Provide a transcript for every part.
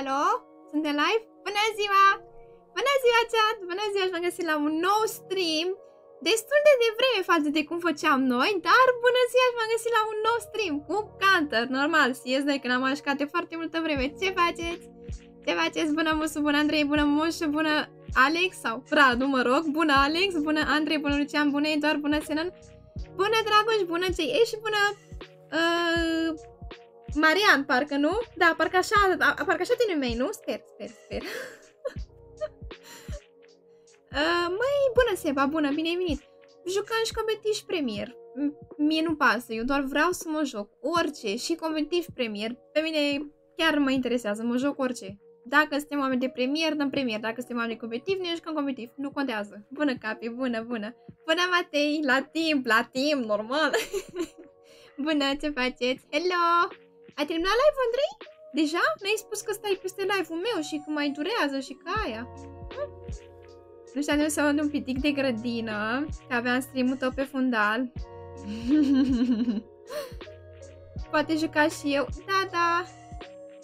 Alo? Suntem live? Bună ziua! Bună ziua, chat! Bună ziua și m-am găsit la un nou stream destul de devreme față de cum făceam noi, dar bună ziua și m-am găsit la un nou stream cu Canter, normal, CS noi, că n-am așcat de foarte multă vreme. Ce faceți? Ce faceți? Bună Musu, bună Andrei, bună Moșu, bună Alex sau Radu, mă rog, bună Alex, bună Andrei, bună Lucian, bună Eduard, bună Senan, bună Dragoș, bună JA și bună uh, Marian, parcă nu? Da, parcă așa, parcă așa te numei, nu? Sper, sper, sper. uh, măi, bună Seba, bună, bine ai venit. Jucăm și competitiv premier. Mie nu pasă, eu doar vreau să mă joc orice și competitiv premier. Pe mine chiar mă interesează, mă joc orice. Dacă suntem oameni de premier, dăm premier. Dacă suntem oameni de competitiv, ne jucăm competitiv. Nu contează. Bună, Capi, bună, bună. Bună, Matei, la timp, la timp, normal. bună, ce faceți? Hello! Ai terminat live Andrei? Deja? Mi-ai spus că stai peste live-ul meu și că mai durează și că aia. Hm? Nu știu, să văd un pitic de grădină, că aveam stream-ul tău pe fundal. Poate juca și eu. Da, da.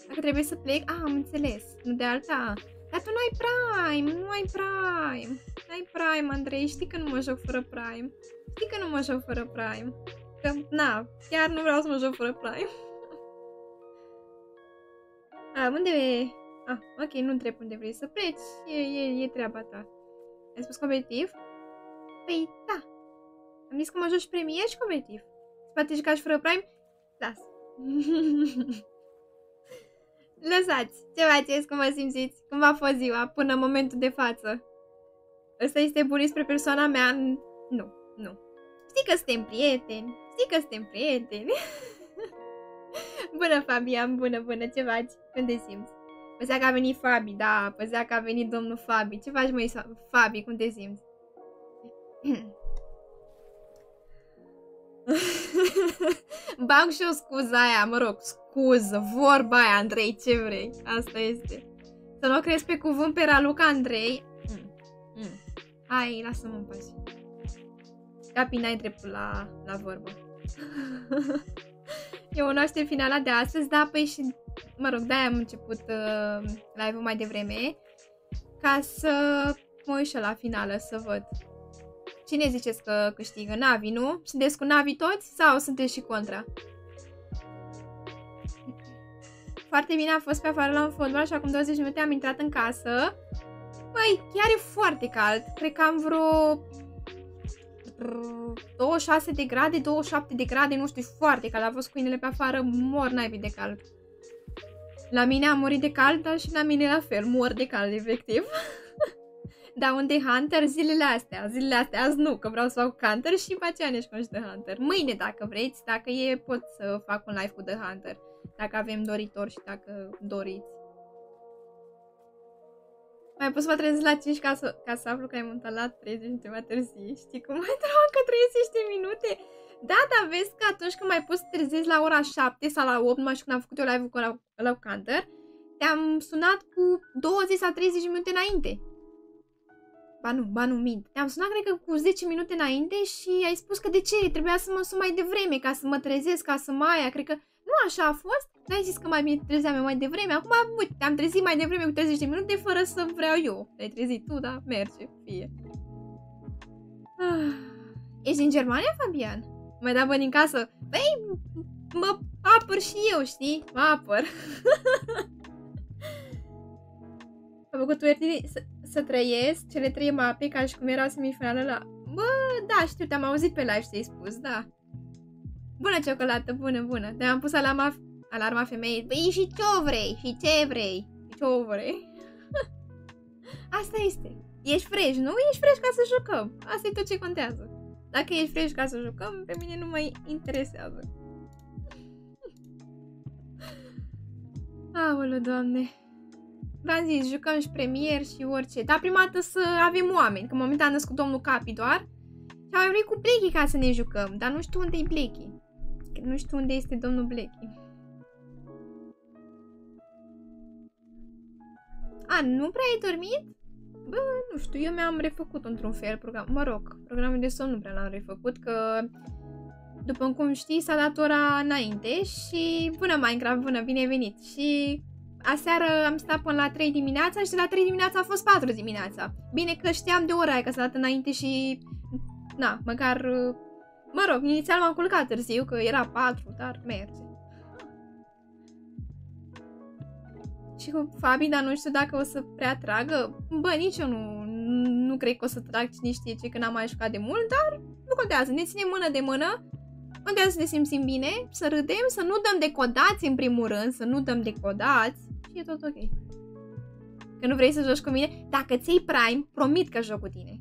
Dacă trebuie să plec... Ah, am înțeles. Nu de alta. Dar tu nu ai Prime, nu ai Prime. Nu ai Prime, Andrei. Știi că nu mă joc fără Prime. Știi că nu mă joc fără Prime. Că, na, chiar nu vreau să mă joc fără Prime. A, unde e? Ah, ok, nu întreb unde vrei să pleci. E, e, e treaba ta. Ai spus competitiv? Păi, da. Am zis că mă joci premier și competitiv. Spate și și fără prime? Las. Lăsați. Ce faceți? Cum vă simțiți? Cum v-a fost ziua până în momentul de față? Ăsta este bun spre persoana mea? Nu, nu. Știi că suntem prieteni. Știi că suntem prieteni. bună, Fabian, bună, bună, ce faci? Când te simți? Păzea că a venit Fabi, da, păzea că a venit domnul Fabi. Ce faci, măi, Fabi, cum te simți? Bag și o scuză aia, mă rog, scuză, vorba aia, Andrei, ce vrei? Asta este. Să nu crezi pe cuvânt pe Raluca, Andrei. Mm. Mm. Hai, lasă-mă în pace. Capi, n-ai dreptul la, la vorbă. E o noastră finala de astăzi, da, păi și, mă rog, de-aia am început uh, live-ul mai devreme, ca să mă uit la finală, să văd. Cine ziceți că câștigă? Navi, nu? Sunteți cu Navi toți sau sunteți și contra? Foarte bine a fost pe afară la un fotbal și acum 20 minute am intrat în casă. Păi, chiar e foarte cald. Cred că am vreo 26 de grade, 27 de grade, nu știu, foarte cald. A fost câinele pe afară, mor naibii de cald. La mine a murit de cald, dar și la mine la fel, mor de cald, efectiv. dar unde Hunter zilele astea, zilele astea, azi nu, că vreau să fac Hunter și după aceea ne și de Hunter. Mâine, dacă vreți, dacă e, pot să fac un live cu The Hunter. Dacă avem doritori și dacă doriți. Mai pot să mă trezesc la 5 ca să, ca să aflu că ai montat la 30 de mai târziu. Știi cum mai trau încă 30 de minute? Da, dar vezi că atunci când mai poți să trezezi la ora 7 sau la 8, mai știu când am făcut eu live-ul cu la, la Canter, te-am sunat cu 20 sau 30 de minute înainte. Ba nu, ba nu, mint. Te-am sunat, cred că, cu 10 minute înainte și ai spus că de ce? Trebuia să mă sun mai devreme, ca să mă trezesc, ca să mai aia. Cred că nu așa a fost. N-ai zis că mai bine trezeam eu mai devreme. Acum, uite, te-am trezit mai devreme cu 30 de minute fără să vreau eu. Te-ai trezit tu, da? Merge, fie. Ah. Ești din Germania, Fabian? Mai da bani în casă? Păi, mă apăr și eu, știi? Mă apăr. Am făcut tu să, să trăiesc cele trei mape ca și cum era semifinală la... Bă, da, știu, te-am auzit pe live să-i spus, da. Bună ciocolată, bună, bună. Te-am pus alarma, alarma femeii. Păi și ce vrei? Și ce vrei? Și ce vrei? Asta este. Ești fresh, nu? Ești fresh ca să jucăm. Asta e tot ce contează. Dacă ești fresh ca să jucăm, pe mine nu mă interesează. Aoleu, doamne. V-am zis, jucăm și premier și orice. Dar prima dată să avem oameni, că momentan am născut domnul Capi doar. Și am venit cu Blechi ca să ne jucăm, dar nu știu unde e Blechi. Nu știu unde este domnul Blechi. A, nu prea ai dormit? Bă, nu știu, eu mi-am refăcut într-un fel program. Mă rog, programul de somn nu prea l-am refăcut, că după cum știi, s-a dat ora înainte și bună Minecraft, bună, bine venit. Și aseară am stat până la 3 dimineața și de la 3 dimineața a fost 4 dimineața. Bine că știam de ora aia că s-a dat înainte și... Na, măcar... Mă rog, inițial m-am culcat târziu, că era 4, dar merge. Și cu Fabi, dar nu știu dacă o să prea tragă. Bă, nici eu nu, nu cred că o să trag cine știe ce, că n-am mai jucat de mult, dar nu contează. Ne ținem mână de mână, contează să ne simțim bine, să râdem, să nu dăm de codați în primul rând, să nu dăm de codați și e tot ok. Că nu vrei să joci cu mine? Dacă ți Prime, promit că joc cu tine.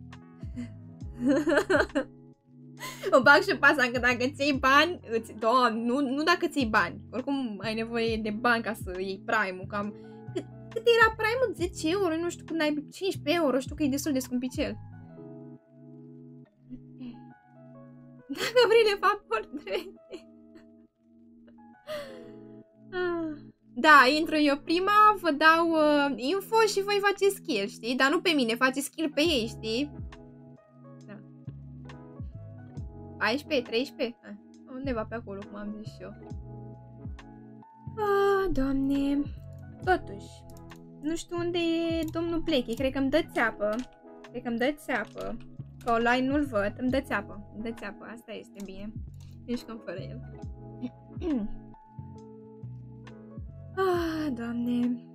o bag și pasa că dacă ți iei bani, îți, doamne, nu, nu dacă ți iei bani. Oricum ai nevoie de bani ca să iei Prime-ul, cam... Cât, cât era Prime-ul? 10 euro, nu știu când ai 15 euro, știu că e destul de scumpicel. Dacă vrei le fac portrete. Ah. Da, intru eu prima, vă dau uh, info și voi face skill, știi? Dar nu pe mine, face skill pe ei, știi? 14, 13? Ah, undeva pe acolo, cum am zis și eu. Ah, doamne. Totuși, nu știu unde e domnul Pleche. Cred că îmi dă țeapă. Cred că îmi dă țeapă. Că online nu-l văd. Îmi dă țeapă. Îmi dă țeapă. Asta este bine. Nici când fără el. ah, doamne.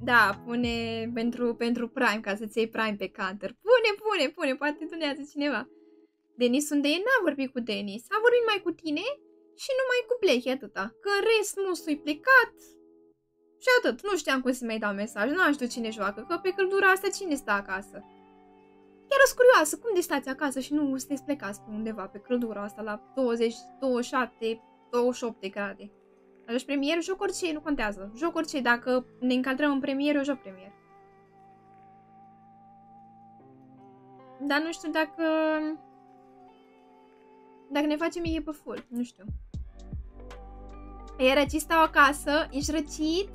Da, pune pentru, pentru Prime, ca să-ți iei Prime pe Counter. Pune, pune, pune, poate tunează cineva. Denis unde e, n-a vorbit cu Denis. A vorbit mai cu tine și numai cu Blake, atâta. Că în rest nu s plecat. Și atât, nu știam cum să mai dau mesaj, nu știu cine joacă, că pe căldura asta cine stă acasă. Chiar sunt curioasă, cum de stați acasă și nu sunteți plecați pe undeva pe căldura asta la 20, 27, 28 de grade. Deci premier, joc orice, nu contează. Joc orice, dacă ne încadrăm în premier, eu joc premier. Dar nu știu dacă dacă ne facem echipă full, nu știu. E răcit stau acasă, ești răcit?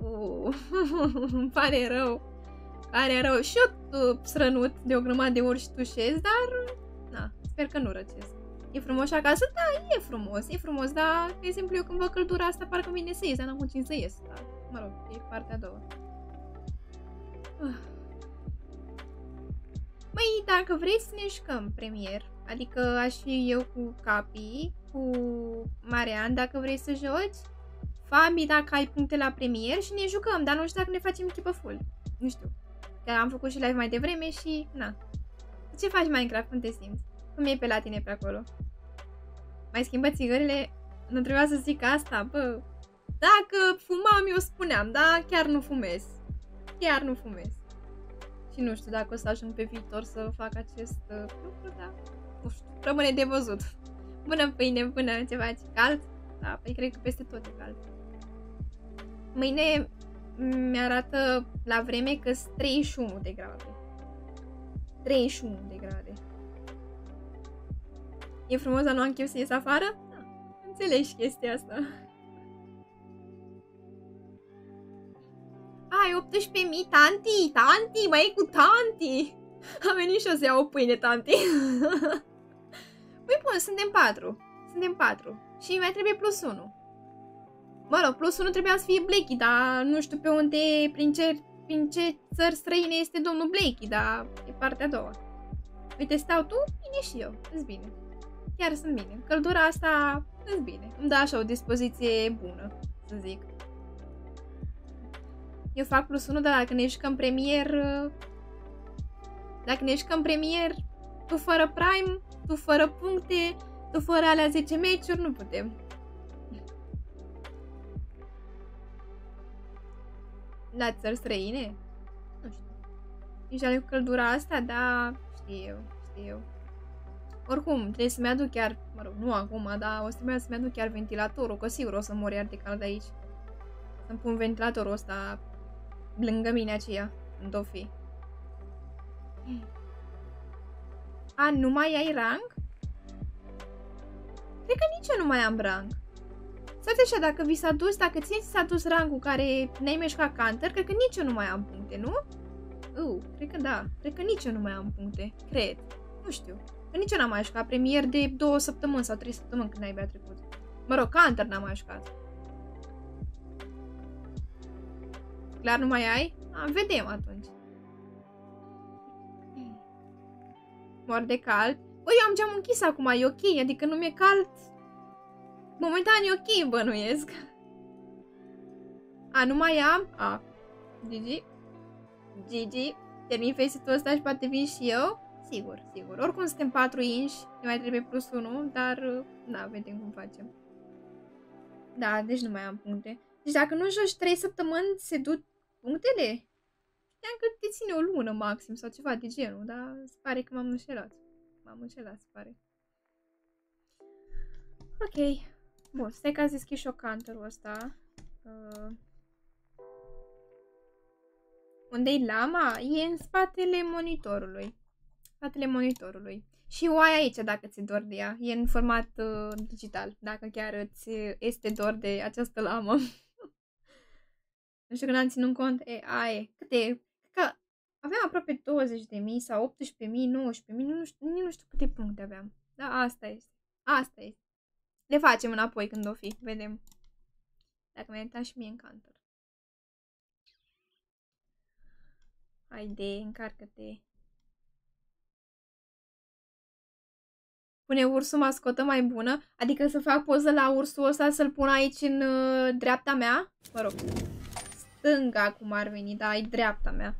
Uh, îmi pare rău. Pare rău. Și eu uh, srănut de o grămadă de ori și tușez, dar na, sper că nu răcesc. E frumos acasă? Da, e frumos, e frumos, dar, de exemplu, eu când văd căldura asta, parcă vine să ies, dar n-am să ies. Dar, mă rog, e partea a doua. Uh. Măi, dacă vrei să ne jucăm premier, Adică aș fi eu cu Capi, cu Marian, dacă vrei să joci, Fabi dacă ai puncte la premier și ne jucăm, dar nu știu dacă ne facem echipă full. Nu știu. Că am făcut și live mai devreme și, na. Ce faci Minecraft? Cum te simți? Cum e pe la tine pe acolo? Mai schimbă țigările? Nu trebuia să zic asta, bă. Dacă fumam, eu spuneam, dar chiar nu fumez. Chiar nu fumez. Și nu știu dacă o să ajung pe viitor să fac acest uh, lucru, dar nu știu, rămâne de văzut. Bună pâine, până ce faci? Cald? Da, păi cred că peste tot e cald. Mâine mi-arată la vreme că sunt 31 de grade. 31 de grade. E frumos, dar nu am chef să ies afară? Da, înțelegi chestia asta. Ai 18.000, tanti, tanti, mai e cu tanti. A venit și o să iau o pâine, tanti. Păi bun, suntem patru. Suntem patru. Și mai trebuie plus 1. Mă rog, plus 1 trebuia să fie Blakey, dar nu știu pe unde, prin ce, prin ce țări străine este domnul Blakey, dar e partea a doua. Uite, stau tu, bine și eu, îți bine. Chiar sunt bine. Căldura asta îți bine. Îmi dă așa o dispoziție bună, să zic. Eu fac plus 1, dar dacă ne jucăm premier, dacă ne jucăm premier, tu fără prime, tu fără puncte, tu fără alea 10 meciuri, nu putem. La țări străine? Nu știu. Ești ale cu căldura asta? Da, știu eu, știu eu. Oricum, trebuie să-mi aduc chiar, mă rog, nu acum, dar o să trebuie să-mi aduc chiar ventilatorul, că sigur o să mor iar de cald aici. Să-mi pun ventilatorul ăsta lângă mine aceea, în dofi. A, nu mai ai rang? Cred că nici eu nu mai am rang. Stați așa, dacă vi s-a dus, dacă ție ți s-a dus rangul care ne-ai mai ca canter, cred că nici eu nu mai am puncte, nu? Uh, cred că da. Cred că nici eu nu mai am puncte. Cred. Nu știu. Că nici eu n-am mai jucat premier de două săptămâni sau trei săptămâni când ai bea trecut. Mă rog, canter n-am mai jucat. Clar nu mai ai? A, vedem atunci. Mor de cald. Băi, eu am geamul închis acum, e ok, adică nu mi-e cald. Momentan e ok, bănuiesc. A, nu mai am? A, Gigi. Gigi. Termin face-ul ăsta și poate vin și eu? Sigur, sigur. Oricum suntem 4 inch, ne mai trebuie plus 1, dar, da, vedem cum facem. Da, deci nu mai am puncte. Deci dacă nu joci 3 săptămâni, se duc punctele? Știam că te ține o lună maxim sau ceva de genul, dar se pare că m-am înșelat. M-am înșelat, se pare. Ok. Bun, stai că ați deschis și o canterul ăsta. Uh... Unde-i lama? E în spatele monitorului. Spatele monitorului. Și o ai aici dacă ți-e dor de ea. E în format uh, digital, dacă chiar îți este dor de această lamă. nu știu când am ținut cont. E, aie. Câte? Că aveam aproape 20 de mii sau 18 mii, 19 mii, nu știu, nu știu câte puncte aveam. Da, asta este. Asta este. Le facem înapoi când o fi, vedem. Dacă mi-a și mie în cantor. Haide, încarcă-te. Pune ursul mascotă mai bună, adică să fac poză la ursul ăsta, să-l pun aici în uh, dreapta mea. Mă rog, stânga cum ar veni, da, ai dreapta mea.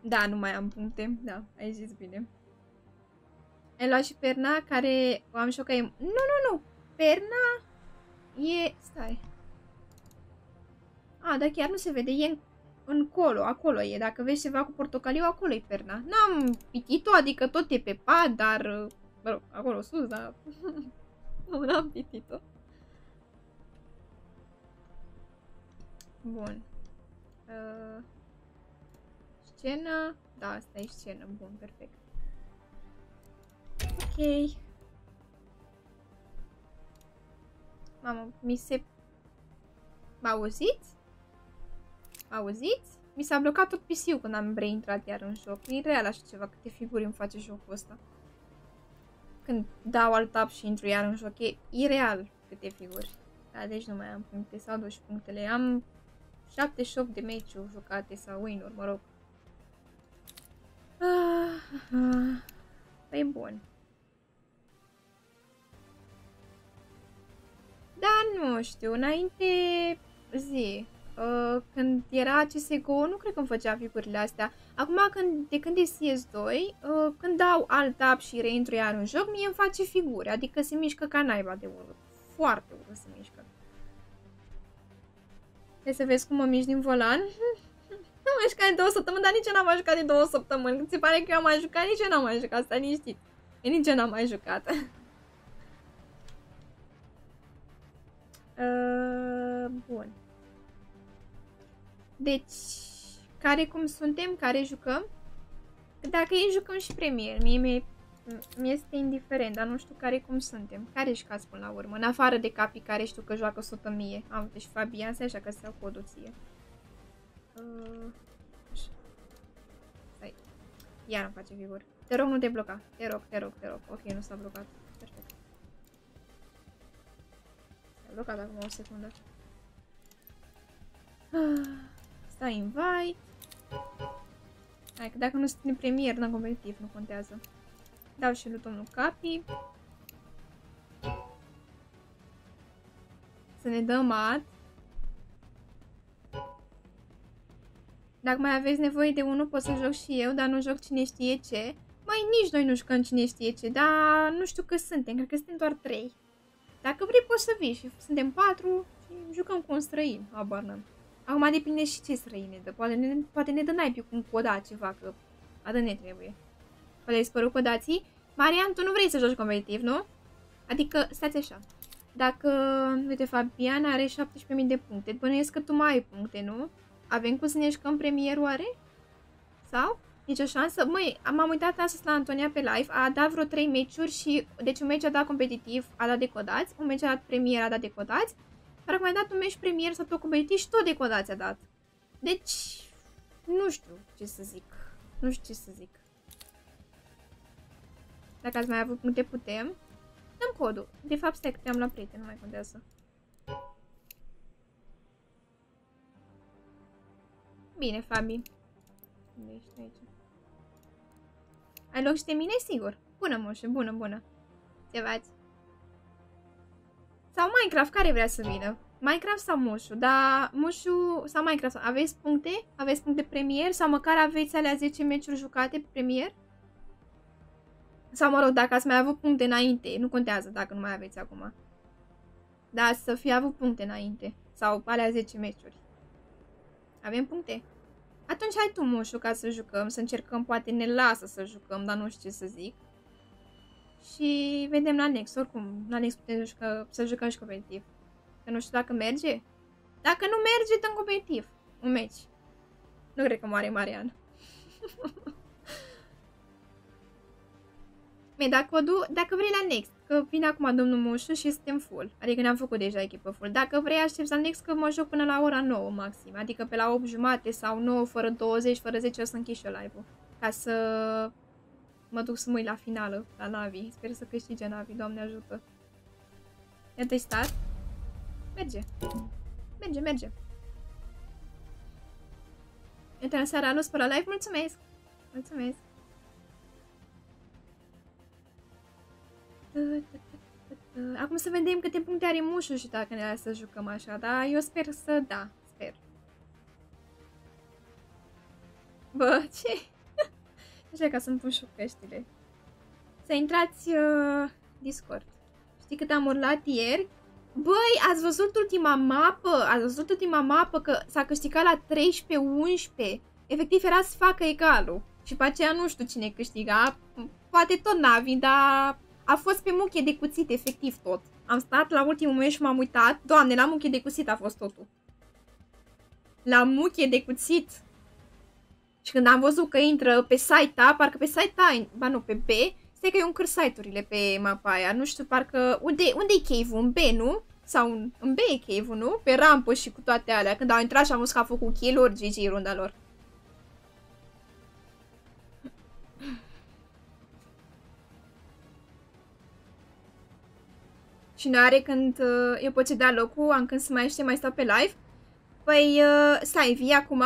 Da, nu mai am puncte, da, ai zis bine. Ai luat și perna care o am și că e... Nu, nu, nu, perna e... Stai. A, dar chiar nu se vede, e în încolo, acolo e. Dacă vezi ceva cu portocaliu, acolo e perna. N-am pitit-o, adică tot e pe pad, dar, mă rog, acolo sus, dar nu, n-am pitit-o. Bun. Uh, scenă. Da, asta e scenă. Bun, perfect. Ok. Mamă, mi se... Mă auziți? Auziți? Mi s-a blocat tot PC-ul când am reintrat iar în joc. E real așa ceva, câte figuri îmi face jocul ăsta. Când dau alt tab și intru iar în joc, e, e real câte figuri. Da, deci nu mai am puncte, s-au dus și punctele. Am 78 de meciuri jucate sau win-uri, mă rog. Ah, ah. Păi bun. Da, nu știu, înainte zi, Uh, când era CSGO, nu cred că îmi făcea figurile astea. Acum, când, de când e CS2, uh, când dau alt tab și reintru iar în joc, mie îmi face figuri, adică se mișcă ca naiba de urât. Foarte urât se mișcă. Trebuie să vezi cum mă mișc din volan. Nu am jucat de două săptămâni, dar nici eu n-am mai jucat de două săptămâni. Când se pare că eu am mai jucat, nici eu n-am mai jucat, asta liniștit. Eu nici eu n-am mai jucat. uh, bun. Deci, care cum suntem, care jucăm. Dacă ei jucăm și premier, mie mi mi este indiferent, dar nu știu care cum suntem. Care jucați până la urmă? În afară de capii care știu că joacă 100 mie. Am deci Fabian, așa că se iau codul ție. Uh, Stai. Iar îmi face figuri. Te rog, nu te bloca. Te rog, te rog, te rog. Ok, nu s-a blocat. Perfect. S-a blocat acum o secundă. Ah. Stai invite. Hai că dacă nu sunt în premier, n-am competitiv, nu contează. Dau și lui domnul Capi. Să ne dăm mat. Dacă mai aveți nevoie de unul, pot să joc și eu, dar nu joc cine știe ce. Mai nici noi nu jucăm cine știe ce, dar nu știu că suntem, cred că suntem doar trei. Dacă vrei, poți să vii și suntem patru și jucăm cu un străin, habar n-am. Acum depinde și ce străine dă. Poate ne, poate ne dă naipiu cum codaț ceva, că atât ne trebuie. Poate ai spărut codații. Marian, tu nu vrei să joci competitiv, nu? Adică, stați așa. Dacă, uite, Fabian are 17.000 de puncte, bănuiesc că tu mai ai puncte, nu? Avem cum să ne jucăm premier oare? Sau? Nici o șansă? Măi, m-am uitat astăzi la Antonia pe live, a dat vreo 3 meciuri și, deci un meci a dat competitiv, a dat decodați, un meci a dat premier, a dat decodați, a recomandat un meci premier sau tot competitiv și tot decodați a dat. Deci, nu știu ce să zic. Nu știu ce să zic. Dacă ați mai avut puncte, putem. Dăm codul. De fapt, stai că te-am la prieten, nu mai contează. Bine, Fabi. Unde ești aici? Ai loc și de mine, sigur. Bună, moșă, bună, bună. Ce faci? Sau Minecraft, care vrea să vină? Minecraft sau Moșu? Da, Moșu sau Minecraft. Aveți puncte? Aveți puncte premier? Sau măcar aveți alea 10 meciuri jucate pe premier? Sau mă rog, dacă ați mai avut puncte înainte, nu contează dacă nu mai aveți acum. Da, să fi avut puncte înainte. Sau alea 10 meciuri. Avem puncte? Atunci hai tu, Moșu, ca să jucăm, să încercăm, poate ne lasă să jucăm, dar nu știu ce să zic. Și vedem la Next, oricum, la Next putem juca, să jucăm și competitiv. Că nu știu dacă merge. Dacă nu merge, dăm competitiv. Un meci. Nu cred că moare Marian. Bine, dacă, o du dacă vrei la Next, că vine acum domnul Moșu și suntem full. Adică ne-am făcut deja echipă full. Dacă vrei, aștepți la Next că mă joc până la ora 9 maxim. Adică pe la 8 jumate sau 9 fără 20, fără 10 o să închid și eu live-ul. Ca să mă duc să mă uit la finală, la Navi. Sper să câștige Navi, Doamne ajută. I-a testat? Merge. Merge, merge. Intră în seara, nu la live, mulțumesc! Mulțumesc! Acum să vedem câte puncte are mușul și dacă ne lasă să jucăm așa, dar eu sper să da, sper. Bă, ce? Așa ca să-mi pun șupeștile. Să intrați uh, Discord. Știi cât am urlat ieri? Băi, ați văzut ultima mapă? Ați văzut ultima mapă că s-a câștigat la 13-11? Efectiv era să facă egalul. Și pe aceea nu știu cine câștiga. Poate tot Navi, dar a fost pe muche de cuțit, efectiv tot. Am stat la ultimul moment și m-am uitat. Doamne, la muche de cuțit a fost totul. La muche de cuțit. Și când am văzut că intră pe site A, parcă pe site A, ba nu, pe B, stai că eu încăr site-urile pe mapa aia. Nu știu, parcă... Unde, unde e cave În B, nu? Sau în, în B e cave nu? Pe rampă și cu toate alea. Când au intrat și am văzut că a făcut kill-uri, GG runda lor. Și nu are când uh, eu pot da locul, am când să mai știe mai stau pe live. Păi, uh, stai, vii acum?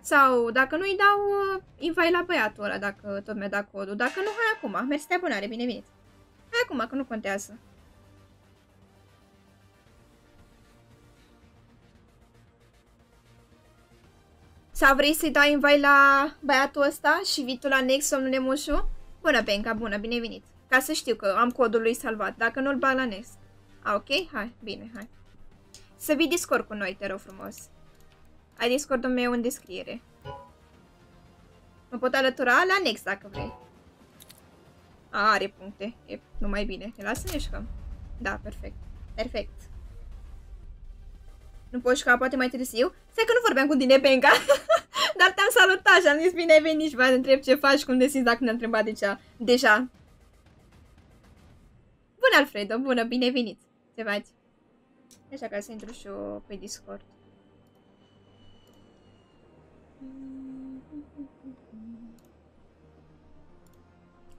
Sau dacă nu îi dau uh, invite la băiatul ăla, dacă tot mi-a dat codul. Dacă nu, hai acum. Mersi de abonare, bine venit. Hai acum, că nu contează. Sau vrei să-i dai invite la băiatul ăsta și vii tu la Next, domnule Mușu? Bună, Benca, bună, bine venit. Ca să știu că am codul lui salvat. Dacă nu-l bag la Next. A, ok? Hai, bine, hai. Să vii Discord cu noi, te rog frumos. Ai Discordul meu în descriere. Mă pot alătura la Next dacă vrei. A, are puncte. E numai bine. Te lasă să ne jucăm. Da, perfect. Perfect. Nu poți juca poate mai târziu? Stai că nu vorbeam cu tine, Benga. Dar te-am salutat și am zis bine ai venit și vă întreb ce faci, cum te simți dacă ne-am întrebat deja. Deja. Bună, Alfredo! Bună, bine venit! Ce faci? Așa ca să intru și eu pe Discord.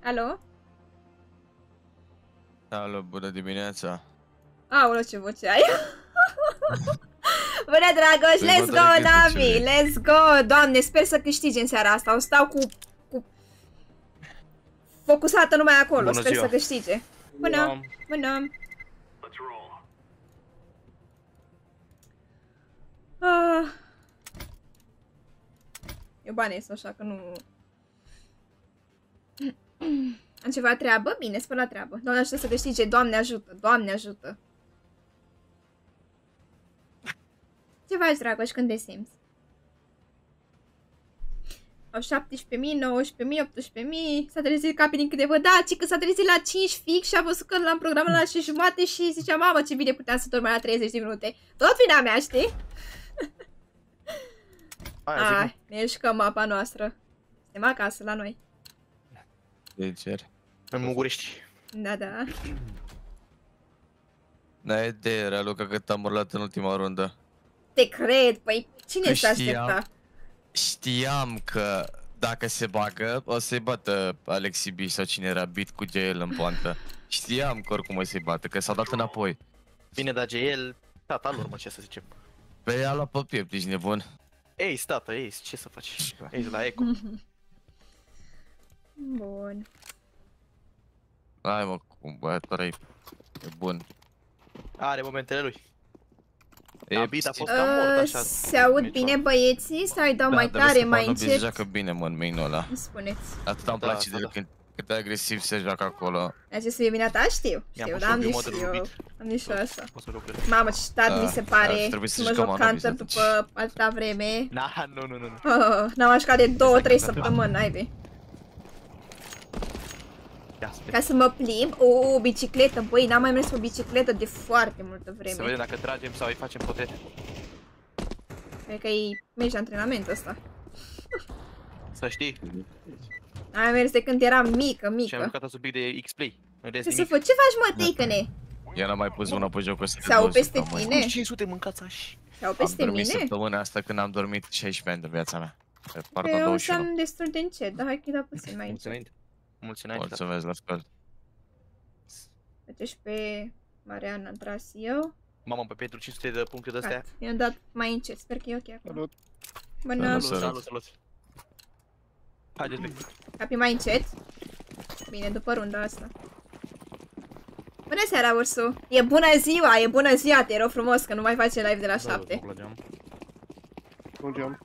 Alo? Alo, bună dimineața! Aolă, ce voce ai! Bună, Dragoș! Let's go, Navi! Let's go! Doamne, sper să câștigi în seara asta. O stau cu... cu... Focusată numai acolo. Bună sper ziua. să câștige. Bună! Bună! Ah. Eu bani așa că nu... Am ceva treabă? Bine, spăr la treabă. Doamne ajută să câștige. Doamne ajută. Doamne ajută. Ce faci, Dragoș, când te simți? Au 17.000, 19.000, 18.000, s-a trezit capii din câteva, da, ci că s-a trezit la 5 fix și a văzut că l-am programat la 6 jumate și zicea, mamă, ce bine puteam să dorm la 30 de minute. Tot vina mea, știi? Hai, ne jucăm mapa noastră. Suntem acasă, la noi. Sincer. În Mugurești. Da, da. N-ai idee, Raluca, cât am urlat în ultima rundă. Te cred, păi cine s-a aștepta? Știam că dacă se bagă, o să-i bată Alexi B sau cine era bit cu GL în poantă. Știam că oricum o să-i bată, că s-a dat înapoi. Bine, dar GL, tata lor, mă, ce să zicem. Pe a luat pe piept, ești nebun. Ace, tată, Ace, ce să faci? Ace la Eco. Bun. Hai mă, cum băiatul ăla e e bun. Are momentele lui. E David a psihit. fost cam mort Uh, așa. se aud Nici bine o- băieții sau îi dau Da, mai dar tare, vezi că mai Panobi încet? joacă bine, mă, în main-ul ăla. Îmi spuneți. Atât îmi Da, place da, de el da. când, cât de agresiv se joacă acolo. Acest e vina ta? Știu, I-am știu, pus dar am un nici model eu. rubit. Am nici eu așa. O să lucrez. Mamă, ce tare Da, mi se ar pare trebui să să mă jucăm joc Anubis Counter atunci. după atâta vreme. Na, nu, nu, nu, nu. Oh, n-am așcat de 2-3 Exact. săptămâni, naibii. Ia, sper. Ca să mă plimb, o, o bicicletă, băi, n-am mai mers pe o bicicletă de foarte multă Să vreme. vedem dacă tragem sau îi facem potrete. Cred că e mergi antrenament ăsta. Să știi. Am mai mers de când eram mică, Și am mică. jucat subiect de X-Play. În rest Ce să nimic. fac? Ce faci, mă, tăicăne? Eu n-am mai pus una pe jocul ăsta de Sau două peste săptămâni. tine? 500 mâncați așa. Sau Am peste dormit mine? săptămâna asta când am dormit 16 ani de viața mea. Eh, Pardon, Eu 21. sunt destul de încet, dar hai că-i dau puțin mai Mulți încet. Înainte. Mulți înainte. da. Mulțumesc la fel. Deci pe Mariana am tras eu. Mamă, pe pentru 500 de puncte de astea. Cat. I-am dat mai încet, sper că e ok acum. Salut. Bună, Salut. Salut, salut, salut. Haideți, bec. capi mai încet. Bine, după runda asta. Bună seara, Ursu! E bună ziua, e bună ziua, te rog frumos că nu mai face live de la 7. Un geam.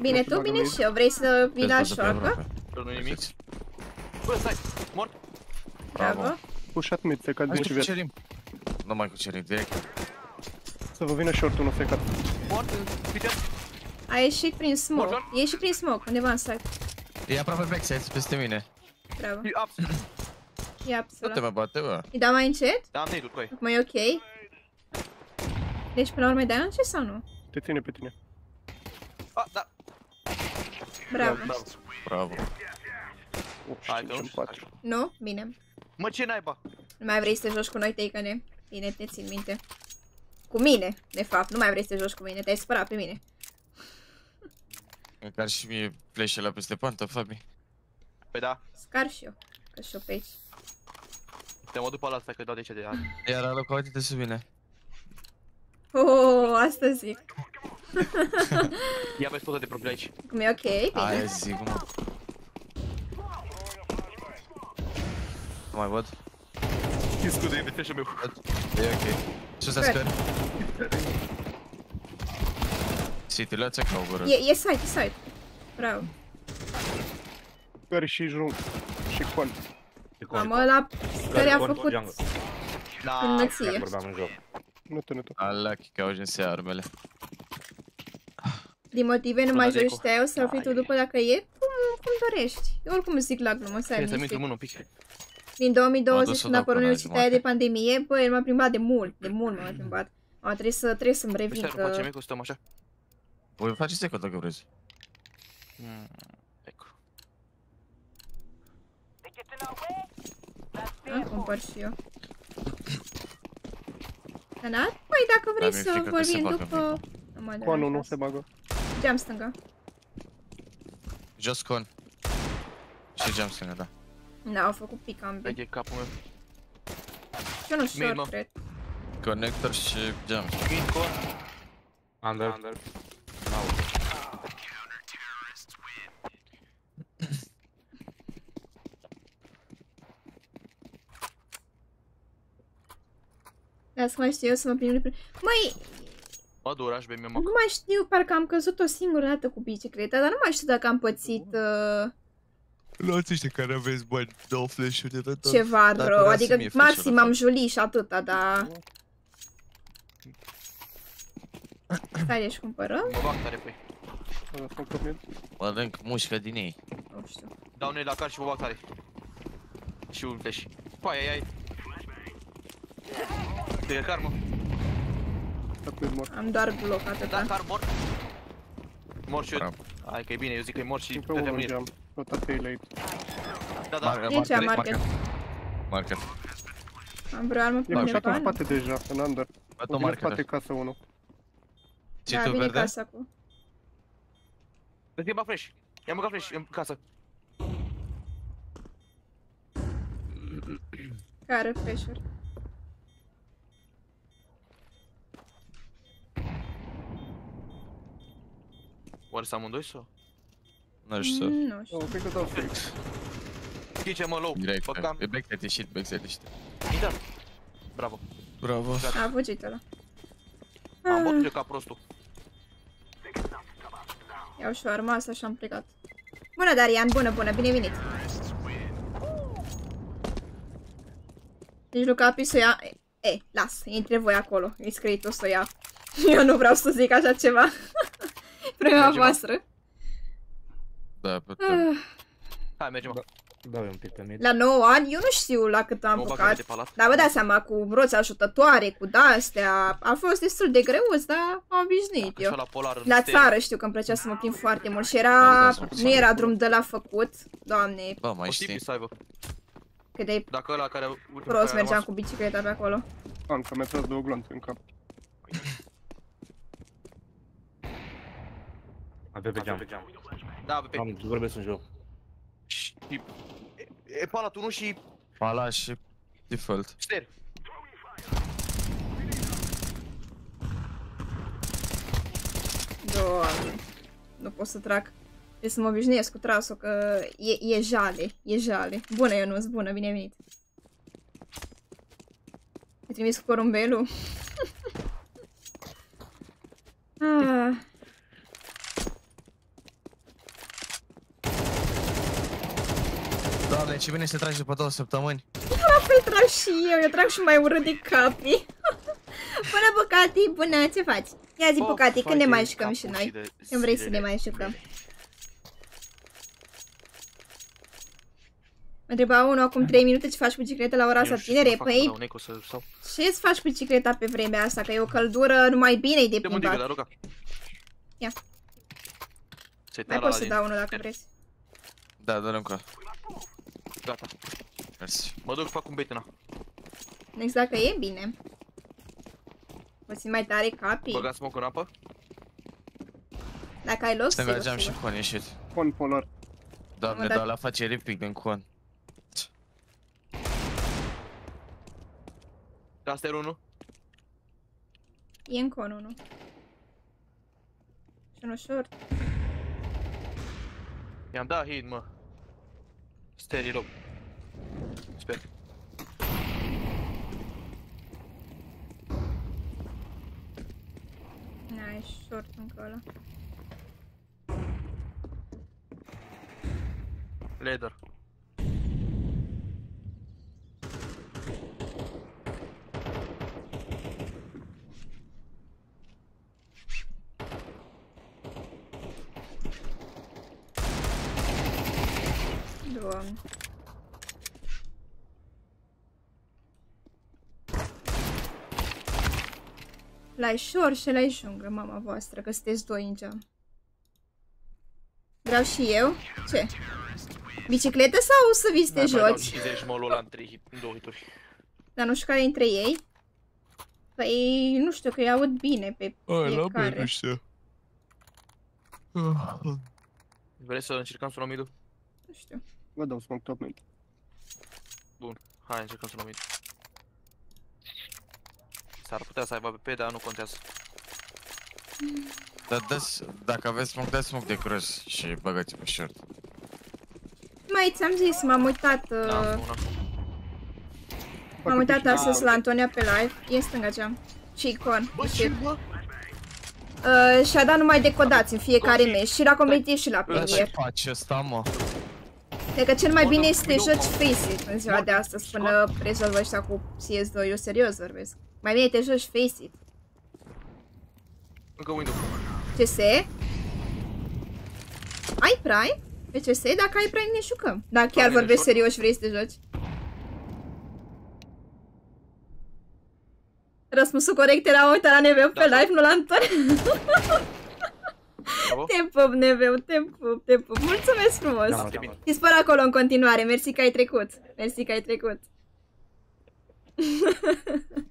Bine, tu, bine și eu, vrei să vii la Vezi, văd de pe șoacă? aproape. Nu nimic. Bă, stai, mort. Bravo. Bravo. Pușat mid, secat Hai din să civet. cucerim. Nu mai cucerim, direct. Să vă vină short unul secat. Mort, Peter. A ieșit prin smoke. Morgan? E ieșit prin smoke, undeva în site. E aproape backside, peste mine. Bravo. E ups. E Nu te absolut. mai bate, bă. Îi dau mai încet? Da, am nade-ul cu ei. Acum e ok? Deci până la urmă îi dai încet sau nu? Te ține pe tine. Ah, da. Bravo. Bravo. Bravo. Hai, că 85 nu în știu. 4. Nu? Bine. Mă, ce naiba? Nu mai vrei să te joci cu noi, teicăne? Bine, te țin minte. Cu mine, de fapt. Nu mai vrei să te joci cu mine, te-ai supărat pe mine. Ca și mie flash-ele peste pantă, Fabi. Păi da, Scar și eu, că și-o pe aici. te mă duc pe ăla asta că dau de ce de azi. Iar alo, că uite-te sub mine. Oh, asta zic. Ia vezi toate de profil aici. Cum e ok, Aia bine. zic, mă. Mai văd. Scuze, de flash-ul meu. E ok. Sus la Sper. sper. City, le-ați ca o gură. E, e site, e site. Bravo. Care și jung. Și con. Am ăla care a făcut Da, înălție. Nu te, nu te. Alachi, că au ajuns armele. Din motive nu Până mai de joci eco. te o să fii tu Ai. după dacă e, cum, cum dorești. Eu oricum zic la glumă, să ai Trebuie să niște intru mână un pic. Din M-a 2020 dus să când a dau apărut până la universitatea de jumate. pandemie, băi, m-a plimbat de mult, de mult m-a plimbat. A, trebuie să, trebuie să-mi Păi revin stai, nu facem că... eco, stăm așa. Voi faceți eco dacă vreți. Mm, Eco. Am cumpăr și eu. Da, da? Păi dacă vrei mi-e să frică că se vorbim bagă după... Nu mă Coanul nu deranjează. se bagă. Geam stânga. Jos con. Și geam stânga, da. Da, au făcut pic ambii. Vede capul meu. Și unul Mid, mă. short, cred. Connector și geam. Mid, con. Under. Under. Las că mai știu eu să mă plimb. prin- Măi, Mă dur, aș bea mie nu mai știu, parcă am căzut o singură dată cu bicicleta, dar nu mai știu dacă am pățit uh, Luați ăștia care aveți bani, două flash-uri de tot. ceva Dar rău. vrea să Adică mie maxim flash-ul am ăsta. juli și atâta, dar... Stai, deci cumpărăm? Mă bag tare pe ei. Ăla sunt top mid. Mănânc mușcă din ei. Nu știu. Dau noi la car și mă bag tare. Și un flash. Păi, ai, ai. De car, mă. Top mid mort. Am doar bloc Da, atâta. car mort. Mort și eu. Bravo. Hai că e bine, eu zic că e mort și Încă te unul în termin. geam. Rotat pe ei la aici. Da, da. Marker, E cea marker, market. marker. Am vreo armă pe E pușat în undeva? spate deja, în under. Băt O o vine în spate marker. casă unul. Ce Da, tu vine verde? casa cu... Să fie bag flash. I-am băgat flash în casă. Care flash-uri? Oare sunt amândoi sau? Nu știu. Mm, Nu știu. Oh, cred că dau fix. Ghice mă low. Direct. Băgam. E backside ieșit, backside ieșit. Intra. Bravo. Bravo. A fugit ăla. Am Ah, bătut ca prostul. Iau și o armă asta și am plecat. Bună, Darian, bună, bună, bine venit. Deci Lucapi să ia... E, las, intre voi acolo. E scris o să o ia. Eu nu vreau să zic așa ceva. Problema Mergem, voastră. Da, putem. Ah, Hai, mergem. mă. Dau un pic pe mid. La 9 ani, eu nu știu la cât am Nu bag bucat. de palat. Dar vă dați seama, cu roți ajutătoare, cu de-astea, a fost destul de greuț, dar am obișnuit eu. Așa la polar în La stel. țară știu că îmi plăcea să mă plimb foarte mult și Da, era, da, da, nu era drum de la făcut. Doamne, Bă, mai O știi. tipi să aibă. cât de Dacă ăla care... ultimul prost care a mergeam rămas- cu bicicleta pe acolo. Am că mi-a tras două glonțe în cap. Avea pe geam. Da, pe... Am, vorbesc în joc. Și... E, e palat 1 și Pala și default. ster. Doamne, nu pot să trag. Trebuie să mă obișnuiesc cu trasul, că e, e jale, e jale. Bună, Ionuț, bună, bine venit. Ai trimis cu porumbelul? ah. Doamne, ce bine se trage după două săptămâni. La fel trag și eu, eu trag și mai urât de capi. Bună, Bucati, bună, ce faci? Ia zi, Bă, Bucati, când ne fai mai de jucăm și capul noi? de Când vrei să ne zilele mai jucăm? mele. Mă întreba unul acum 3 minute ce faci cu bicicleta la ora Eu asta nu știu ce tinere. să fac, Păi, dau un eco să- sau- ce îți faci cu bicicleta pe vremea asta? Că e o căldură numai bine de De mândigă, plimbat. dar ruga. Ia. Se Mai uită poți la să din- dau unul dacă vrei. Da, dă-l încă. Gata. Mersi. Mă duc, fac un betena. Exact că e bine. Puțin mai tare capii. Băgați smoke în apă. Dacă ai loc, Să sigur, mergeam și sigur. con ieșit. Con polar. Doamne, Mă, dar- dar la face repic din con. Da, asta e unul. E în con unul. Și unul short. I-am dat hit, mă. Steri loc. Sper. Na, e short încă ăla. Leader. Doamne. La short și la jungă, mama voastră, că sunteți doi în geam. Vreau și eu? Ce? Bicicletă sau să vii să te Mai dau joci? 50 mă luă la 3 hit, în două hituri. Dar nu știu care dintre ei. Păi, nu știu, că îi aud bine pe fiecare. știu. Vrei să încercăm să luăm midul? Nu știu. Vă dau smoke top mid. Bun, hai încercăm să luăm mid. S-ar putea să aibă pe dar nu contează. Dar dați, dacă aveți smoke, dați smoke de cross și băgați pe short. Mai ți-am zis, m-am uitat, Da, uh, una. m-am uitat Ah, astăzi uite. la Antonia pe live. E în stânga geam. Și icon. Bă, și, ce mă? uh, și-a dat numai decodați în fiecare Cofi. meci și la competitiv și la Dar ce premier. faci ăsta, mă? Cred că cel mai Mă, bine dar este să te window, joci mă. Face-It în ziua de astăzi până rezolvă ăștia cu CS2. Eu serios vorbesc. Mai bine te joci Face-It. Încă window. CS? Ai Prime? Pe CS? Dacă ai Prime ne jucăm. Dacă chiar Doamne, vorbești ușor. serios și vrei să te joci. Răspunsul corect era uita la Neveu pe Da, da. live, nu la Anton. Bravo. Te pup, Neveu, te pup, te pup. Mulțumesc frumos. Da, mă, Foarte da, bine. mă. Dispar acolo în continuare. Mersi că ai trecut. Mersi că ai trecut.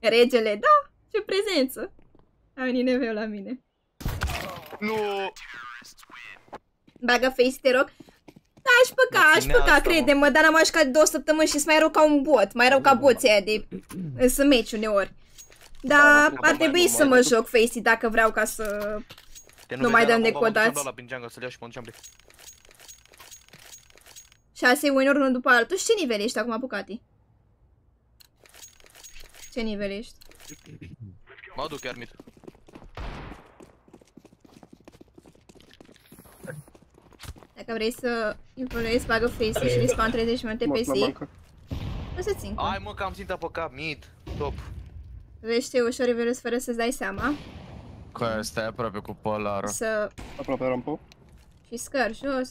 Regele, da, ce prezență. A venit neveu la mine. Nu! Bagă face, te rog. Da, aș păca, Mă aș ținea păca, asta, mă. crede-mă, dar n-am mai jucat de două săptămâni și sunt mai rău ca un bot, mai rău ca boții aia de... Sunt meci uneori. Da, Da, ar da, trebui mai să mult, mă mai joc Facey dacă vreau ca să... Te Nu mai vedea dăm la de bomba, mă duceam codați. la prin jungle să le iau și mă duceam play. Șase win unul după altul. Și ce nivel ești acum, Bucati? Ce nivel ești? Mă duc chiar mid. Dacă vrei să evoluezi, bagă Facey și respawn 30 minute pe Mort la zi. bancă. O să țin. Ai mă că am ținta pe cap, mid. Top. Vezi ce ușor evoluezi fără să-ți dai seama. Cu aia stai aproape cu polarul. Să... Aproape rampă. și scări jos.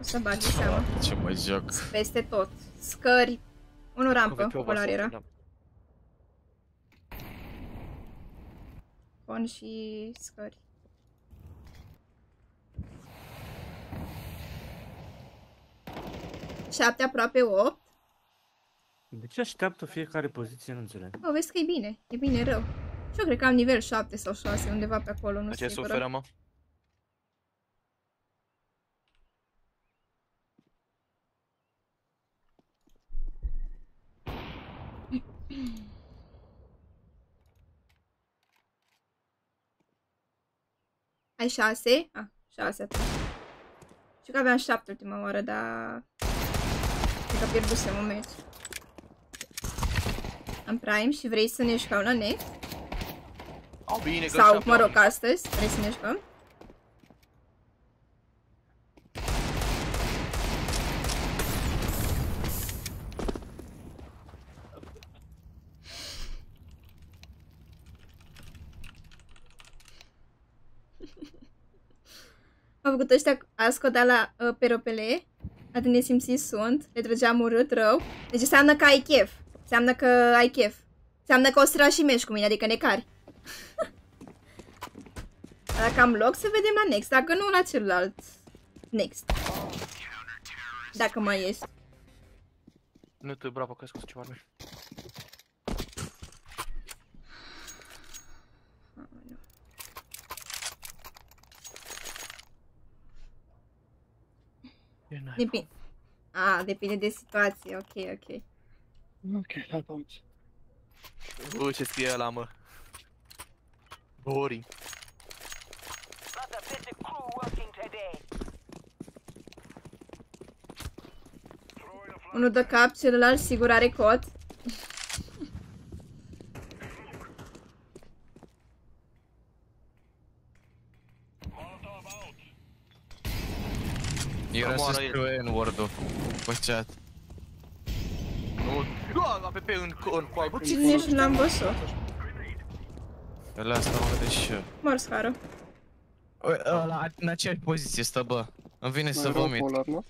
O să bagi seama. Ce mă joc. Peste tot. Scări. Unul rampă, Cu VP-ul polar vasal, era. da. Con și scări. Șapte aproape 8. De ce așteaptă fiecare poziție? Nu înțeleg. Bă, vezi că e bine. E bine rău. Și eu cred că am nivel 7 sau 6 undeva pe acolo, nu De ce știu suferă, sigură. mă? Ai 6? Ah, 6 atunci. Știu că aveam 7 ultima oară, dar... Cred că pierdusem un meci. Am Prime și vrei să ne jucăm la Next? Au bine, că Sau, șapte mă au rog, astăzi vrei să ne jucăm? Am făcut ăștia ascoda la uh, peropele, atât de simțiți sunt, le trăgeam urât rău. Deci înseamnă că ai chef. Înseamnă că ai chef. Înseamnă că o să și mergi cu mine, adică ne cari. Dacă am loc, să vedem la next. Dacă nu, la celălalt. Next. Dacă mai ești. Nu te bravo, că ai scos ceva arme. E n-ai. Depinde. A, depinde de situație. Ok, ok. Ok, hai pe aici. Bă, ce scrie ăla, mă? Boring. Not a basic crew working today. Unul dă cap, celălalt sigur are cot. Era să Omoară el. scriu N-word-ul pe chat. Nu. Ua, APP în, în coai. Bă, ce Nici nu l-am văzut. Ăla asta mă vede și eu. Mor scară. Ui, Ăla, în aceeași poziție stă, bă. Îmi vine să Mai rău vomit. polar, nu?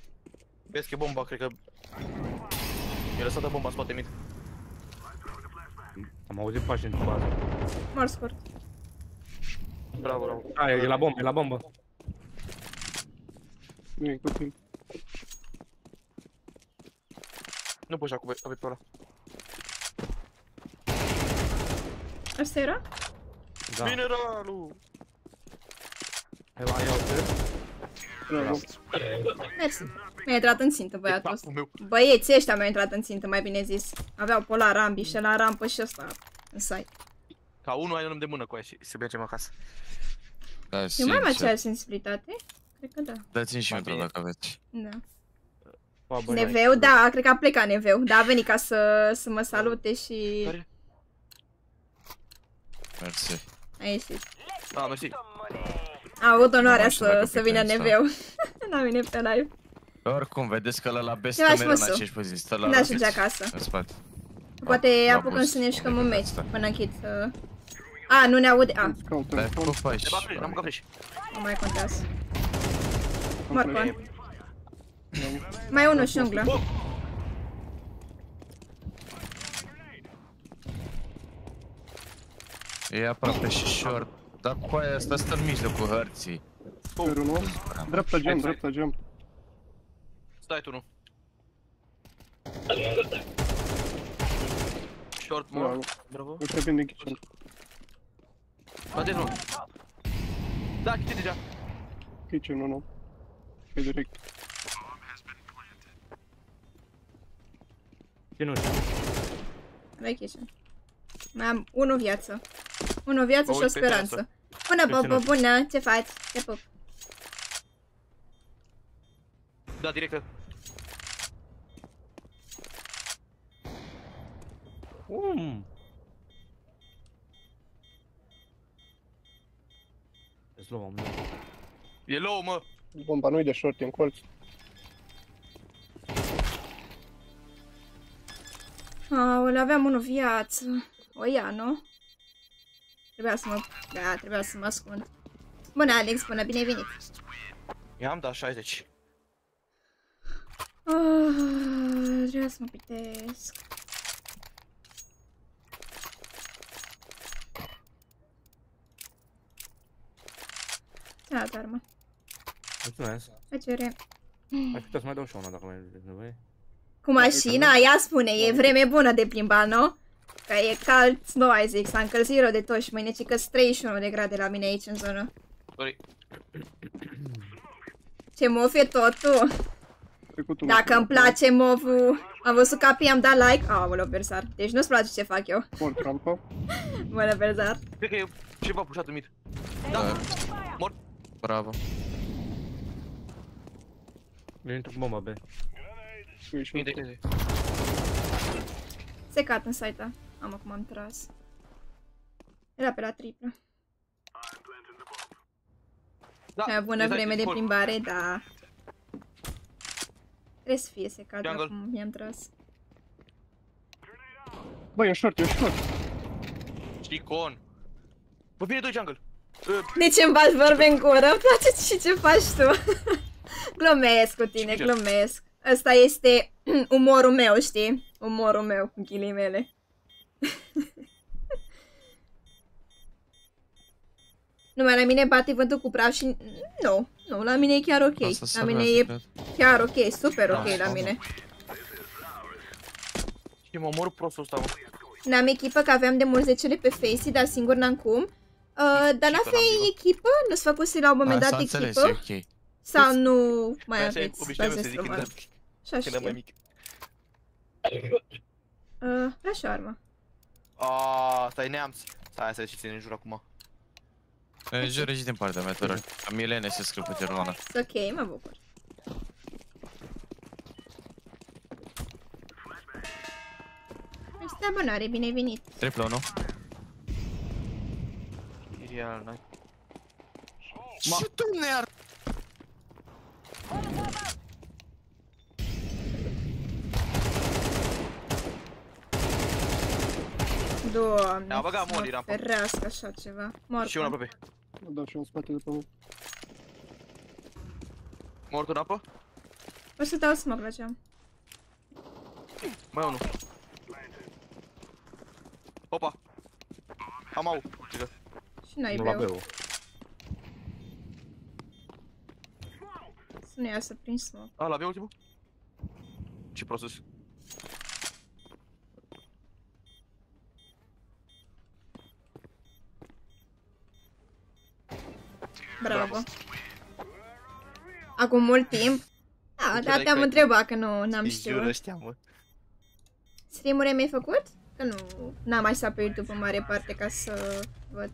Vezi că e bomba, cred că... E lăsată bomba în spate mid. Am auzit pași în bază. Mor scurt. Bravo, bravo. A, e la bombă, e la bombă. Nu e cu timp. Nu poți cu APP-ul ăla. Asta era? Da. Mineralul! Hai la iau Bravo. Mersi. Mi-a intrat în țintă băiatul ăsta. meu. Băieții ăștia mi-au intrat în țintă, mai bine zis. Aveau polar ambii și la rampă și ăsta în site. Ca unul ai un de mână cu aia și să mergem acasă. Da, Eu mai am sincer. aceeași sensibilitate? Cred că da. Dați-mi și Mai mie bine. dacă aveți. Da. Pa, băi, Neveu, da, cred că a plecat Neveu. Da, a venit ca să, să mă salute și Care? Mersi. a ieșit. Ah, mersi. Some money. A avut onoarea Nu știu să, dacă să vină putem, Neveu la mine pe live. Oricum, vedeți că ăla la best Eu aș mereu în văzut. aceeași poziție. Stă la N-aș rost, merge acasă. În spate. Poate la apucăm bus. să ne jucăm un meci Asta. până închid. Uh... A, nu ne aude. A, Scout Dar în cu fond. faci. Ne bat flash, am băgat flash. nu mai contează. Am Mor flash. con. Mai unul și unglă. E aproape și short. Dar cu aia asta stă în mijlocul hărții. Sperul, nu? Dreapta gem, Hai, dreapta gem. Stai tu, nu. Short more. Bravo. Bravo. Uite bine din kitchen. Bate nu. Da, chiti deja. Kitchen, nu, nu. E direct. Ce nu știu. Vai kitchen. Mai am unu viață. Unu viață Mă și o uit pe speranță. terasă. Bună, Pe Bobo, ținut. bună, ce faci? Te pup. Da, directă. Um. Îți luăm, am luat. E low, mă. Bomba nu-i de short, e în colț. Aoleu, aveam unu viață. O ia, nu? Trebuia să mă... Da, trebuia să mă ascund. Bună, Alex, bună, bine ai venit. I-am dat 60. Ah, trebuia să mă pitesc. Da, armă. Mulțumesc. Plăcere. Aș putea să mai dau și una dacă mai e nevoie. Cu mașina, ia spune, e vreme bună de plimbat, nu? Că e cald, nu ai zic, s-a încălzit rău de tot și mâine ci că 31 de grade la mine aici în zonă. Sorry. Ce mov e totul? Trecutul Dacă îmi place movul, am văzut capii, am dat like. Aoleu, Berzar. Deci nu-ți place ce fac eu. Mort rampă. Bună, Berzar. Cred că e ceva pușat în mid. Da. Mort. Bravo. Eu intru cu bomba B. Și și Mid, mid. Secat în site-a. Am acum am tras. Era pe la triplă. Da. Mai bună e dat vreme de gol. plimbare, da. Trebuie să fie secat Jungle. acum mi-am tras. Băi, e în short, e în short. Știi con. Bă, vine doi jungle. Uh, De ce îmi bagi vorbe în gură? Îmi place și ce faci tu. glumesc cu tine, Ce? glumesc. Ăsta este umorul meu, știi? Umorul meu, cu ghilimele. Numai la mine bate vântul cu praf și... Nu, nu, la mine e chiar ok. Asta La mine salvează, e cred. chiar ok, super ok Da, la da. mine. și mă mor prostul ăsta, mă. N-am echipă, că aveam de mult zecele pe Facey, dar singur n-am cum. Uh, dar Și n-aveai că n-am echipă? Nu-ți făcuse la un moment Da, dat s-a înțeles, echipă? e ok. Sau nu mai Așa e aveți obișnuiam să baze zic când, strămoare? Așa când am mai știu. mic. Uh, așa armă. Aaaa, stai neamț. Stai să știți în jur acum. În jur și din partea mea, te rog. Am Milene se scriu pe germană. Sunt ok, mă bucur. Este abonare, bine ai venit. Triplă, nu? Irial, n-ai. Ce dumne ar... Doamne, Ne-a băgat să Molly mă rampa. ferească așa ceva. Mort. Și una aproape. Mă dau și eu în spate de pe mine. Mort în apă? O să dau smoke la geam. Mai unul. Opa. Am au. Giga. Și noi Nu la beu. B-ul. Să nu iasă prin smoke. A, la B ultimul? Ce prost Bravo. Acum mult timp. Da, da, Înțeleg te-am că- întrebat că nu n-am Îi jur știut. ăștia, mă. Stream-uri mi-ai făcut? Că nu, n-am mai stat pe YouTube în mare parte ca să văd.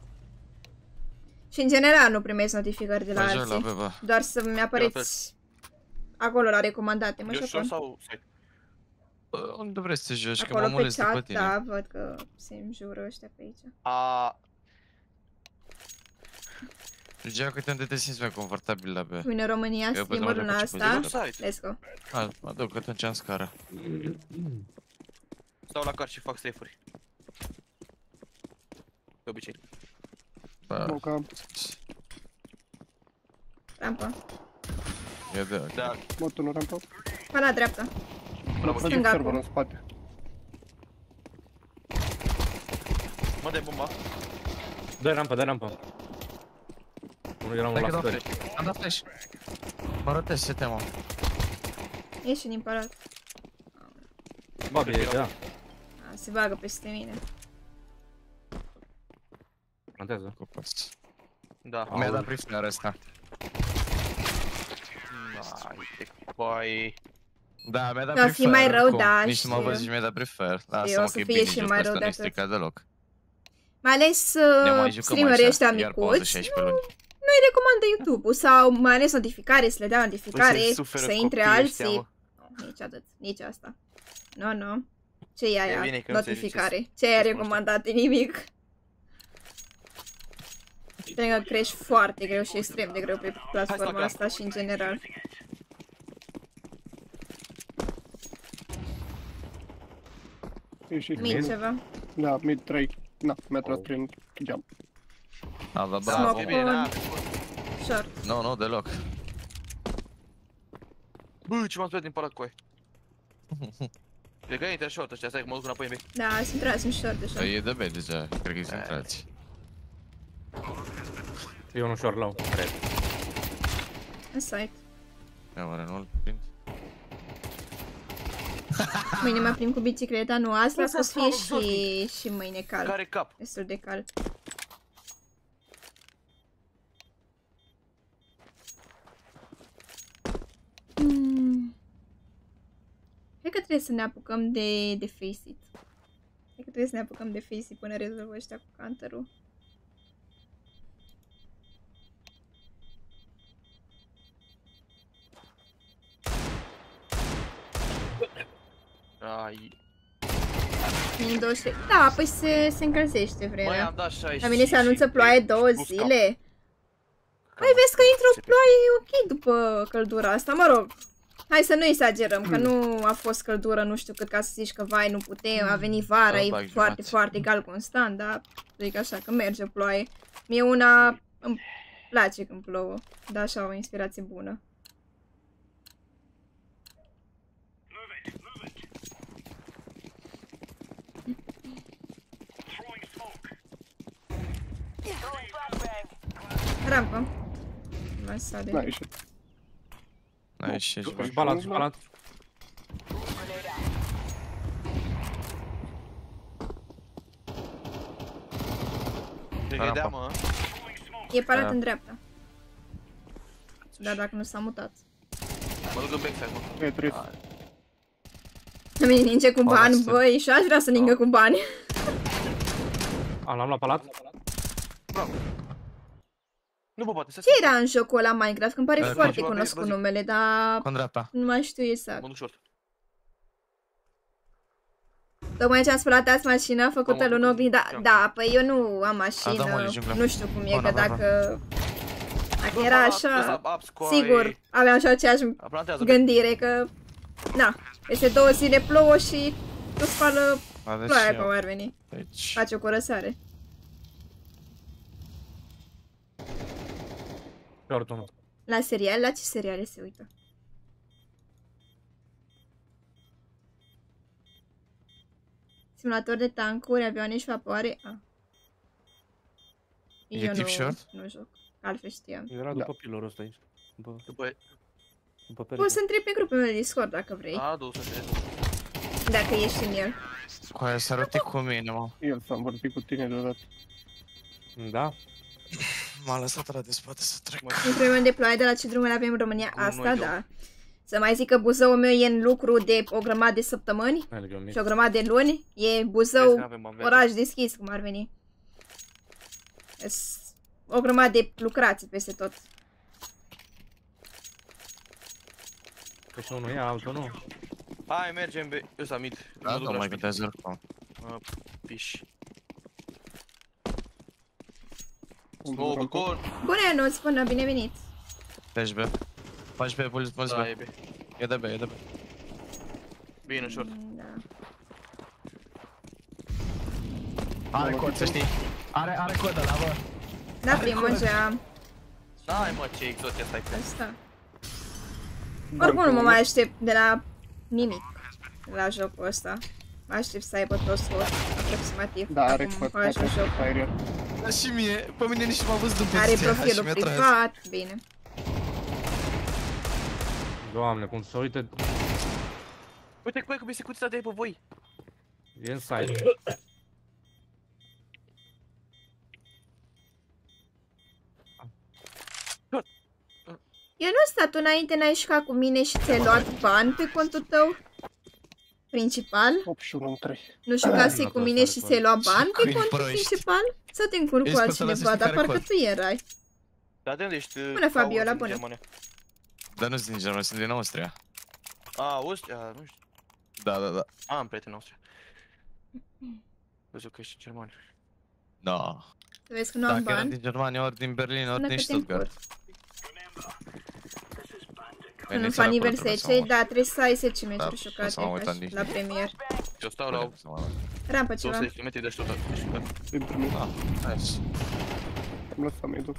Și în general nu primesc notificări de la Mai joc la alții. beba. Doar să-mi apareți acolo la recomandate, mă Eu și short acolo. sau side? Bă, Unde vrei să te joci? Că mă Acolo pe molest după chat, tine. da, văd că se înjură ăștia pe aici. A, Joc uite unde te simți mai confortabil la B. Vine România, Eu pe stream-ul doar luna de asta. pe side. Let's go. A, mă duc atunci în scară. Stau la car și fac safe-uri. De obicei. Bă, Smoca, Rampă. e de ok. Da, mort unul rampă. Pa la dreapta. bravo. Trage Stânga server acum. în spate. Mă dai bomba. Dă rampă, dă rampă. Unul era unul Hai că la dau scări. flash. Am dat flash. Mă rotez, ce temă. Ieși din palat. Ba, bine, da. A, se bagă peste mine. Plantează. Cu pas. Da. Mi-a dat prefer ăsta. Ai, te coi. Da, mi-a dat Da, prefer. fi mai rău, oricum. da, Nici nu m-a știu. văzut și mi-a dat prefer. Știu, Lasă-mă o că să e fie bine, și jocul mai ăsta rău de nu-i atât. stricat deloc. Mai ales Ne mai uh, jucăm streamerii ăștia așa, iar pauză micuți, 16 luni. nu-i recomandă YouTube-ul sau mai ales notificare, să le dea notificare, Băi, ce suferă să intre copiii ăștia, alții. mă. Nu, nici atât, nici asta. Nu, nu. Ce e E aia? bine că Notificare. înțelegeți Ce e ce spun recomandat? E nimic. Cred că crești foarte greu și extrem de greu pe platforma acolo. asta și în general. E și Mie ceva. Da, mid 3. Na, mi-a tras prin geam. A, da, Da, bravo. e bine, da. Short. Nu, nu, deloc. Bă, ce m-am spus din palat cu aia. Cred că intră short ăștia, stai că mă duc înapoi în B. Da, sunt tras, sunt short deja. E de B deja, cred că sunt frați. Eu nu short low, cred. În site. Ia oare nu-l prind? Mâine mă plimb cu bicicleta, nu azi, las că Lăsați fie calul și, și mâine cal. Care cap? Destul de cal. Cred că trebuie să ne apucăm de, de face it. Cred că trebuie să ne apucăm de face it până rezolvă ăștia cu canterul. Ai. Minim 23. Da, păi se, se încălzește Măi, vremea. am dat 60. La mine se anunță ploaie două plus cap. zile. Păi vezi că intră o ploaie ok după căldura asta, mă rog. Hai să nu exagerăm, că nu a fost căldură nu știu cât ca să zici că vai nu putem, a venit vara, Da, e bag foarte, jumătate. foarte egal constant, dar zic așa că merge ploaie. Mie una îmi place când plouă, dar așa o inspirație bună. Rampă. Mai sade. Na, ieșit. N-ai și ceva. Și balat, și balat. Cred că e de mă. E parat Da. în dreapta. Dar dacă nu s-a mutat. Mă duc în backside, mă. E 3. La mine ninge cu Am bani, asta. băi, și aș vrea să ningă cu bani. Am l-am luat palat. Nu vă poate să Ce era în jocul ăla Minecraft? Că îmi pare Uh, foarte ceva pe- cunoscut vă zic. numele, dar Con dreapta. nu mai știu exact. Mă duc short. Tocmai ce am spălat azi mașina, făcută Am lui avut- Ogli, da, am- da, păi eu nu am A, da, mașină, mă, junglă. nu știu cum e, Bun, că am avut. dacă, dacă era așa, Sigur. sigur, aveam și aceeași Plantează. gândire că, na, peste două zile plouă și tu spală A, deci ploaia eu. cum ar veni, Deci... face o curățare. Short unul. La serial, la ce seriale se uită? Simulator de tancuri, avioane și vapoare? Ah. E Eu tip nu, short? nu joc. Altfel știam. Era după pilorul ăsta aici. După, După după Poți perete. să întrebi pe grupul meu de Discord dacă vrei. A, dus să Dacă ești în el. Cu aia s-a rotit cu mine, mă. El s-a învârtit cu tine deodată. Da? M-a lăsat la de spate să trec. În primul de ploaie de la ce drumuri avem în România? Nu, Asta, noi da. Să mai zic că Buzăul meu e în lucru de o grămadă de săptămâni Hai lângă mine. și o grămadă de luni. E Vezi că Buzău, n-avem bani, oraș deschis, cum ar veni. Es o grămadă de lucrații peste tot. Că și unul ia, altul nu. Hai, mergem be... Ăsta mid. Da, Mă duc nu la mai șpil. contează oricum. Mă, piș. Unde Smoke, rampă? con. Bună, nu spună, bine venit. Deci B. Faci B, puls, puls Da, B. e B. E de B, e de B. Bine, short. Da. Are cod, să știi. Are, are cod ăla, bă. Da, primul geam. Hai mă, ce exotic asta e. Asta. Bun, Oricum nu mă cum- mai aștept de la nimic la jocul ăsta. Mă aștept să aibă tot scos, aproximativ. Da, are acum cod, faci un are joc. aerier. Dar și mie, pe mine nici nu m-a văzut după Are poziția aia și profilul mi-a tras. privat, bine. Doamne, cum se uită, Uite, cum e cum este cuțita de pe voi. e în side. Eu nu stat tu înainte n-ai jucat cu mine și ți-ai luat bani pe contul tău? Principal? 8 și 1 în 3. Nu jucase La cu mine și fiecare ți-ai luat bani pe Când contul proști. principal? Sau te încurc cu Ești pe ăla să altcineva? știi Dar care parcă cod. tu erai. Dar de unde ești? uh, Bună, Fabiola, Paula, din bună. Germania? Dar nu sunt din Germania, sunt din Austria. A, Austria, nu știu. Da, da, da. A, am prieten în Austria. Văzut că ești în Germania. Da. Să vezi că nu am Dacă era bani. din Germania, ori din Berlin, ori Până din că te Stuttgart. încurc. Păi Când nici fac acolo nivel trebuie să 10, mă- da, trebuie să ai 10 meciuri Da, jucate să mă uit ca în și Disney. la premier. Eu stau la Bine, să mă- Rampă ceva. 200 de km de Stuttgart. de Stuttgart. Pentru mine. Ah, nice. Am lăsat mid-ul.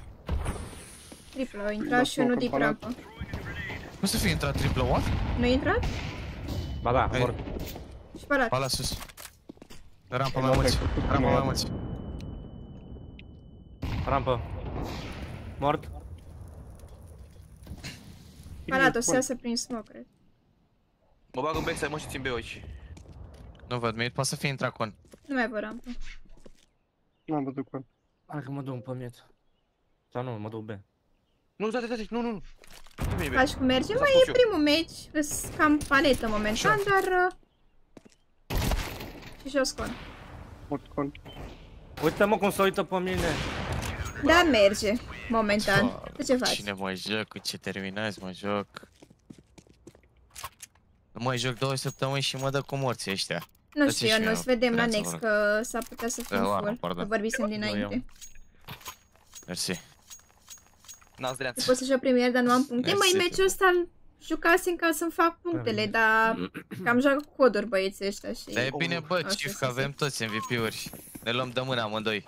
Triplă, a intrat și unul deep rampă. Nu să fie intrat triplă, what? Nu a intrat? Ba da, Hai. mor. Și palat. Pa la sus. Rampa mai Nu, mulți. cred că Rampa nu mai e. mulți. Rampă. Mort. Palat, o să iasă prin smoke, cred. Mă bag în backside, mă, și țin B aici. Nu văd mid, poate să fie intrat con. Nu mai vă rampă. N-am văzut cum. Hai că mă duc pe miet. Sau nu, mă duc B. Nu, da, da, da, nu, nu, nu. Nu vine B. Faci cum merge, Să mai spun e și eu. primul match, sunt cam panetă momentan, dar... uh, Și jos con. Mort con. Uite mă cum se uită pe mine. Da, merge, momentan. Fa- Tu ce faci? Cine mă joc, cu ce terminați mă joc. Nu mai joc două săptămâni și mă dă cu morții ăștia. Nu Dați știu, și eu nu mie să vedem la speranță, next vă rog. că s-ar putea să fim Da, full, pardon. că vorbisem Nu dinainte. eu. Mersi. N-ați dreață. Eu pot să joc premier, dar nu am puncte. Măi, Mersi. meciul ăsta îl jucasem ca să-mi fac punctele, dar cam joacă cu coduri băieții ăștia și... Dar e bine, bă, Așa Chief, să că zic. avem toți MVP-uri. Ne luăm de mână amândoi.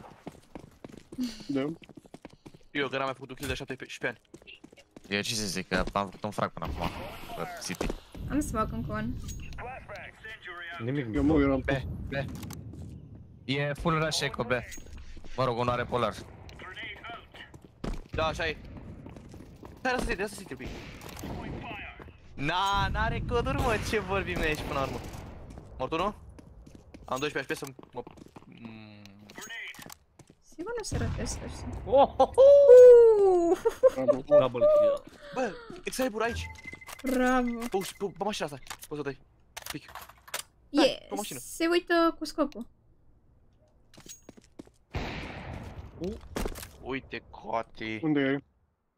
Da. Eu, că n-am mai făcut un kill de 17 ani. Eu ce să zic, că am făcut un frag până acum. Pe City. Am smoke în con. Nimic. Eu mă uit B, B. E full rush eco B. Mă rog, unul are polar. Da, așa e. Hai, lasă să lasă să un pic. Na, n-are coduri, mă, ce vorbim noi aici până la urmă? Mort unul? Am 12 HP să mă... Sigur nu se rătesc ăștia. Oh, oh. Uuuu, Bravo. Double kill. Bă, Excalibur aici! Bravo. Pe, pe, mașina asta, poți să dai. Pic. E, se uită cu scopul. Uite, coate. Unde e?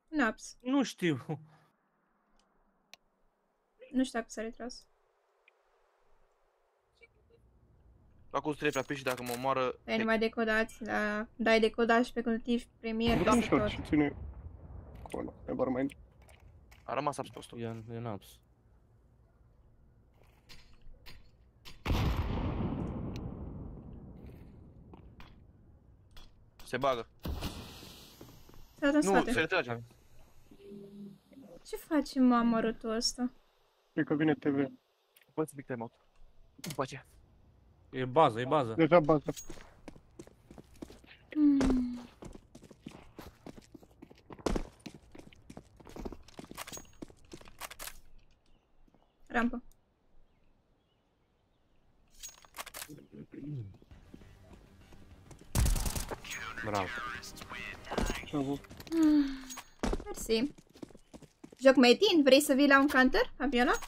Naps. Nu știu. Nu știu dacă s-a retras. Acum trebuie prea pe și dacă mă omoară... Dai numai decodați la... Dai decodați pe cultiv premier, Nu peste știu tot. ce ține. Acolo, nevermind. A rămas abs postul. E în- e în apps. Se bagă. S-a dat în Nu, spate. se retrage. Ce face mă amărâtul ăsta? Cred că vine TV. Poți să pic timeout. După aceea. E bază, e bază. Deja bază. Mm. Rampă. Bravo. Bravo. Mersi. Joc Metin, vrei să vii la un counter, Fabiola?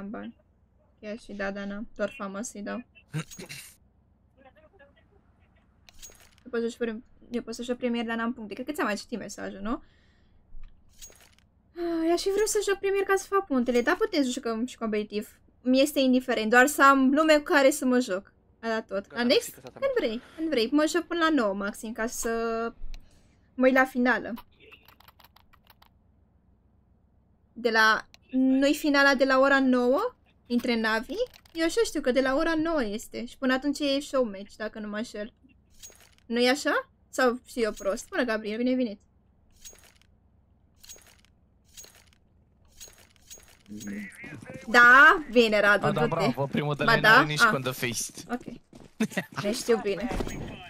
N-am bani. Chiar și da, da, n-am. Doar fama să-i dau. Eu pot să joc, eu pot să joc premier, dar n-am puncte. Cred că ți-am mai citit mesajul, nu? Ah, I-aș fi vrut să joc premier ca să fac punctele, dar putem să jucăm și competitiv. Mi este indiferent, doar să am lume cu care să mă joc. Ala tot. La next? Când vrei, când vrei. Mă joc până la 9 maxim ca să mă uit la finală. De la... Nu-i finala de la ora 9 între Navi? Eu așa știu că de la ora 9 este și până atunci e show match, dacă nu mă înșel. nu e așa? Sau știu eu prost? Bună, Gabriel, bine venit. Da, bine, Radu, A, da, du-te. bravo, primul de Ba la da? n-are nici Ah. când de faced. Ok. Ne știu bine.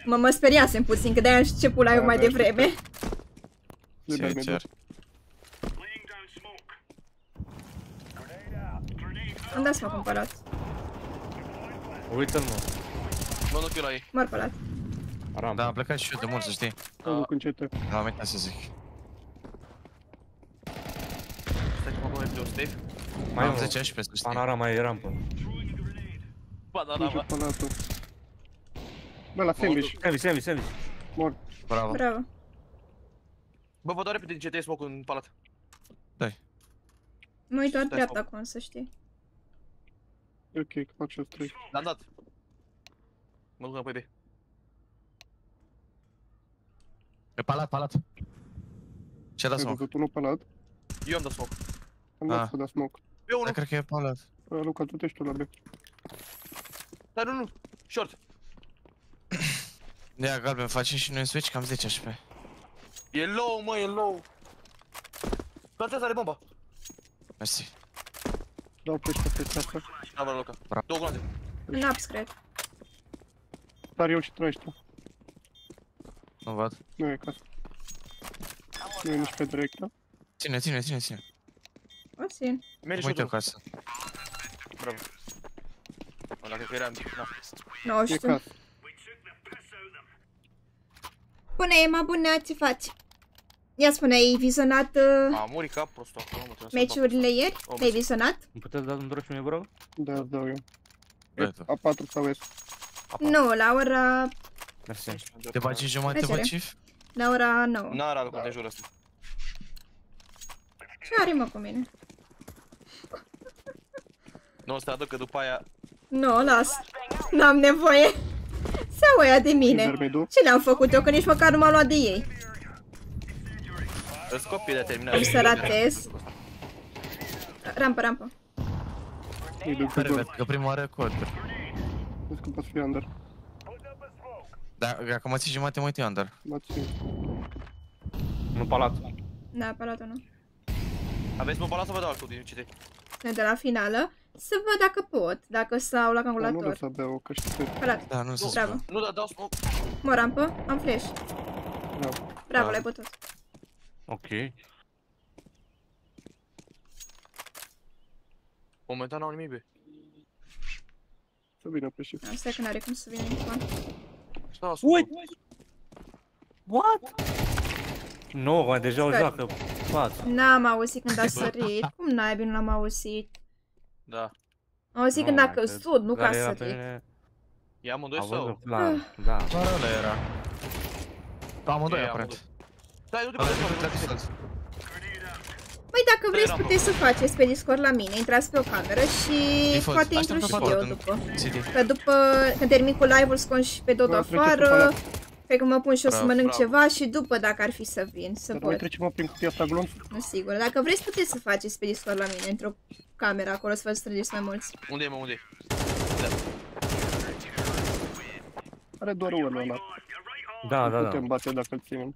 Mă, mă speriasem puțin, că de-aia am știut ce pula eu Da, mai da, devreme. De Ce bine, cer? Am dat să mă cumpărat. Uite-l mă. Mă duc eu la ei. Mor pe lat. Rampă. Da, am plecat și eu de mult, să știi. Mă duc încet. L-am uitat să zic. Pentru safe. Mai Am am 10 HP, să știi. Panorama e rampă. Banana, Nici mă. palatul. Bă, la sandwich. Sandwich, sandwich, sandwich. Mor. Bravo. Bravo. Bă, vă doare pe GT smoke în palat. Mă uit doar Stai, dreapta stop. acum, să știi. E ok, că fac și 3. L-am dat. Mă duc înapoi B. E palat, palat. Ce da Ai smoke? văzut unul palat? Eu am dat smoke. Am Ah. dat să da smoke. Eu Da, unul. cred că e palat. Bă, Luca, tu te tu la B. Dar nu, nu. Short. Ia, galben, facem și noi un switch, cam 10 HP. E low, mă, e low. Plantează are bomba. Mersi. Dau pe ăștia pe asta. Da, vă loca. Bravo. Două glonțe. În ups, cred. Dar eu și tu ăștia. Nu văd. Nu e casă. Nu e nici pe dreapta. Ține, ține, ține, ține. O țin. Merge Uite și acasă. Bravo. Ăla cred că era... Da. Nu E știu. casă. Bună, Emma, bună, ce faci? Ia spune, ai vizionat uh, A murit cap prostul acolo, mă, trebuie să meciurile ieri? Oh, Le-ai vizionat? Îmi puteți da un drop și mie, vă rog? Da, îți dau eu. Bă, E tu. A4 sau S. Nu, la ora... Mersi. Te bagi în jumate, bă, Plăcere. Chief? La ora 9. N-are alocul de jur ăsta. Ce are mă cu mine? Nu o să te aduc, că după aia... Nu, las. N-am nevoie. Se oia de mine. Intermediul. Ce le-am făcut eu, că nici măcar nu m-a luat de ei. Îți copii de terminat. Cum să ratez? Rampă, rampă. Îi duc pe Care văd gol. că prima oară coduri. Vezi că poți fi under. Da, dacă mă ții jumate, mă uit eu under. Mă țin. Nu palat. Da, palatul nu. Aveți mă balat să vă dau altul din CT. Ne de la finală. Să văd dacă pot, dacă stau la Dar nu calculator. lăsa bea-o, că știi că... Palat. Da, nu se Bravo. spune. Nu, da, dau smoke. Mă rampă, am flash. Da. Bravo, Da. l-ai bătut. Ok. Momentan n-au nimic, be. Să vină pe shift. Asta că n-are cum să vină nici bani. Stau smoke. What? Nu, mai deja o Sper. joacă. Față. N-am auzit când a sărit. Cum naibii nu l-am auzit? Da. Am auzit când a căzut, nu că a Care era pe sărit. mine, E amândoi A sau? văzut plan. Da. Doar ăla era. Da, amândoi, E, aparent. Amândoi. Stai, nu te Ăla bate, e nu te de bate. distans. Păi dacă vreți rampă. puteți să faceți pe Discord la mine, intrați pe o cameră și Default. poate intru Așteaptă și patul eu în după. CD. Că după, când termin cu live-ul, scon și pe Dodo Bă, treceți afară, pe palat. cred că mă pun și eu să Bravo, mănânc bravo. ceva și după dacă ar fi să vin, să Dar noi văd. trecem mă prin cutia asta glonț. Nu sigur. Dacă vreți puteți să faceți pe Discord la mine, într-o cameră acolo, să vă strângeți mai mulți. Unde e, mă, unde e? Are doar unul ăla. Da, da, da. Putem bate dacă îl ținem.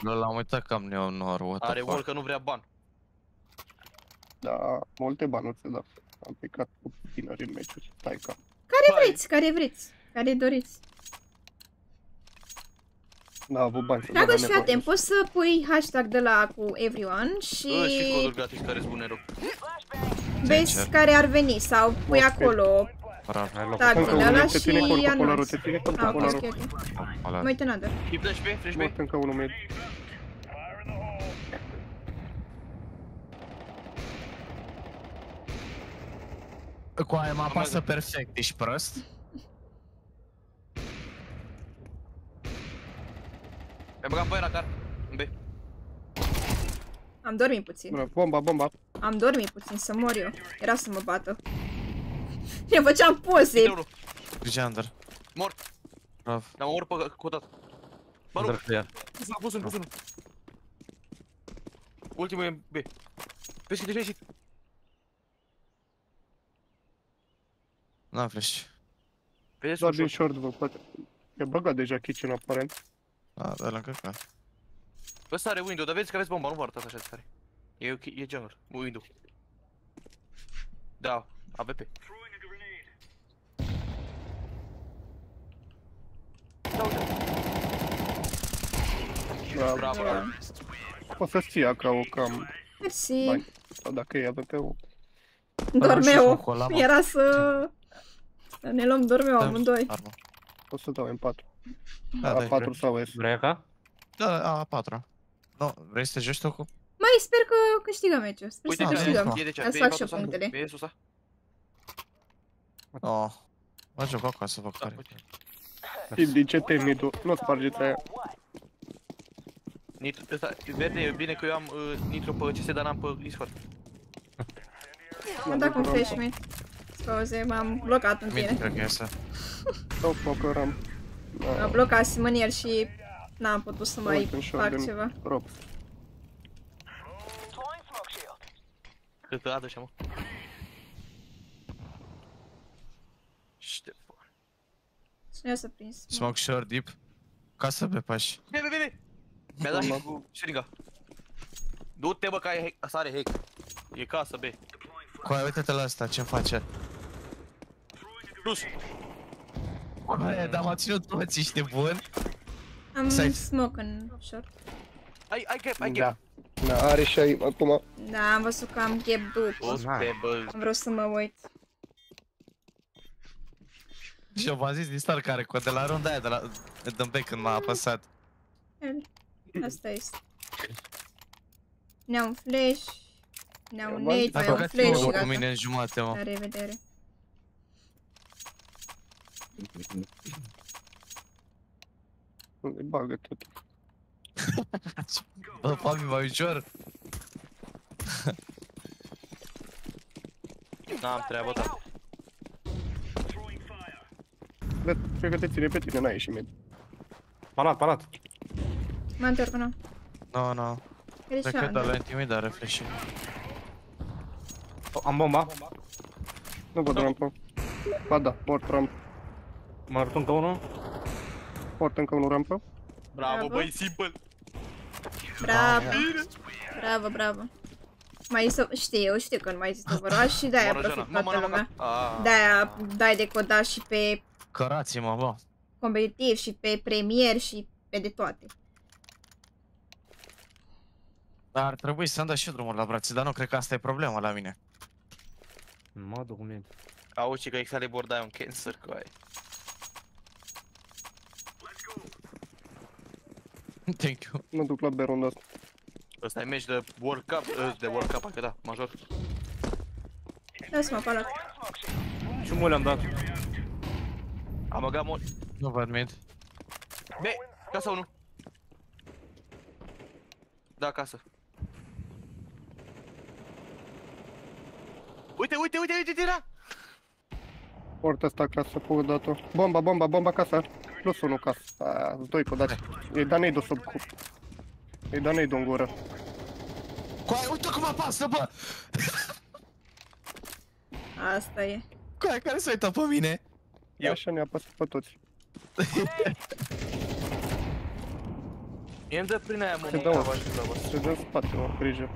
Nu l-am uitat că am neonor, what Are the wall fuck. că nu vrea bani. Da, multe bani se da. Am picat cu tineri în meciuri. Stai ca. Care Băi. vreți, care vreți, care doriți. N-a avut bani să Dragoș, dea fii atent, poți să pui hashtag de la cu everyone și Ă, și coduri gratis care sunt bune rău. vezi Sincer. care ar veni sau pui Ok. acolo Bravo. Hai loc. tag Încă din unul ăla te și ține corpul polarul, anunț. te ține corpul Ah, ok, polarul. ok, ok. Palat. Mă uit în under. Keep flash B, flash B. Mort încă unul mid. Cu aia mă apasă perfect, ești prost? Mi-a băgat pe aia la car. În B. Am dormit puțin. Bravo, Bomba, bomba. Am dormit puțin să mor eu. Era să mă bată. Eu făceam poze. Uite unul. Grijă under. Mort. Bravo. L-am omorât pe cotat. Mă rog, Under clear. pus unul, pus unul, pus unul. Ultimul e în B. Vezi cât de ieșit. N-am flash. Vedeți Doar un din short. short, vă poate. E băgat deja kitchen aparent. Da, da, l-am căcat. Ăsta are window, dar vezi că aveți bomba, nu vă arătați așa de tare. E, ok, e jungle, window. Da, AWP. Da, uite. Bravo. Bravo, Da. O să-ți ții ca o cam Mersi. bani. Sau dacă e AVP-ul. Dormeu. Acolo, mă. Era să... să ne luăm dormeu Da. amândoi. Armă. O să dau M4. Da, da, A4 sau S. Vrea ca? Da, a patra. Nu, vrei să te joci tu cu... Mai sper că câștigăm meciul. Sper Uite, să ce- câștigăm. e de ce? Ca să Vei fac și eu fața? punctele. Vei sus, da? Oh. Mă joc acasă, vă Da, care. Uite. Și de ce te mitu? Nu spargeți aia. Nitro, ăsta, verde, e bine că eu am uh, nitro pe CS, dar n-am pe Discord. Am dat cu un flash mate. Scuze, m-am blocat în Mid, tine. cred că este. Stau smoker am. M-a Da, blocat Simonier și n-am putut să mai Uite, în shot fac din- ceva. Rob. Deploying smoke shield. Cât adă așa, mă. Ștefan. Și nu să prins. Smoke short deep. Casă pe pași. Bine, bine, bine! Mi-a dat Bomba. hit cu șeringa. Du-te, bă, că ai hack. Asta are hack. E casă, B. Coaie, uite-te la asta, ce face? Plus. Coaie, dar m-a ținut toți, ești bun? Am Safe. smoke în short. Ai, ai gap, ai gap. Da. Da, are și ai acum. Da, am văzut că am gap după. O, te, bă. Am vrut să mă uit. Și eu v-am zis din start care cu de la runda aia, de la Dâmbec când m-a apăsat. Asta este. Ne-au un flash. Ne-au un Ia, nade, Hai mai un băgați flash și unul cu gata. mine în jumate, mă. La revedere. Îi bagă tot. Bă, Fabi, mai ușor. N-am treabă, da. Vezi, cred că te ține pe tine, n-ai ieșit mid. Palat, palat. Mă întorc, nu. Nu, nu. Cred Cred și că da, am. la intimidare, flash Oh, Am bomba. Nu văd rampă. Ba da, port ramp. Mă arăt încă unul. Port încă unul rampă. Bravo, Bravo. băi, simple. Bravo. Bravo, bravo. Mai să știu, știu că nu mai există overwatch și de-aia Moră, profit Jana. Mă, toată mă, mă, lumea. mă. Ah. De-aia dai de coda și pe Cărați-mă, bă. competitiv și pe premier și pe de toate. Dar ar trebui să-mi dă și drumul la brațe, dar nu cred că asta e problema la mine. Mă duc cu mine. Auzi că Excalibur dai un cancer cu aia. Thank you. Mă duc la B runda asta. Ăsta e meci de World Cup, uh, de World Cup, parcă da, major. Lasă-mă, palat. Și mult le-am dat. Am băgat mult. Nu văd mid. B, casa 1. Da, acasă. Uite, uite, uite, uite, tira! Port ăsta acasă cu dat-o. Bomba, bomba, bomba acasă. Plus unul casă. Aia, doi cu dați. E da nade sub cu. E da nade în gură. Coaie, uite cum apasă, bă! Asta e. Coaie, care se uită pe mine? Eu. Așa ne apasă pe toți. Mie îmi dă prin aia, mă, Se mă, dă un- cava și cava. Se dă în spate, mă, grijă.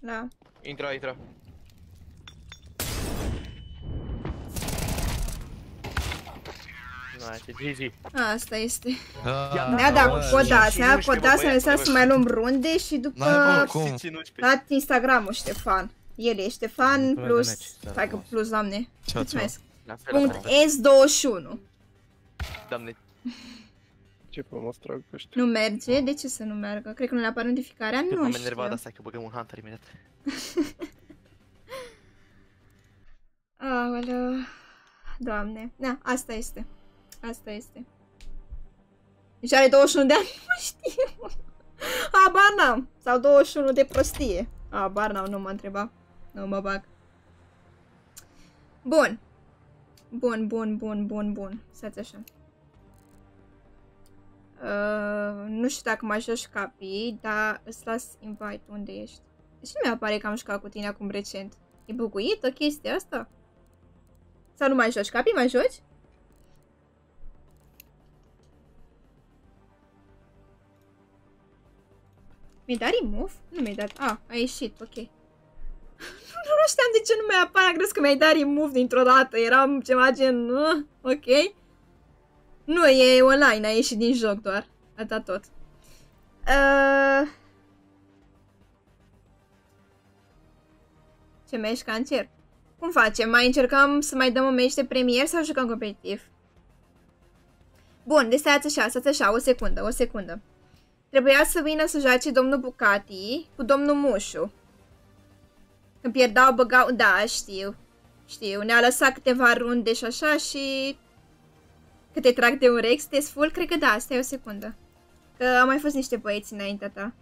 Da. Intra, intra. Nice, GG. Asta este. Da, Ne-a dat bă, cu coda, și ne-a dat nu știu, coda bă, să ne băiat, lăsat să mai luăm runde și după N-ai, bă, cum? dat Instagramul Ștefan. El e Ștefan Mulțumesc de plus... meci, da, Hai că frumos. plus, doamne. Ce ce? Mulțumesc. La fel, la Punct fel. S21. Doamne, Ce frumos trag ăștia. Nu merge? De ce să nu meargă? Cred că nu le apare notificarea? cât Nu m-am știu. enervat asta, că băgăm un hunter imediat. Aoleu. Doamne. Da, asta este. Asta este. Deci are 21 de ani, nu știu. Habar n-am. Sau 21 de prostie. Habar n-am, nu mă întreba. Nu mă bag. Bun. Bun, bun, bun, bun, bun. Stați așa. Uh, nu știu dacă mai joci capii, dar îți las invite unde ești. De ce nu mi-apare că am jucat cu tine acum recent? E buguită chestia asta? Sau nu mai joci? Capi, mai joci? Mi-ai dat remove? Nu mi-ai dat... Ah, a ieșit, ok. nu știam de ce nu mi-a apare, am crezut că mi-ai dat remove dintr-o dată. Eram ceva gen... Uh, ok. Nu, e online, a ieșit din joc doar. Atâta tot. Uh... Ce meci cancer? Cum facem? Mai încercăm să mai dăm un meci de premier sau jucăm competitiv? Bun, deci stați așa, stați așa, o secundă, o secundă. Trebuia să vină să joace domnul Bucati cu domnul Mușu. Când pierdau, băgau... Da, știu. Știu, ne-a lăsat câteva runde și așa și... Câte trag de urechi, sunteți full? Cred că da, stai o secundă. Că au mai fost niște băieți înaintea ta.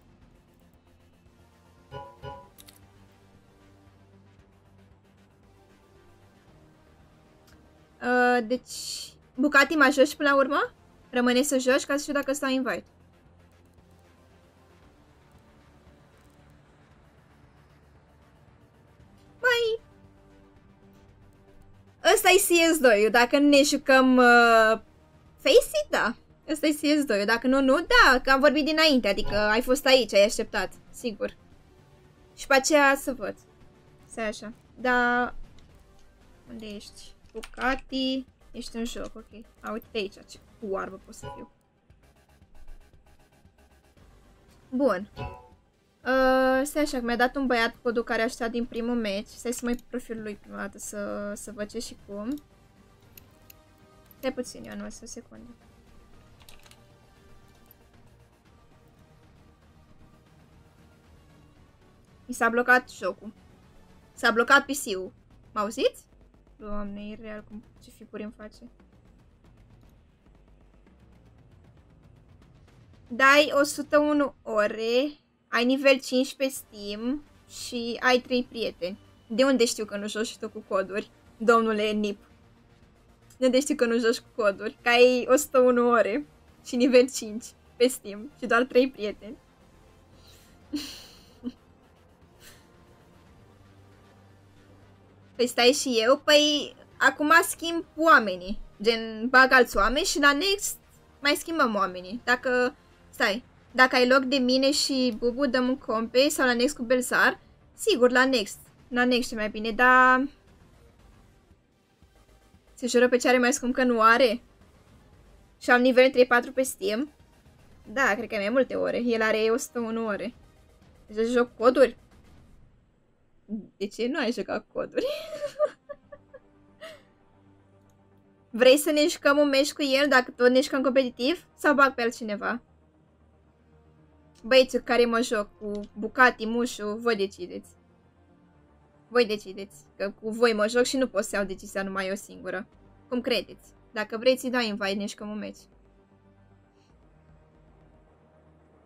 Uh, deci, Bucati mai joci până la urmă? Rămâne să joci ca să știu dacă stau invite. Ăsta e CS2, dacă ne jucăm uh, Face da. Ăsta e CS2, dacă nu, nu, da, că am vorbit dinainte, adică ai fost aici, ai așteptat, sigur. Și pe aceea să văd. Să așa. Da... Unde ești? Bucati. Ești în joc, ok. A, uite aici, ce oarbă pot să fiu. Bun. Uh, stai așa, că mi-a dat un băiat codul care a stat din primul match. Stai să mai profilul lui prima dată să, să văd ce și cum. Stai puțin, eu nu o să secundă. Mi s-a blocat jocul. S-a blocat PC-ul. Mă auziți? Doamne, e real cum ce figuri îmi face. Dai 101 ore, ai nivel 5 pe Steam și ai 3 prieteni. De unde știu că nu joci și tu cu coduri, domnule Nip? De unde știu că nu joci cu coduri? Că ai 101 ore și nivel 5 pe Steam și doar 3 prieteni. Păi stai și eu? Păi acum schimb oamenii. Gen, bag alți oameni și la Next mai schimbăm oamenii. Dacă, stai, dacă ai loc de mine și Bubu dăm un compe sau la Next cu Belzar, sigur, la Next. La Next e mai bine, dar... Se jură pe ce are mai scump că nu are? Și am nivel 3-4 pe Steam? Da, cred că mai multe ore. El are 101 ore. Deci joc coduri? De ce nu ai jucat coduri? Vrei să ne jucăm un meci cu el dacă tot ne jucăm competitiv? Sau bag pe altcineva? Băieții care mă joc cu Bucati, Mușu, voi decideți. Voi decideți. Că cu voi mă joc și nu pot să iau decizia numai eu singură. Cum credeți? Dacă vreți, dau invite, ne jucăm un meci.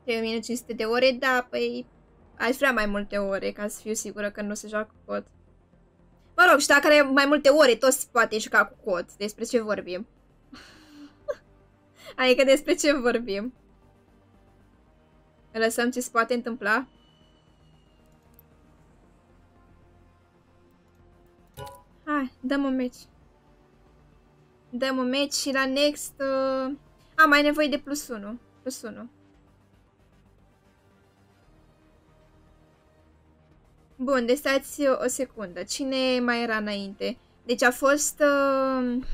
3500 de ore, da, păi Aș vrea mai multe ore ca să fiu sigură că nu se joacă cu cod. Mă rog, și dacă are mai multe ore, toți poate juca cu cod. Despre ce vorbim? adică despre ce vorbim? Lăsăm ce se poate întâmpla? Hai, dăm un match. Dăm un match și la next... Uh... Am mai nevoie de plus 1. Plus 1. Bun, deci stați o secundă. Cine mai era înainte? Deci a fost uh,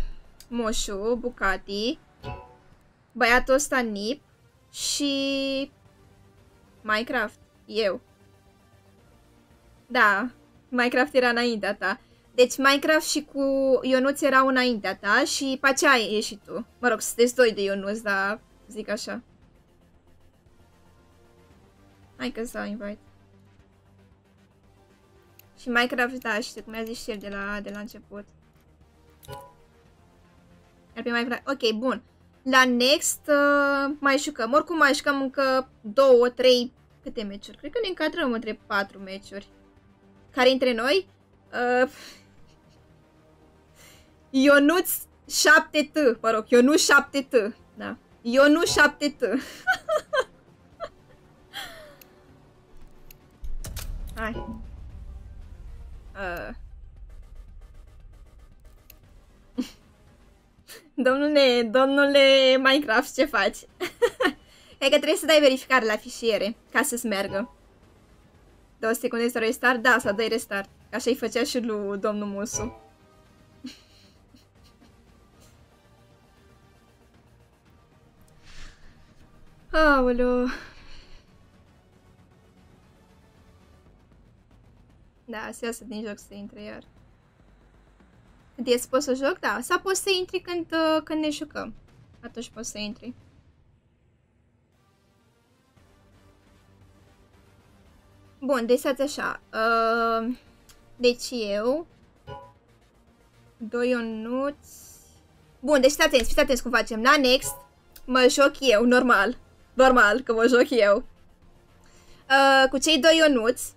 Moșu, Bucati, băiatul ăsta Nip și Minecraft. Eu. Da, Minecraft era înaintea ta. Deci Minecraft și cu Ionuț erau înaintea ta și pe aceea e și tu. Mă rog, sunteți doi de Ionuț, dar zic așa. Hai că să invite. Și Minecraft, da, știu cum mi-a zis și el de la, de la început. Iar pe Minecraft, ok, bun. La Next uh, mai jucăm. Oricum mai jucăm încă două, trei, câte meciuri? Cred că ne încadrăm între patru meciuri. Care între noi? Uh, Ionuț 7T, mă rog, Ionuț 7T, da. Ionuț 7T. Hai. Uh. Domnule, domnule Minecraft, ce faci? e că trebuie să dai verificare la fișiere ca să-ți meargă. Două secunde să restart? Da, să dai restart. Așa îi făcea și lui domnul Musu. Aoleu. Da, să iasă din joc să intre iar. Când e să poți să joc? Da. Sau poți să intri când, uh, când ne jucăm. Atunci poți să intri. Bun, deci stați așa. Uh, deci eu... Doi Ionuți... Bun, deci fiți atenți, fiți atenți cum facem. La Next mă joc eu, normal. Normal că mă joc eu. Uh, cu cei doi Ionuți.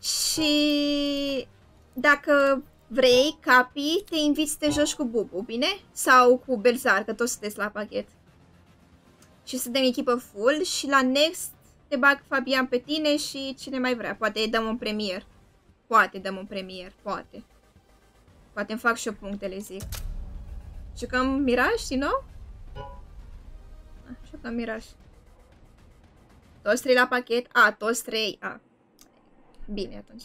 Și dacă vrei, Capi, te invit să te joci cu Bubu, bine? Sau cu Belzar, că toți sunteți la pachet. Și să dăm echipă full și la Next te bag Fabian pe tine și cine mai vrea. Poate îi dăm un premier. Poate dăm un premier, poate. Poate îmi fac și eu punctele, zic. Jucăm Miraj din nou? Ah, jucăm Miraj. Toți trei la pachet? A, toți trei. A. Bine atunci.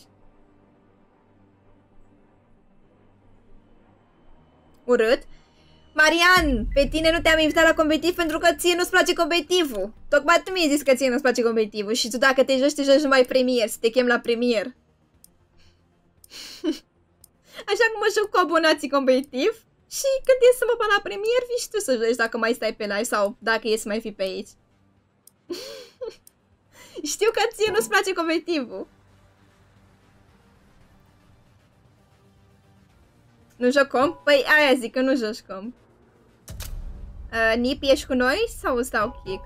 Urât. Marian, pe tine nu te-am invitat la competitiv pentru că ție nu-ți place competitivul. Tocmai tu mi-ai zis că ție nu-ți place competitivul și tu dacă te joci, te joci numai premier, să te chem la premier. Așa cum mă joc cu abonații competitiv și când ies să mă la premier, vii și tu să joci dacă mai stai pe live sau dacă ies să mai fi pe aici. Știu că ție nu-ți place competitivul. Nu joc comp? Păi aia zic că nu joci comp. Uh, Nip, ești cu noi sau îți dau kick?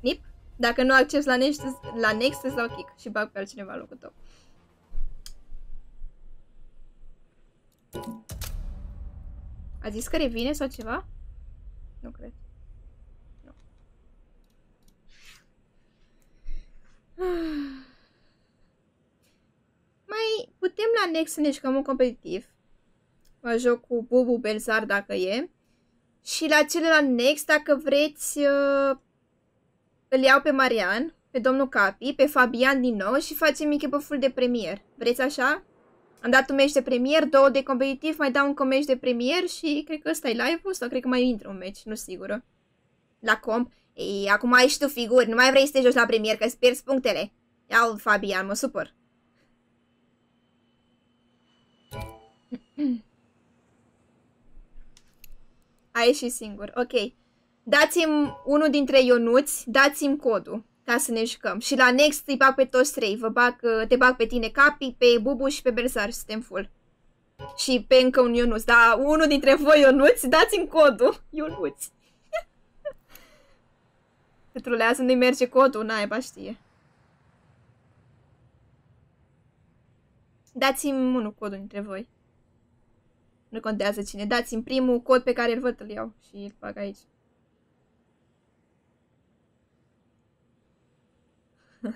Nip? Dacă nu acces la next, la next îți dau kick și bag pe altcineva locul tău. A zis că revine sau ceva? Nu cred. Nu. Mai putem la next să ne jucăm un competitiv. Mă joc cu Bubu Belzar dacă e. Și la celălalt next, dacă vreți, uh, îl iau pe Marian, pe domnul Capi, pe Fabian din nou și facem echipă full de premier. Vreți așa? Am dat un meci de premier, două de competitiv, mai dau un meci de premier și cred că ăsta e live-ul sau cred că mai intră un meci, nu sigură. La comp. Ei, acum ai și tu figuri, nu mai vrei să te joci la premier, că îți pierzi punctele. Ia Fabian, mă supăr. A ieșit singur. Ok. Dați-mi unul dintre ionuți, dați-mi codul ca să ne jucăm. Și la Next îi bag pe toți trei. Vă bag, uh, te bag pe tine, Capi, pe Bubu și pe Bersar. Suntem full. Și pe încă un Ionuț. Da, unul dintre voi Ionuți, dați-mi codul. Ionuți. Te trulează, nu-i merge codul, naiba știe. Dați-mi unul codul dintre voi. Nu contează cine. Dați-mi primul cod pe care îl văd, îl iau și îl fac aici.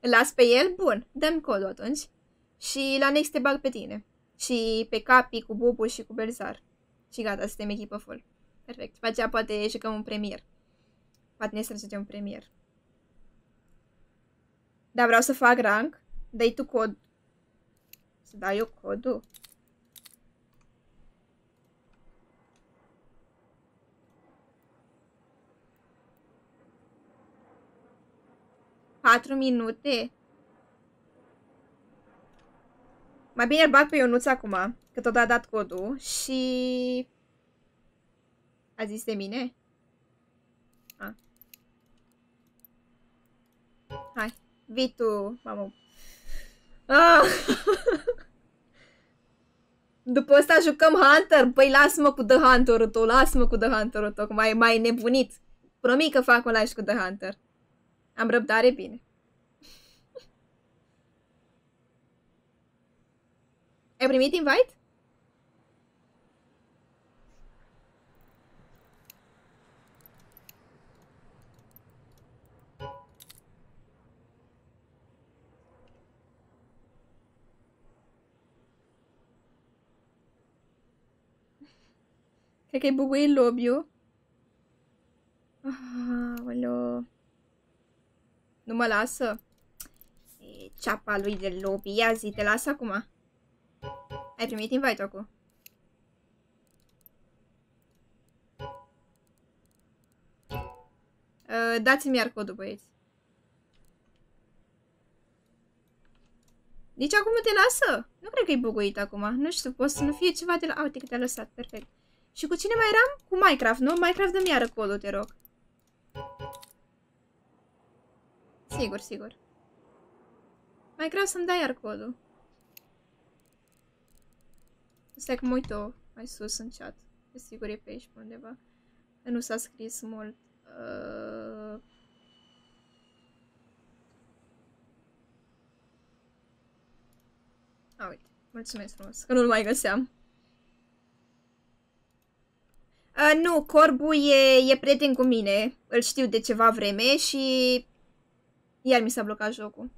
îl las pe el? Bun. Dăm codul atunci. Și la next te bag pe tine. Și pe Capi, cu Bubu și cu Belzar. Și gata, suntem echipă full. Perfect. După aceea poate jucăm un premier. Poate ne străgem un premier. Da, vreau să fac rank. Dai tu cod. Să dau eu codul. 4 minute? Mai bine îl bag pe Ionuț acum, că tot a dat codul și... A zis de mine? A. Hai, vii tu, mamă. Ah. După asta jucăm Hunter? Păi lasă-mă cu The Hunter-ul tău, lasă-mă cu The Hunter-ul tău, că mai, mai nebunit. Promit că fac un live cu The Hunter. Am răbdare bine. Ai primit invite? Cred că e buguit lobby-ul. Aoleu. Nu mă lasă? E, ceapa lui de lobby. Ia zi, te lasă acum. Ai primit invite acum. dați-mi iar codul, băieți. Nici acum nu te lasă? Nu cred că e buguit acum. Nu știu, poate să nu fie ceva de la... A, uite că te-a lăsat, perfect. Și cu cine mai eram? Cu Minecraft, nu? Minecraft dă-mi iară codul, te rog. Sigur, sigur. Minecraft să-mi dai iar codul. Stai că mă uit eu mai sus în chat. De sigur e pe aici pe undeva. Dar nu s-a scris mult. Uh... A, uite. Mulțumesc frumos, că nu-l mai găseam. Uh, nu, Corbu e, e prieten cu mine. Îl știu de ceva vreme și... Iar mi s-a blocat jocul.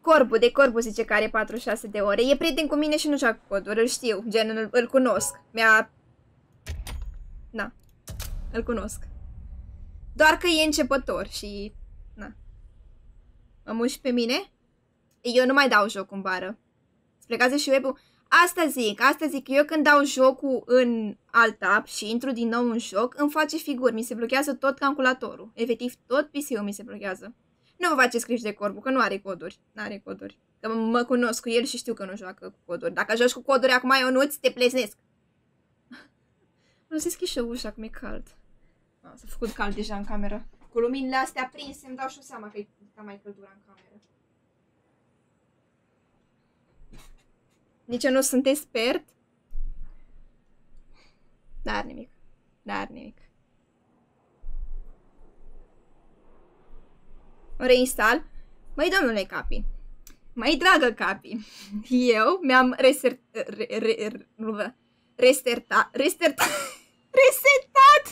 Corbu, de Corbu zice că are 46 de ore. E prieten cu mine și nu joacă coduri, îl știu, gen, îl, îl cunosc. Mi-a... Da, îl cunosc. Doar că e începător și... Na. Mă muși pe mine? Eu nu mai dau joc în bară. Plecați și web Asta zic, asta zic. Eu când dau jocul în alt tab și intru din nou în joc, îmi face figuri. Mi se blochează tot calculatorul. Efectiv, tot PC-ul mi se blochează. Nu vă faceți griji de corbu, că nu are coduri. Nu are coduri. Că mă cunosc cu el și știu că nu joacă cu coduri. Dacă joci cu coduri acum, eu nu-ți te pleznesc. Nu se deschis și ușa, cum e cald. A, s-a făcut cald deja în cameră. Cu luminile astea prinse, îmi dau și seama că e cam mai căldura în cameră. Nici eu nu sunt expert. Dar nimic. Dar nimic. O reinstal. Măi, domnule Capi. Măi, dragă Capi. Eu mi-am resert... Re, re, re, resterta, resterta, resetat!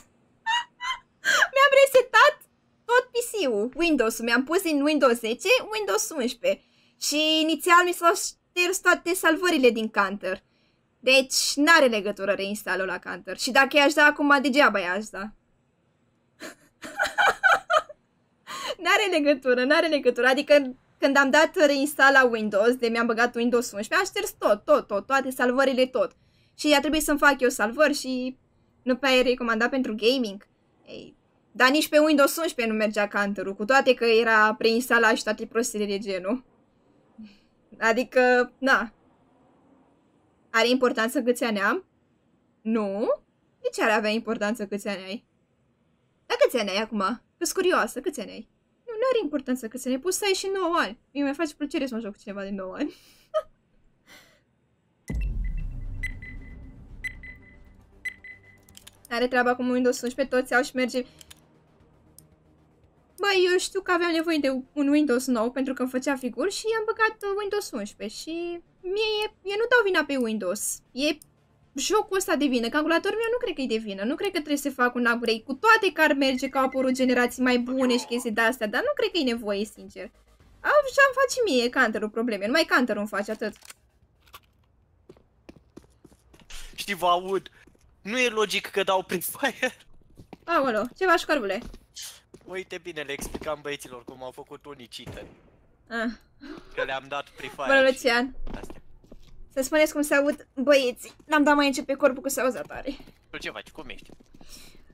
mi-am resetat tot PC-ul, Windows-ul. Mi-am pus din Windows 10, Windows 11. Și inițial mi s-au șters toate salvările din Counter. Deci, n-are legătură reinstalul la Counter. Și dacă i-aș da acum, degeaba i-aș da. n-are legătură, n-are legătură. Adică, când am dat reinstall la Windows, de mi-am băgat Windows 11, a șters tot, tot, tot, toate salvările, tot. Și a trebuit să-mi fac eu salvări și nu pe aia recomandat pentru gaming. Ei, dar nici pe Windows 11 nu mergea counter cu toate că era preinstalat și toate prostile de genul. Adică, na. Are importanță câți ani am? Nu? De ce ar avea importanță câți ani ai? Dar câți ani ai acum? că curioasă, câți ani ai? Nu, nu are importanță câți ani ai. Poți să ai și 9 ani. Mie mi face plăcere să mă joc cu cineva de 9 ani. are treaba cu Windows 11, toți au și merge Băi, eu știu că aveam nevoie de un Windows nou pentru că îmi făcea figuri și am băgat uh, Windows 11 și mie, eu nu dau vina pe Windows. E jocul ăsta de vină. Calculatorul meu nu cred că e de vină. Nu cred că trebuie să fac un upgrade cu toate că ar merge că au apărut generații mai bune și chestii de astea, dar nu cred că e nevoie, sincer. Și am face mie canterul probleme. Numai canterul îmi face atât. Știi, vă aud. Nu e logic că dau Free Fire. Aolo, ce faci, școrbule? Uite bine, le explicam băieților cum au făcut unii cheater. Ah. Că le-am dat Free Fire Bună, Lucian. Astea. Să spuneți cum se aud băieții. N-am dat mai începe corpul că se auză tare. Tu ce faci? Cum ești?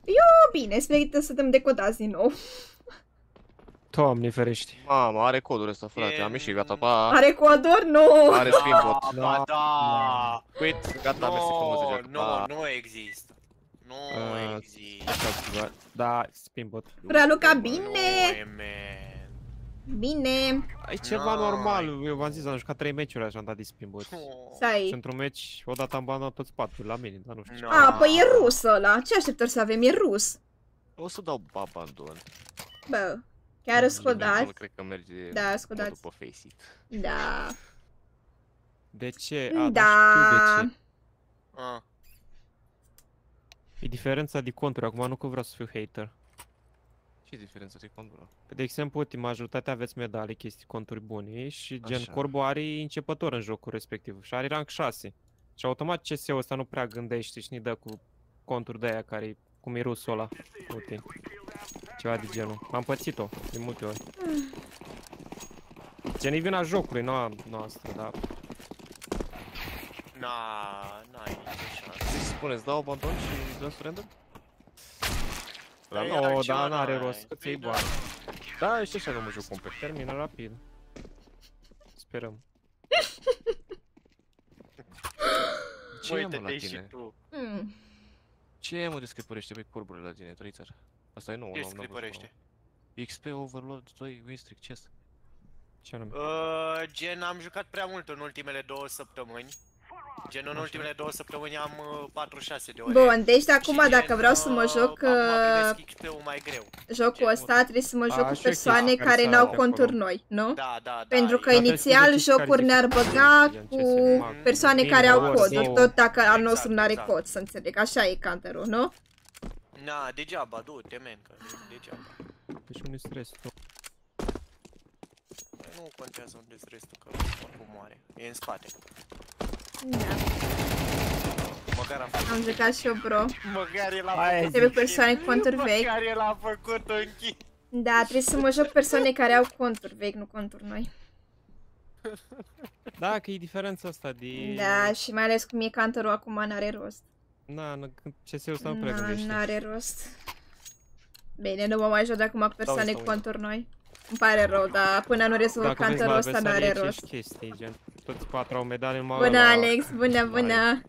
Eu bine, sper să dăm decodați din nou. Doamne ferești. Mamă, are codul ăsta, frate, E- am ieșit, gata, pa. Are coduri? Nu! Are spinbot. Da, da. Quit, gata, mersi frumos de Nu, joc. nu, pa. nu există. Nu Uh, există. Așa, da, spinbot. Raluca, Nu, bine! man. Bine! E ceva N-ai. normal, eu v-am zis, am jucat 3 meciuri așa, am dat de spinbot. Nu. Stai. Și într-un meci, odată am banat toți patru la mine, dar nu știu ce. Nu. A, păi e rus ăla. Ce așteptări să avem? E rus. O să dau abandon. Bă, chiar îți Abandon, scodați? Cred că merge Da, modul scodați. pe Faceit. Da. De ce? A, Da. da. știu de ce. Ah. E diferența de conturi, acum nu că vreau să fiu hater. Ce diferență de contură? De exemplu, în majoritatea aveți medalii, chestii, conturi bune și gen Așa. Corbo are începător în jocul respectiv și are rank 6. Și automat CS-ul ăsta nu prea gândește și ni dă cu conturi de aia care cum e rusul ăla. Uite. Ceva de genul. Am pățit-o de multe ori. Gen e vina jocului, nu a noastră, dar Na, n-ai nicio șansă. Deci spuneți, dau abandon și dăm surrender? La Ei, No, dar reacționai. n-are rost că ți-ai Bine. bani. Da, și așa nu mă joc complet. Termină rapid. Sperăm. Ce e mă la Uite-te și tine? tu. Mm. Ce e mă de scripărește pe curburile la tine, Trăițar? Asta e nou, Ce nu, nu scripărește? XP Overload 2 Winstreak, ce asta? Ce anume? Uh, gen, am jucat prea mult în ultimele două săptămâni. Gen, în ultimele două săptămâni am uh, 46 de ore. Bun, deci acum Și dacă gen, vreau să mă uh, joc acum uh, primesc XP-ul mai greu. jocul ăsta, trebuie să mă joc A, cu și o persoane chestie care care să n-au arate conturi acolo. noi, nu? Da, da, da. Pentru că e- Da, trebuie să inițial vezi jocuri care ne-ar se- băga gen, ce cu se fac. persoane Minim care au o oră, coduri, două. tot dacă al Exact, nostru n-are exact. cod, să înțeleg. Așa e counter nu? Na, degeaba, du-te, men, că degeaba. Deci unui stres. tu. Nu contează unde sunt restul, că oricum moare. E în spate. Da. Măcar am făcut. Am jucat și eu, bro. Măcar el a Aia făcut. Trebuie persoane cu conturi vechi. Măcar el a făcut un chit. Da, trebuie să mă joc persoane care au conturi vechi, nu conturi noi. Da, că e diferența asta de... Da, și mai ales cum e counterul acum n-are rost. Na, na, când CS-ul ăsta nu prea Na, gândește. N-are rost. Bine, nu mă mai joc de acum cu persoane ăsta cu uite. conturi noi. Îmi pare rău, dar până nu rezolv Dacă vezi la counterul ăsta n-are adversari rost. aceeași chestii, gen. Toți patru au medalii numai Bună, ăla- Alex, bună, Mai- bună.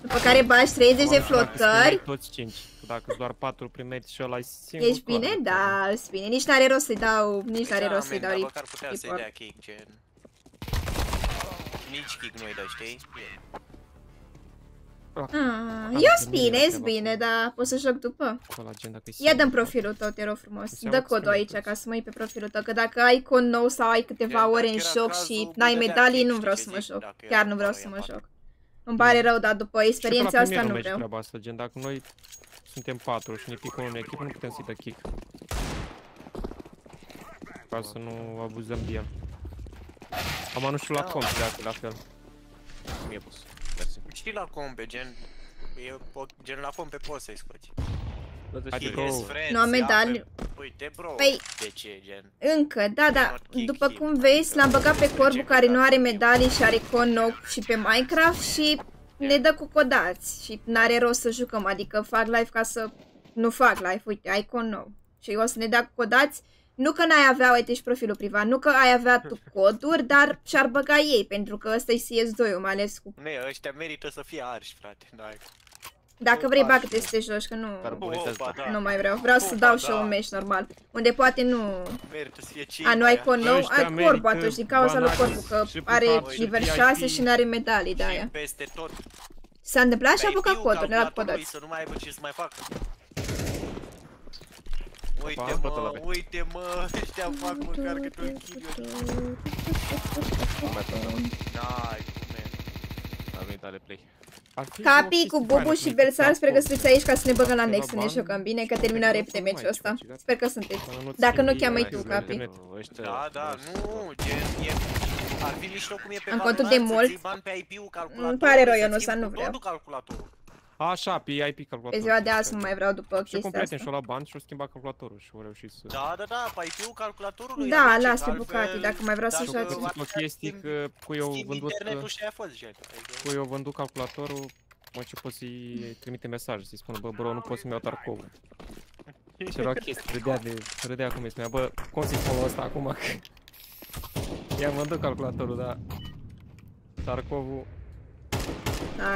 După care bagi 30 de Dacă îți flotări. primești Toți 5. Dacă îți doar 4 primești și ăla e singur. Ești bine? corect. Da, ești bine. Nici n-are rost să-i dau, nici n-are Da, rost să-i men, dau dar rip. măcar putea să-i report. dea kick, gen. Nici kick nu-i dă, știi? E. Ah, Hai, eu că sunt nu e bine, treaba sunt bine, cu- dar poți să joc după. Ăla, gen, dacă e Ia dăm singur, profilul tău, te rog frumos. Înseamnă Dă că codul sunt aici toți. ca să mă uit pe profilul tău, că dacă ai con nou sau ai câteva Chiar ore dacă în era joc cazul, și mă n-ai dădea medalii, kick, nu știi vreau ce să mă zic? joc. Dacă era Chiar nu vreau acolo, să e mă patru. joc. Îmi pare rău, dar după Și experiența până la asta mine nu merge vreau. treaba asta, gen, dacă noi suntem 4 și ne pică unul în echipă, nu putem să-i dă kick. Ca să nu abuzăm de el. Am anunțul la Da. cont, dacă la fel. Mie pus. Mersi. Știi la combe, gen... E, po- gen la combe poți să-i scoți. Adică- Yes, friends, Nu am ia medalii. pe- Uite, bro, Păi- de ce, gen? Încă, da, da. Not kick După him, cum vezi, l-am băgat pe adică corbu merge care cu nu are data. medalii și are con nou și pe Minecraft și ne dă cu codați și n-are rost să jucăm, adică fac live ca să nu fac live, uite, ai con nou și o să ne dea cu codați, nu că n-ai avea, uite și profilul privat, nu că ai avea tu coduri, dar și-ar băga ei, pentru că ăsta e CS2-ul, mai ales cu... Ne, ăștia merită să fie arși, frate, da. Dacă vrei, Opa, bagă-te să te joci, că nu, Carbonizează. Opa, da. nu mai vreau, vreau să Opa, dau și eu da. un match normal, unde poate nu... Merită să fie 5 A, nu ai con nou? Ăștia Ai corbu merită atunci, din cauza lui banați corbu, că și are pupați și nivel VIP. 6 și n-are medalii de Și aia. peste tot. S-a întâmplat și a Pe băgat IP-ul coduri, ne-a dat calculatorului codați. Să nu mai aibă ce să mai facă. Uite Apa, toată la mă, B. uite mă, ăștia fac măcar câte un kill. N-ai, cum e. Am venit ale play. Ar fi o Capi chestie cu faină Bubu să și ne Belsar, dați sper că cont. sunteți aici ca să ne băgăm la Dacă next, să ne bani, jucăm bine, că să termină ne repede luăm meciul mai ăsta. ceva, gata. Sper că sunteți. Până nu-ți Dacă nu schimbi cheamă-i live-ul tu, pe Capi. internet. Ăștia... Da, da, nu, gen, e, ar fi mișto cum e pe Am Valorant, contul de să mult. ții bani pe IP-ul calculatorului, Îmi pare rău, să Ionuț, schimbi nu cu vreau. Totul calculatorul. Așa, pe IP calculator. Pe ziua de azi nu mai vreau după Și cu chestia prieteni și-o asta. la bani și-o schimba calculatorul și-o reușit să... Da, da, da, pe IP-ul calculatorului. Da, amice, lasă că Bucati, altfel- dacă mai vrea să dacă joace. Că ți o altfel chestii schimbi- că cu eu schimbi vândut, internetul că, și aia a fost, gen. Adică, cu eu vândut calculatorul, mă început să-i trimite mesaj, să-i spună, bă, bro, nu pot să-mi iau Tarkovul. Și era chestii, râdea de, râdea cum îi spunea, bă, cum să-i spun ăsta acum? I-am vândut calculatorul, dar Tarkovul,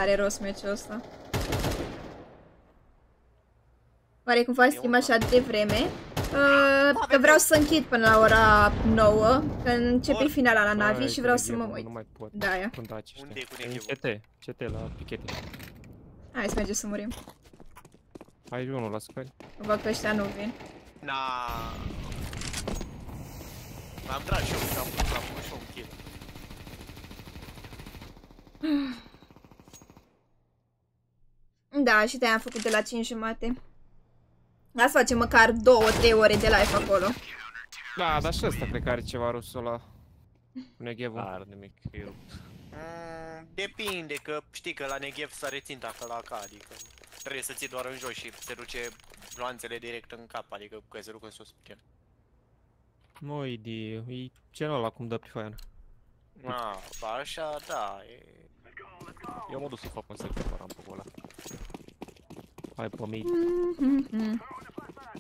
Are rost meciul ăsta. Oare cum faci stream așa de vreme? Uh, că vreau să închid până la ora 9, că începe Or- finala la Navi Ai, și cu vreau să mă neghevul, uit. Nu mai pot. Da, aia. Când daci, Unde e cu În neghevul? CT, CT la pichete. Hai să mergem să murim. Ai unul la scări. Văd că ăștia nu vin. Na. M-am tras și eu, că am am făcut și eu un kill. Da, și de-aia am făcut de la 5 jumate. Las facem măcar 2-3 ore de live acolo. Da, dar și ăsta cred că are ceva rusul ăla. Cu neghevul. Ar nimic, e rupt. Mm, depinde, că știi că la Negev s-a rețin dacă la AK, adică trebuie să ții doar în jos și se duce gloanțele direct în cap, adică că se duc în sus. Gen. Nu, e de... e genul ăla cum dă pe foaia. A, ba așa, da, e... Eu mă duc să fac un set pe rampul ăla. Hai pe mid. Mhm.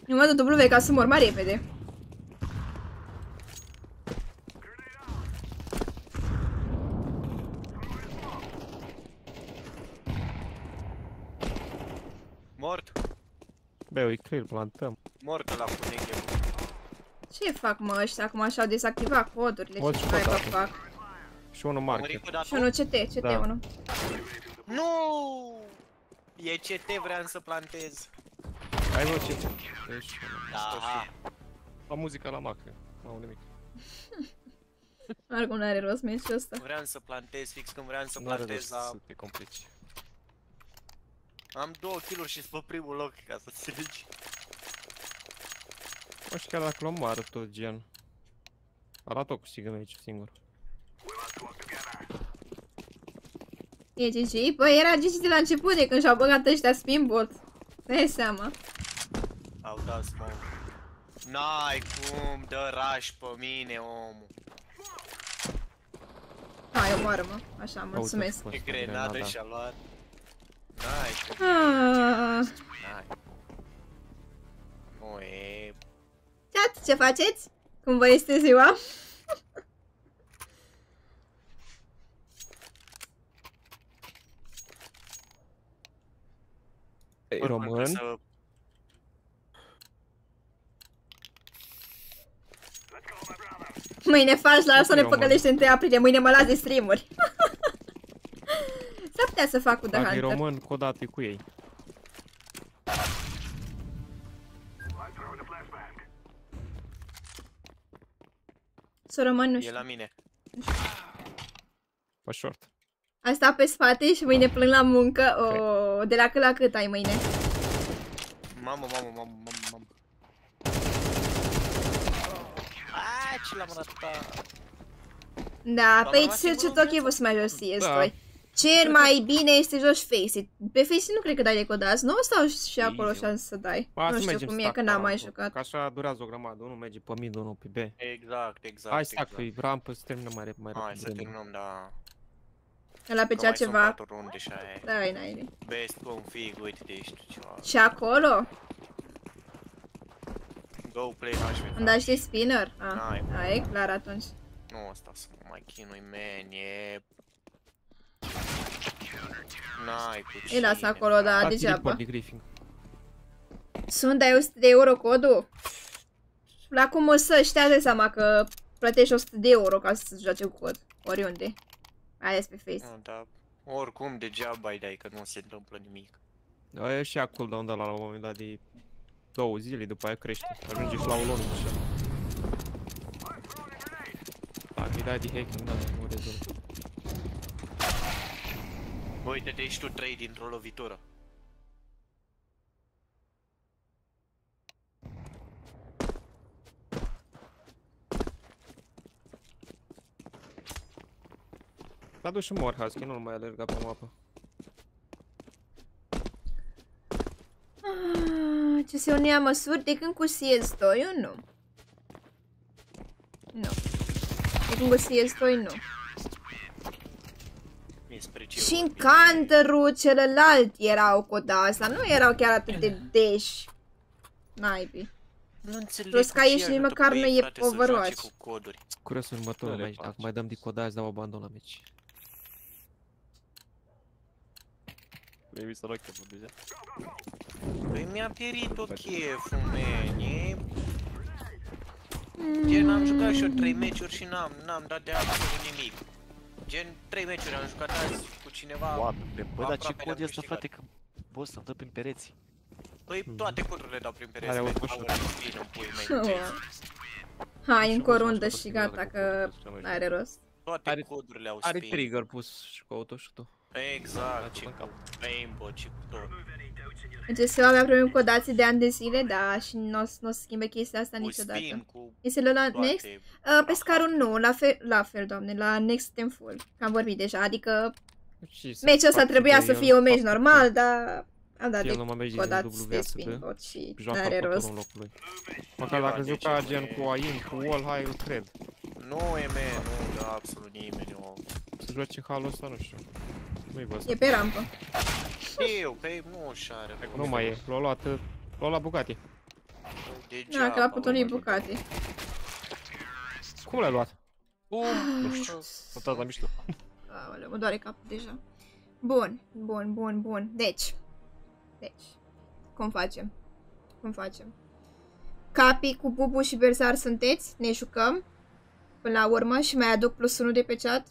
Eu mă duc W ca să mor mai repede. Mort. Bă, îi clear, plantăm. Mort la cu neghev. Ce fac mă ăștia acum așa au desactivat codurile? Poți Ce și naiba pot acum. fac? Și unul Am market. murit cu datul? Și unul CT, CT Da. unul. Nu! E CT vreau să plantez. Hai vă ce Deci, Aha. am muzica la mac. Nu au nimic. Oricum n-are rost meciul ăsta. Vreau să plantez fix când vreau să Nu are plantez rost la... să te complici. Am două kill-uri și sunt pe primul loc, ca să înțelegi. Mă, și chiar dacă l omoară tot gen. A luat-o câștigă meciul singur. E GG? Băi, era GG de la început de când și-au băgat ăștia spinbot. Dai seama. Au dat smoke. N-ai cum, dă rush pe mine, omul. Hai, omoară-mă. Așa, mulțumesc. Uite, E fost grenadă grenada. și-a luat. N-ai cum, Ah, n-ai. Nu e... Chat, ce faceți? Cum vă este ziua? E Urmă, român. Să... Mâine faci la să ne Eu, mă. păcălește 1 aprilie, mâine mă las de streamuri. S-ar putea să fac cu The Dacă e Hunter. român, codat e cu ei. Să rămân, nu E știu. la mine. Pe short. A stat pe spate și mâine plâng la muncă. O, de la cât la cât ai mâine? Mamă, mamă, mamă, mamă, mamă. Aaa, ce l-am ratat. Da, Am pe rămas aici singur ce în tot e să mai jos CS2. Da. Cel mai bine este jos Face-it. Pe Face nu cred că dai de codați, nu? Sau și acolo Easy. șanse să dai? Ba, nu să știu mergem cum e, stack că n-am pe mai rampă, jucat. Că așa durează o grămadă. Unul merge pe mid, unul pe B. Exact, exact. Hai stack exact. pe rampă să terminăm mai repede. Mai Hai repede. să terminăm, da. Ăla pe Că cea mai sunt ceva. patru runde și aia e. Da, e naibii. Best config, uite de știu ceva. Și acolo? Go play HV. Unde știi spinner? Ah, N-ai. da, e clar atunci. Nu asta să mă mai chinui, man, e... N-ai cu Îi cine. las acolo, da, Dați degeaba. report de Griffin. Sunt, dai 100 de euro codul? La cum o să știa de seama că plătești 100 de euro ca să joace cu cod. Oriunde. Mai ales pe Face. Nu, dar oricum degeaba îi dai că nu se întâmplă nimic. Da, e și acolo de unde la un moment dat de două zile, după aia crește. Ajunge și la o lună și așa. Dacă îi dai de hacking, da, nu rezolvă. Uite, deci tu trei dintr-o lovitură. L-a dus și mor Husky, nu-l mai alerga pe mapă. Ah, ce se unia măsuri de când cu CS2, eu nu. Nu. De când cu CS2, nu. E spre ce Și în vorbim. counter celălalt erau codați, dar nu erau chiar atât de deși. Naibii. Nu înțeleg Plus cu că ce aici nici ajută măcar pe nu ei, e frate, să joace Overwatch. cu coduri. Curios următorul Nu le meci, dacă place. mai dăm de codați, dau abandon la meci. Mi s-a luat cheful deja. Păi mi-a pierit o cheful, man, e... Gen, am jucat și eu 3 meciuri și n-am, n-am dat de absolut nimic. Gen, 3 meciuri am jucat azi cu cineva. Oameni, bă, dar ce Aproape cod e le-am asta, frate, că boss să-mi dă prin pereți. Păi toate codurile dau prin pereți, Are man, o power ușă. spin în pui mei. ce- Hai, Și încă o am văzut rundă asta și pe gata, perioadă că cu coduri, n-are rost. Toate Are- codurile au Are spin. trigger pus și cu auto și tu. Exact, Dați-l și în cu cap. aimbot și cu tot. În CSU avea primit codații de ani de zile, da, și nu o să nu o să schimbe chestia asta Cu niciodată. spin, cu Este la Next? toate. Uh, pe scarul nu, la fel, la fel, doamne, la Next suntem full. Că am vorbit deja, adică Și să meciul ăsta fac trebuia de să el, fie un meci fac normal, dar am dat El de nu mai merge din codați de WSD. spin bot și Joacă n-are poporul rost. în locul lui. Măcar dacă deci juca nu gen e- cu AIM, cu wall, hai, îl cred. Nu e, man, nu da absolut nimeni, eu. Să joace halul ăsta, nu știu. Nu-i văzut. E pe rampă. Știu, pe nu și are. Nu mai e, l-a luat, l-a luat Bugatti. Degeaba, Da, că la putonii mă, bucate. Cum l-ai luat? Uh, nu știu. Am dat la mișto. Aoleu, mă doare capul deja. Bun, bun, bun, bun. Deci. Deci. Cum facem? Cum facem? Capi cu Bubu și Berzar sunteți? Ne jucăm? Până la urmă și mai aduc plus 1 de pe chat?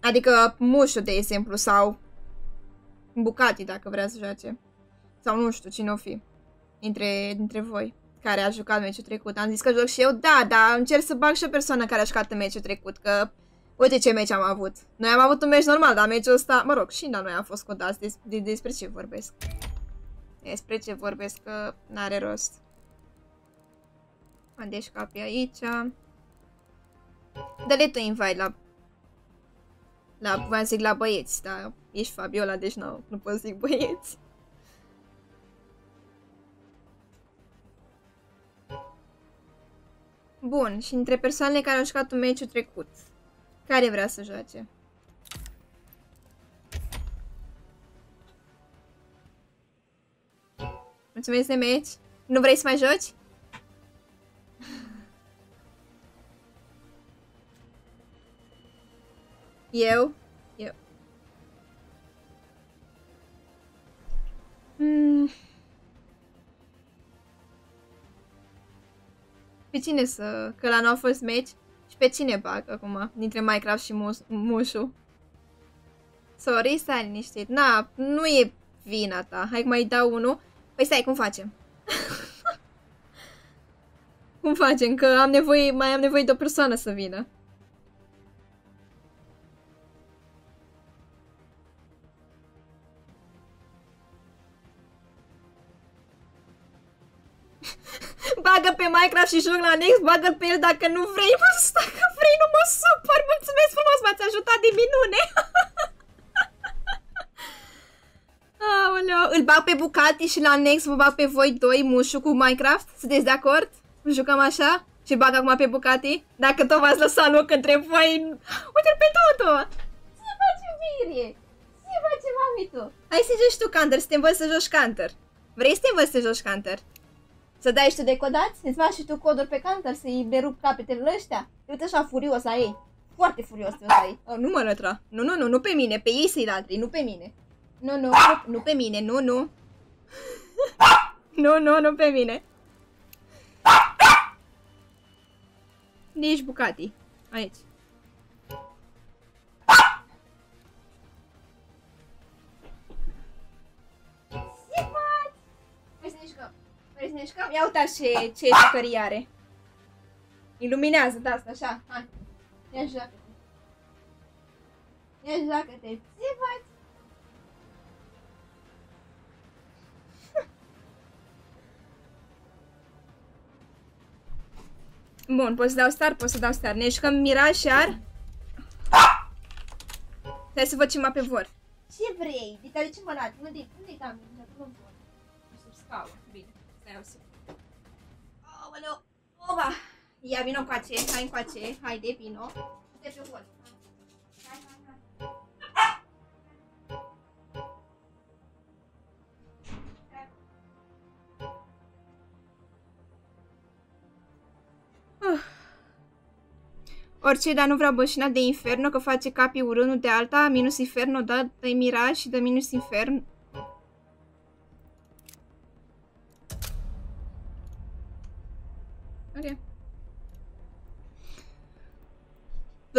Adică Mușu, de exemplu, sau Bucati, dacă vrea să joace. Sau nu știu, cine o fi. Dintre, dintre voi care a jucat meciul trecut. Am zis că joc și eu, da, dar încerc să bag și o persoană care a jucat în meciul trecut, că uite ce meci am avut. Noi am avut un meci normal, dar meciul ăsta, mă rog, și la noi am fost codați, des, de, despre ce vorbesc. Despre ce vorbesc, că n-are rost. Deci capi aici. Dă-le tu invite la... La, v-am zic la băieți, dar ești Fabiola, deci nu, nu pot zic băieți. Bun, și între persoanele care au jucat un meciul trecut, care vrea să joace? Mulțumesc de meci. Nu vrei să mai joci? Eu? Eu. Mm. Pe cine să... Că la nu a fost meci? Și pe cine bag acum? Dintre Minecraft și Mus- Mușu? Sorry, stai liniștit. Na, nu e vina ta. Hai că mai dau unul. Păi stai, cum facem? cum facem? Că am nevoie, mai am nevoie de o persoană să vină. Minecraft și joc la Nex, bagă pe el dacă nu vrei, mă, dacă vrei, nu mă supăr, mulțumesc frumos, m-ați ajutat de minune. Aoleu, îl bag pe Bucati și la Nex vă bag pe voi doi, Mușu cu Minecraft, sunteți de acord? Jucăm așa? Și bag acum pe Bucati? Dacă tot v-ați lăsat loc între voi... Uite-l pe Toto! Ce faci, iubire? Ce faci, mami, tu? Hai să joci tu Counter, să te învăț să joci Counter. Vrei să te învăț să joci Counter? Să dai și tu decodați? Îți faci și tu coduri pe Counter să-i derup capetele ăștia? Uite așa furios a ei. Foarte furios te a ei. Oh, nu mă lătra. Nu, nu, nu, nu pe mine. Pe ei să-i latri, nu pe mine. Nu, nu, nu, nu pe mine, nu, nu. nu, nu, nu pe mine. Nici bucati. Aici. Vrei să ne jucăm? Ia uitați ce, ce jucărie are. Iluminează de asta, așa. Hai. Ia joacă-te. Ia joacă-te. Ce faci? Bun, pot să dau star, pot să dau star. Ne jucăm Mirage iar? Hai să văd ce mape vor. Ce vrei? Dita de ce mă lați? Unde, unde-i Gamin? Nu vor. Nu știu, scaună. Bine, stai o secundă. Aoleu, oba! Ia, vino încoace, hai încoace, haide, vino. De pe hol. Hai, hai, hai. Uh. Orice, dar nu vreau bășina de inferno, că face capii urânul de alta, minus inferno, da, de miraj și de minus infern.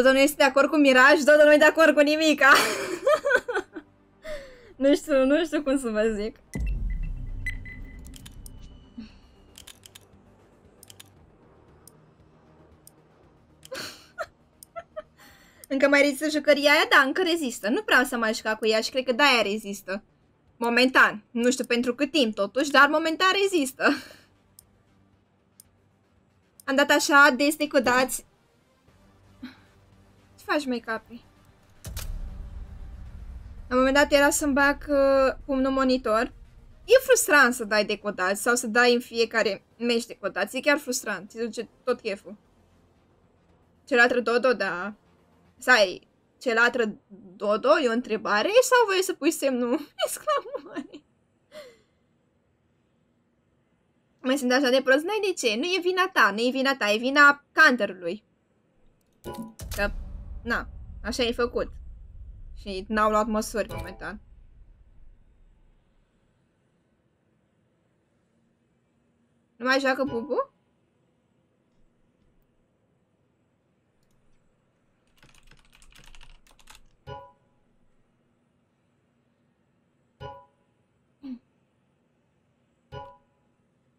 Dodo nu este de acord cu Miraj, Dodo nu e de acord cu nimica. nu știu, nu știu cum să vă zic. Încă mai rezistă jucăria aia? Da, încă rezistă. Nu prea o să mai juca cu ea și cred că de-aia rezistă. Momentan. Nu știu pentru cât timp totuși, dar momentan rezistă. Am dat așa des decodați. Ce faci, make-up? La un moment dat era să-mi bag uh, pumnul monitor. E frustrant să dai decodați sau să dai în fiecare meci decodați. E chiar frustrant. Ți duce tot cheful. Celălalt Dodo, da. Sai, celălalt Dodo e o întrebare sau voi să pui semnul exclamării? Mă simt așa de prost, n-ai de ce, nu e vina ta, nu e vina ta, e vina canterului. Că, na, așa e făcut. Și n-au luat măsuri momentan. Nu mai joacă Bubu?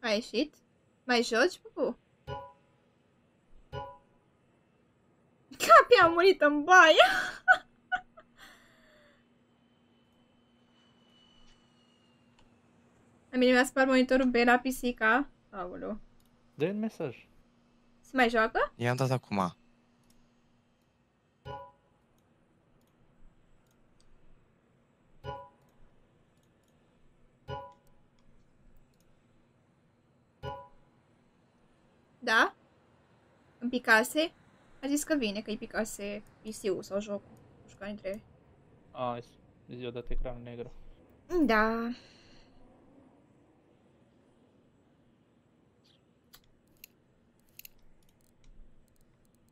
A ieșit? Mai joci, Bubu? Capi a murit în baie! A mine mi-a spart monitorul B la pisica. Aoleu. dă un mesaj. Se mai joacă? I-am dat acum. Da? Îmi picase? A zis că vine, că îi picase PC-ul sau jocul. Nu știu care dintre A, zi o dat ecranul negru. Da.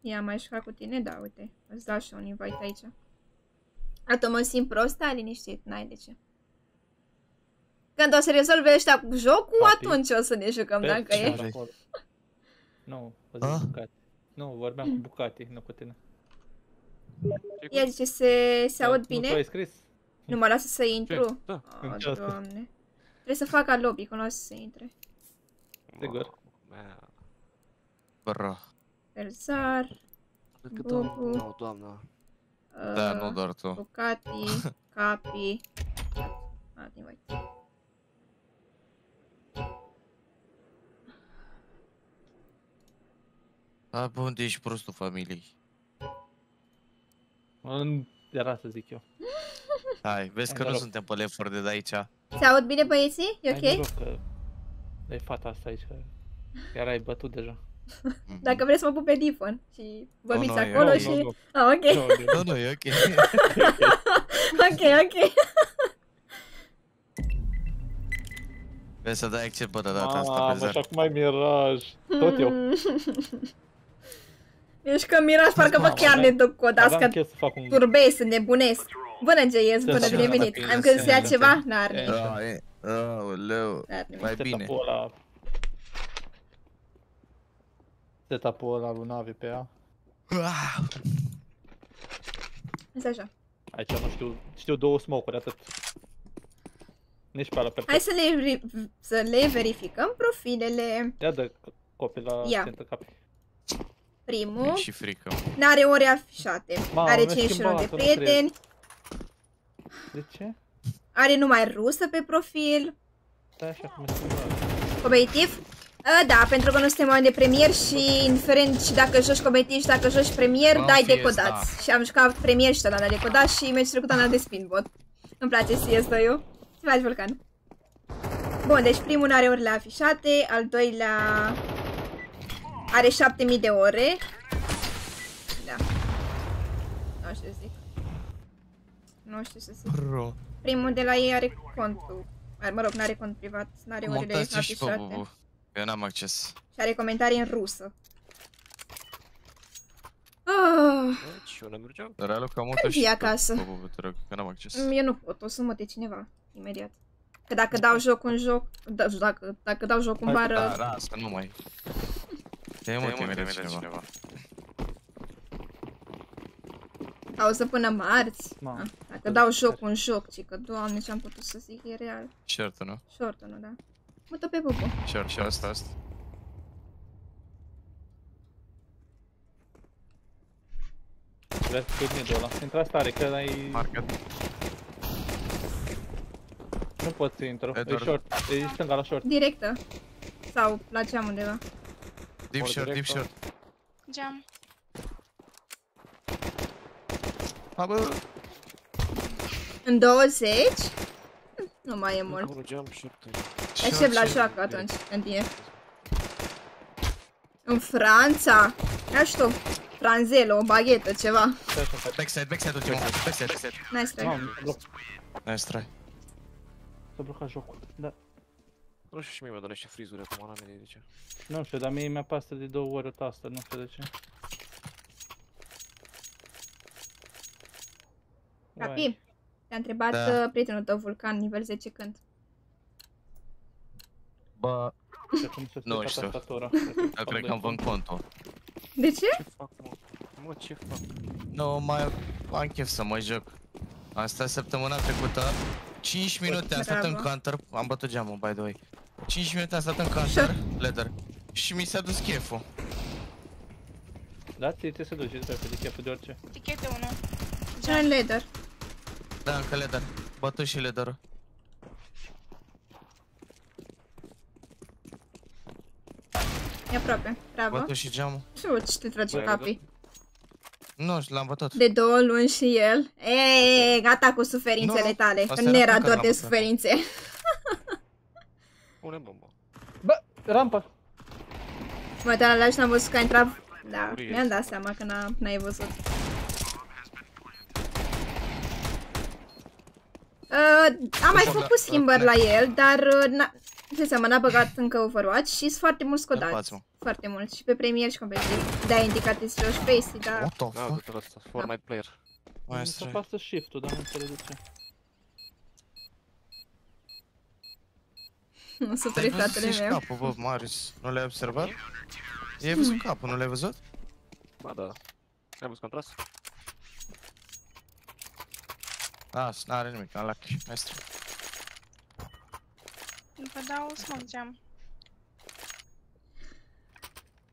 Ia mai jucat cu tine? Da, uite. Îți dau și un invite aici. Atunci mă simt prost, dar liniștit, n-ai de ce. Când o să rezolve ăștia cu jocul, Papi. atunci o să ne jucăm, dacă Pe- e. de acolo. Nu, vă Ah? Zic Bucati. Nu, vorbeam cu Bucati, nu cu tine. Ia zice, se, se aud Nu tu ai bine? scris? Nu mă lasă să intru? Da. Oh, În ceasul. doamne. Trebuie să fac al lobby, că nu lasă să intre. Sigur. Mea. Bro. Belzar, Cred că Bubu. dau, dau, doamna. Da, uh, nu doar tu. Bucati, Capi. A, din uite. A, bă, unde ești prostul familiei? În- Era să zic eu. Hai, vezi că Ai nu noroc. suntem pe left de aici. Se aud bine băieții? E Ai ok? noroc că e fata asta aici, că chiar ai bătut deja. Mhm. Dacă vreți să mă pup pe Difon și vorbiți nu, e acolo ok. și... Nu, nu, Ah, ok, nu, nu. Nu, nu, e ok. ok, ok. Vezi să dai accept pe de data asta, Mamă, pe și zar. acum ai miraj. Tot eu. Ești că Miraj, parcă vă chiar ne duc codați, Aveam că chef să fac un... turbesc, nebunesc. Bună, J.S., bună, Ce bine înseamnă venit. dacă Am e crezut să ia înseamnă? ceva? N-are E. nimic. Da, e. Aoleu. N-are nimic. Mai bine. Setup-ul ăla... Setup-ul ăla lui Navi pe ea. Ah, Asta așa. Aici nu știu, știu două smoke-uri, atât. Nici pe ala pe Hai să le, ri- să le verificăm profilele. Ia dă copii la Ia. țintă capi. Primul Mi-e și frică. n-are ore afișate. Mamă, Are mi-a 51 de schimbat, nu prieteni. De ce? Are numai rusă pe profil. Stai așa cum este schimbat. Competitiv? A, da, pentru că nu suntem oameni de premier și indiferent și dacă joci competitiv și dacă joci premier, Bă, dai Fiesta. decodați. Și am jucat premier și tot am dat decodați și meciul trecut am dat de spinbot. Îmi place CS2-ul. Ce faci, Vulcan? Bun, deci primul are orele afișate, al doilea are 7000 de ore. Da. Nu știu să zic. Nu știu să zic. Bro. Primul de la ei are contul. Are, mă rog, n-are cont privat, n-are orele Montați și pe afișate. Bubu. Eu n-am acces. Și are comentarii în rusă. Ah, Și eu nu mergeam. Dar alo că mută Când și vii pe acasă? Bubu, te rog, că n-am acces. eu nu pot, o să mute cineva imediat. Că dacă dau joc un joc, da, dacă, dacă dau joc în Hai, bară, Da, da, să nu mai. Te mă, te imediat cineva. au să până marți. Mamă. Ah, dacă dau joc un joc, ci că, doamne, ce-am putut să zic, e real. Certă, nu? Short nu, da. Mută pe bubu. Cert, și asta, asta. Vezi cât midul ăla. Intra stare, că ai... Market. Nu pot să intru. E Edward. short. E stânga la short. Directă. Sau la geam undeva. Deep Or short, deep direct, short. Geam. Ha, bă! În 20? Hm, Nu mai e mult. Acolo geam șapte. Aștept la joacă atunci, în tine. În Franța? Nu știu, franzelă, o baghetă, ceva. Stai așa, stai. Backside, backside ultimul. Backside, backside. Nice try. Mamă, s-a bloc- Nice try. s-a blocat jocul. Da. Nu știu și mie mi-a dat niște frizuri acum, n-am idee de ce. Nu știu, dar mie mi-apasă de două ori asta, nu știu de ce. Uai, Capi, te-a întrebat Da. uh, prietenul tău Vulcan, nivel 10 când. Bă, de cum se Nu strică știu. tastatura. eu cred că am vând contul. De ce? Ce fac, mă? Mă, ce fac? Nu mai am chef să mă joc. Am stat săptămâna trecută 5 minute am stat în Bravo. counter, am bătut geamul, by the way. 5 minute am stat în counter, leather. Și mi s-a dus cheful. Da, ți trebuie să duci, trebuie de cheful de orice. Tichete 1. Ce în leader? Da, încă leather. Bătut și leather E aproape. Bravo. Bătut și geamul. Și ce te trage Băi, Capi? Nu, l-am bătut. De două luni și el. E, gata cu suferințele Nu, tale, asta că nu era era măcar doar la de măcar. suferințe. Pune bombă. Bă, rampă! Mă, dar la și n-am văzut că a intrat... Da, Uriaș. mi-am dat seama că n-a- n-ai văzut. Uh, am mai Bun, da, făcut schimbări da. la el, dar uh, n-a... Ce seama, n-a băgat încă Overwatch și sunt foarte mulți Dați, codați. mă. Foarte mulți. Și pe Premier și competitiv. De-aia indicat este Josh Facey, dar... What the Da, fuck? du-te la asta, Fortnite player. Mai Mi se străi. apasă shift-ul, dar nu înțeleg de ce. Nu Ai superi văzut fratele și meu. capul, bă, Marius. Nu l-ai observat? I-ai văzut capul, nu l-ai văzut? Ba da. Ai văzut contrast? A, n-are nimic, am lucky. Maestru. Vă dau smoke jam.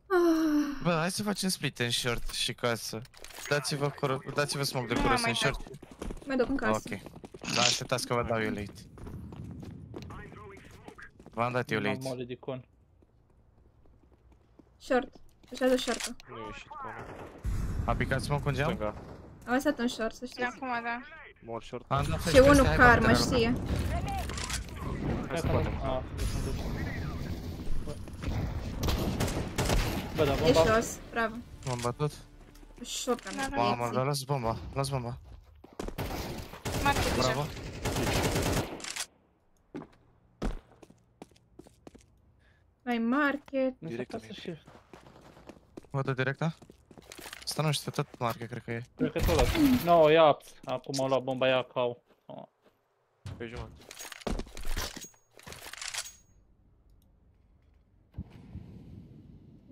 Ah, Bă, hai să facem split în short și casă. Dați-vă cor- dați-vă smoke de Nu curos am în mai short. mă duc în casă. Ok. Da, așteptați că vă dau eu late. V-am dat eu Am late. mole de con. Short. Așează short Nu e ieșit, cu A picat smoke în geam? Stânga. Am lăsat un short, să De știți. acum, da. Mor short. Am dat Și flash, unul hai, karma, bate, știe. Hai să batem. Ah, deci nu duci. Bă, dar E bomba... jos, bravo. M-am bătut. Short am Da, da. Mamă, vieții. dar las bomba, las bomba. Market deja. Bravo. Mai market. Nu se Direct apasă în shift. Vă dă direct, da? Asta nu știu, tot marcă, cred că e. Cred că tot ăla. No, ia aps. Acum au luat bomba, ia cau. Oh. Pe jumătate.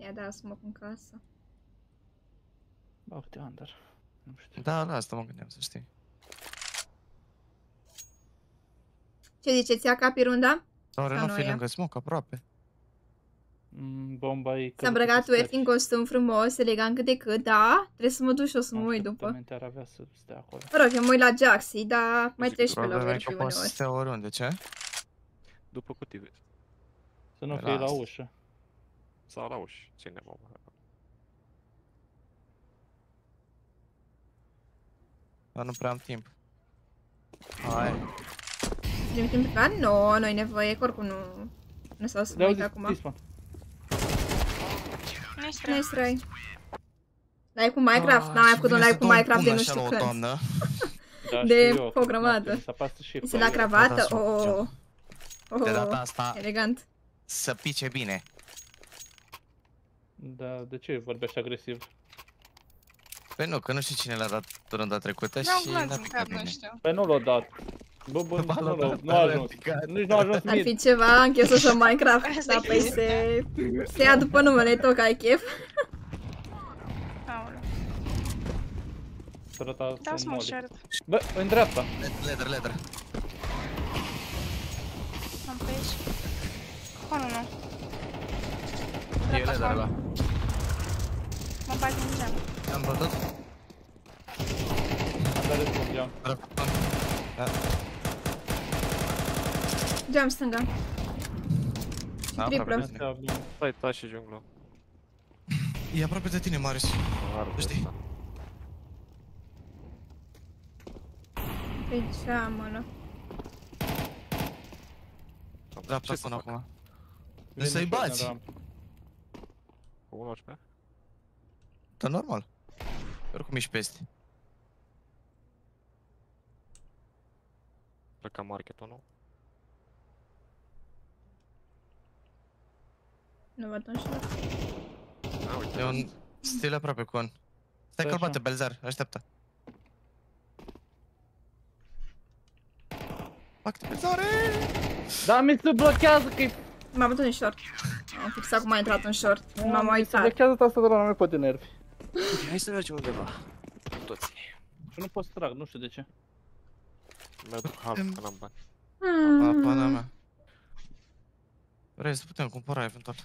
Ia da, smoke în casă. Bă, uite, under. Nu știu. Da, la asta mă gândeam, să știi. Ce ziceți, ia capi runda? Doar Sau nu nu fi e? lângă smoke, aproape. Mm, bomba e... S-a îmbrăcat Werthy în costum frumos, elegant cât de cât, da? Trebuie să mă duc și o să mă uit după. ar avea să stea acolo. Mă rog, eu mă uit la Jaxi, dar mai Zic, treci pe la Problema e Werthy că poate să uneori. stea oriunde, ce? După cutii, vezi. Să nu Păi fie la lasă. ușă. Sau la uși. Ține bomba. Dar nu prea am timp. Hai. Din timp pe care? Nu, nu ai nevoie, că oricum nu... Nu stau să mă Da, uit uite, acum. Disman. Nice try. Nice try. Dar e cu Minecraft, Ah, n-am mai și făcut un vine live să cu dau Minecraft de pumn nu așa știu la o când. toamnă. Da, De știu eu, că programată. noapte, Să apasă shift. Este la cravată? Da, da, Oh, De oh, data asta elegant. să pice bine. Da, de ce vorbești agresiv? Păi nu, că nu știu cine l-a dat runda trecută Vreau și glonț n-a în picat cap, nu bine. știu. Păi nu l-a dat. Bă, bă, Ba, nu, l-a l-a- dat, nu a dar ajuns. a picat. Nici nu a ajuns Ar mid. fi ceva, am chef să joc Minecraft, Asta dar e păi chestia. se... Se ia după numele tău, că ai chef. Aoleu. Sărăta Dau sunt smoke moli. short. Bă, în dreapta. Leather, leather. Am pe aici. Conul nu. E leather ăla. Mă bag în geam. Am bătut. Am dat răspuns, geam. Da, Geam stânga. da, triplă. aproape de tine. Asta, bine. Stai, taci și jungla. E aproape de tine, Marius. Arde Știi? ăsta. Pe geam ăla. Dreapta Ce să până fac? acum. Vine să-i și bați. În rampă. Cu 11? Da, normal. Oricum ești peste. Pleca marketul, nu? Nu văd un short. A, uite. E un stil aproape cu un. Stai că Așa. bate, Belzar, așteaptă. Bate, Belzare! Da, mi se blochează că e... M-am văzut în short. Am fix acum a intrat în short. M-am Mi se uitat. blochează tastatura, nu mai pot de nervi. Hai să mergem undeva. Cu toții. Și nu pot să trag, nu știu de ce. Merg cu half, că n-am bani. Pa, Hmm. pana mea. Vrei să putem cumpăra eventual.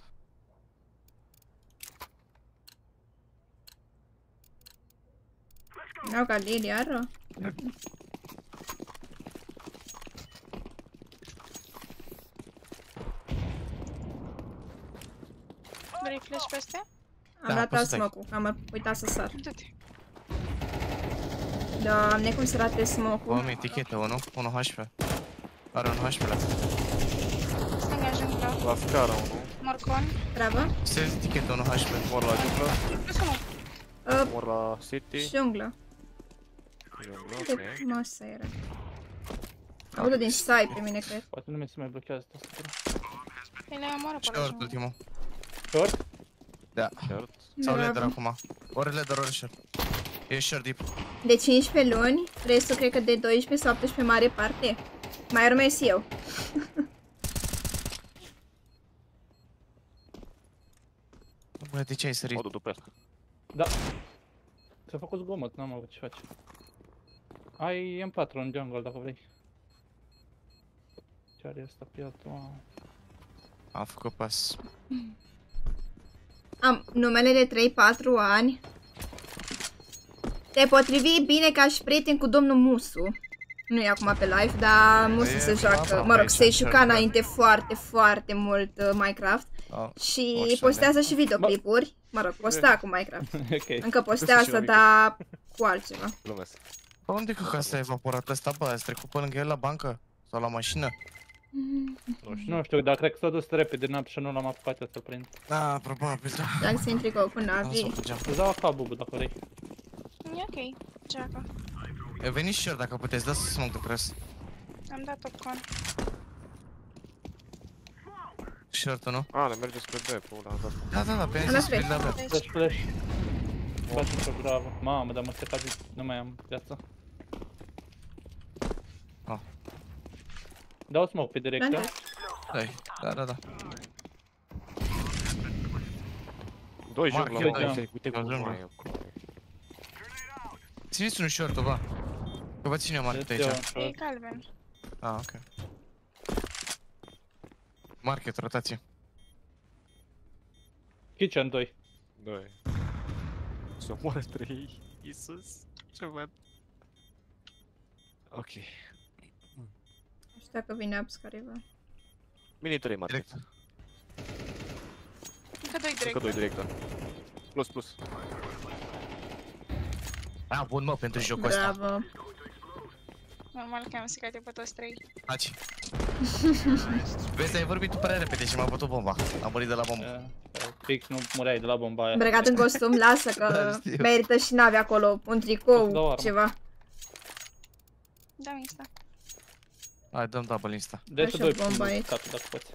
Iau ca Lili, iară. Vrei flash peste? Am Da, dat poți să dai. smoke-ul, am uitat să sar. Du-te. Doamne, cum se rate smoke-ul. Am etichete, unul, 1 HP. Are un HP la Stânga jungla. La scara unul. Morcon. Treabă? Se etichete 1 HP. Mor la junglă. Plus unu. Uh, Mor la city. junglă. Junglă, Ce ok. frumos era. Audă din side pe mine, cred. Poate nu mi se mai blochează tastatura. El le omoară pe la Short jungla. ultimul. Short? Da. Short. Sau Bravo. ladder acum. Ori ladder, ori short. E short deep. De 15 luni, restul cred că de 12 sau 18 mare parte. Mai urmez eu. Bă, de ce ai sărit? O duc după el. Da. S-a făcut zgomot, n-am avut ce face. Ai M4 în jungle dacă vrei. Ce are asta pe altul? mă? A făcut pas. Am numele de 3-4 ani. Te potrivi bine ca și prieten cu domnul Musu. Nu e acum pe live, dar Musu E se joacă, aproape mă rog, aici, se în juca cel înainte foarte, foarte mult uh, Minecraft. Oh. Și Orice postează și videoclipuri. Mă rog, posta cu Minecraft. ok. Încă postează, dar cu altceva. Glumesc. Bă, unde că asta a evaporat ăsta, bă? Ați trecut pe lângă el la bancă? Sau la mașină? Nu știu. Nu știu, dar cred că s-a dus repede în apă și nu l-am apucat eu să-l prind. Da, probabil, da. Dacă se intrigă cu Nu Navi. să fugeam. Îți dau acá, bubu, dacă vrei. E ok. Geaca. E venit short dacă puteți, da să smoke de cres. Am dat popcorn. Short nu? A, ne merge spre B, pula, da. Da, da, da, pe Am dat zis, flash. da, da. Flash, flash. Face pe bravo. Mamă, dar mă stecat zi. Nu mai am viață. Ah. Dau smoke pe direct, da? Planted. Dai, da, da, da. Doi Marc, junglă, eu mă, da. uite, uite cum Junglă. mai e. Țineți un short bă. Că vă țin eu market Deci eu, aici. E short. galben. Ah, ok. Market, rotație. Kitchen 2. Doi. Să moară trei. Iisus. Ce văd? Ok. Nu știu dacă vine apps careva. Mini 3 market. Direct. Încă doi Încă direct. doi direct, da. Plus, plus. Ah, bun mă, pentru jocul ăsta. Bravo. Normal că am secat eu pe toți trei. Haci. Vezi, ai vorbit tu prea repede și m-a bătut bomba. Am murit de la bombă. Uh, Fix nu mureai de la bomba aia. Îmbrăcat în costum, lasă Da, că știu. merită și nave acolo, un Dau tricou, armă. ceva. Da, insta. Hai, dăm double insta. De Așa, să doi bomba pun aici. capul dacă poți.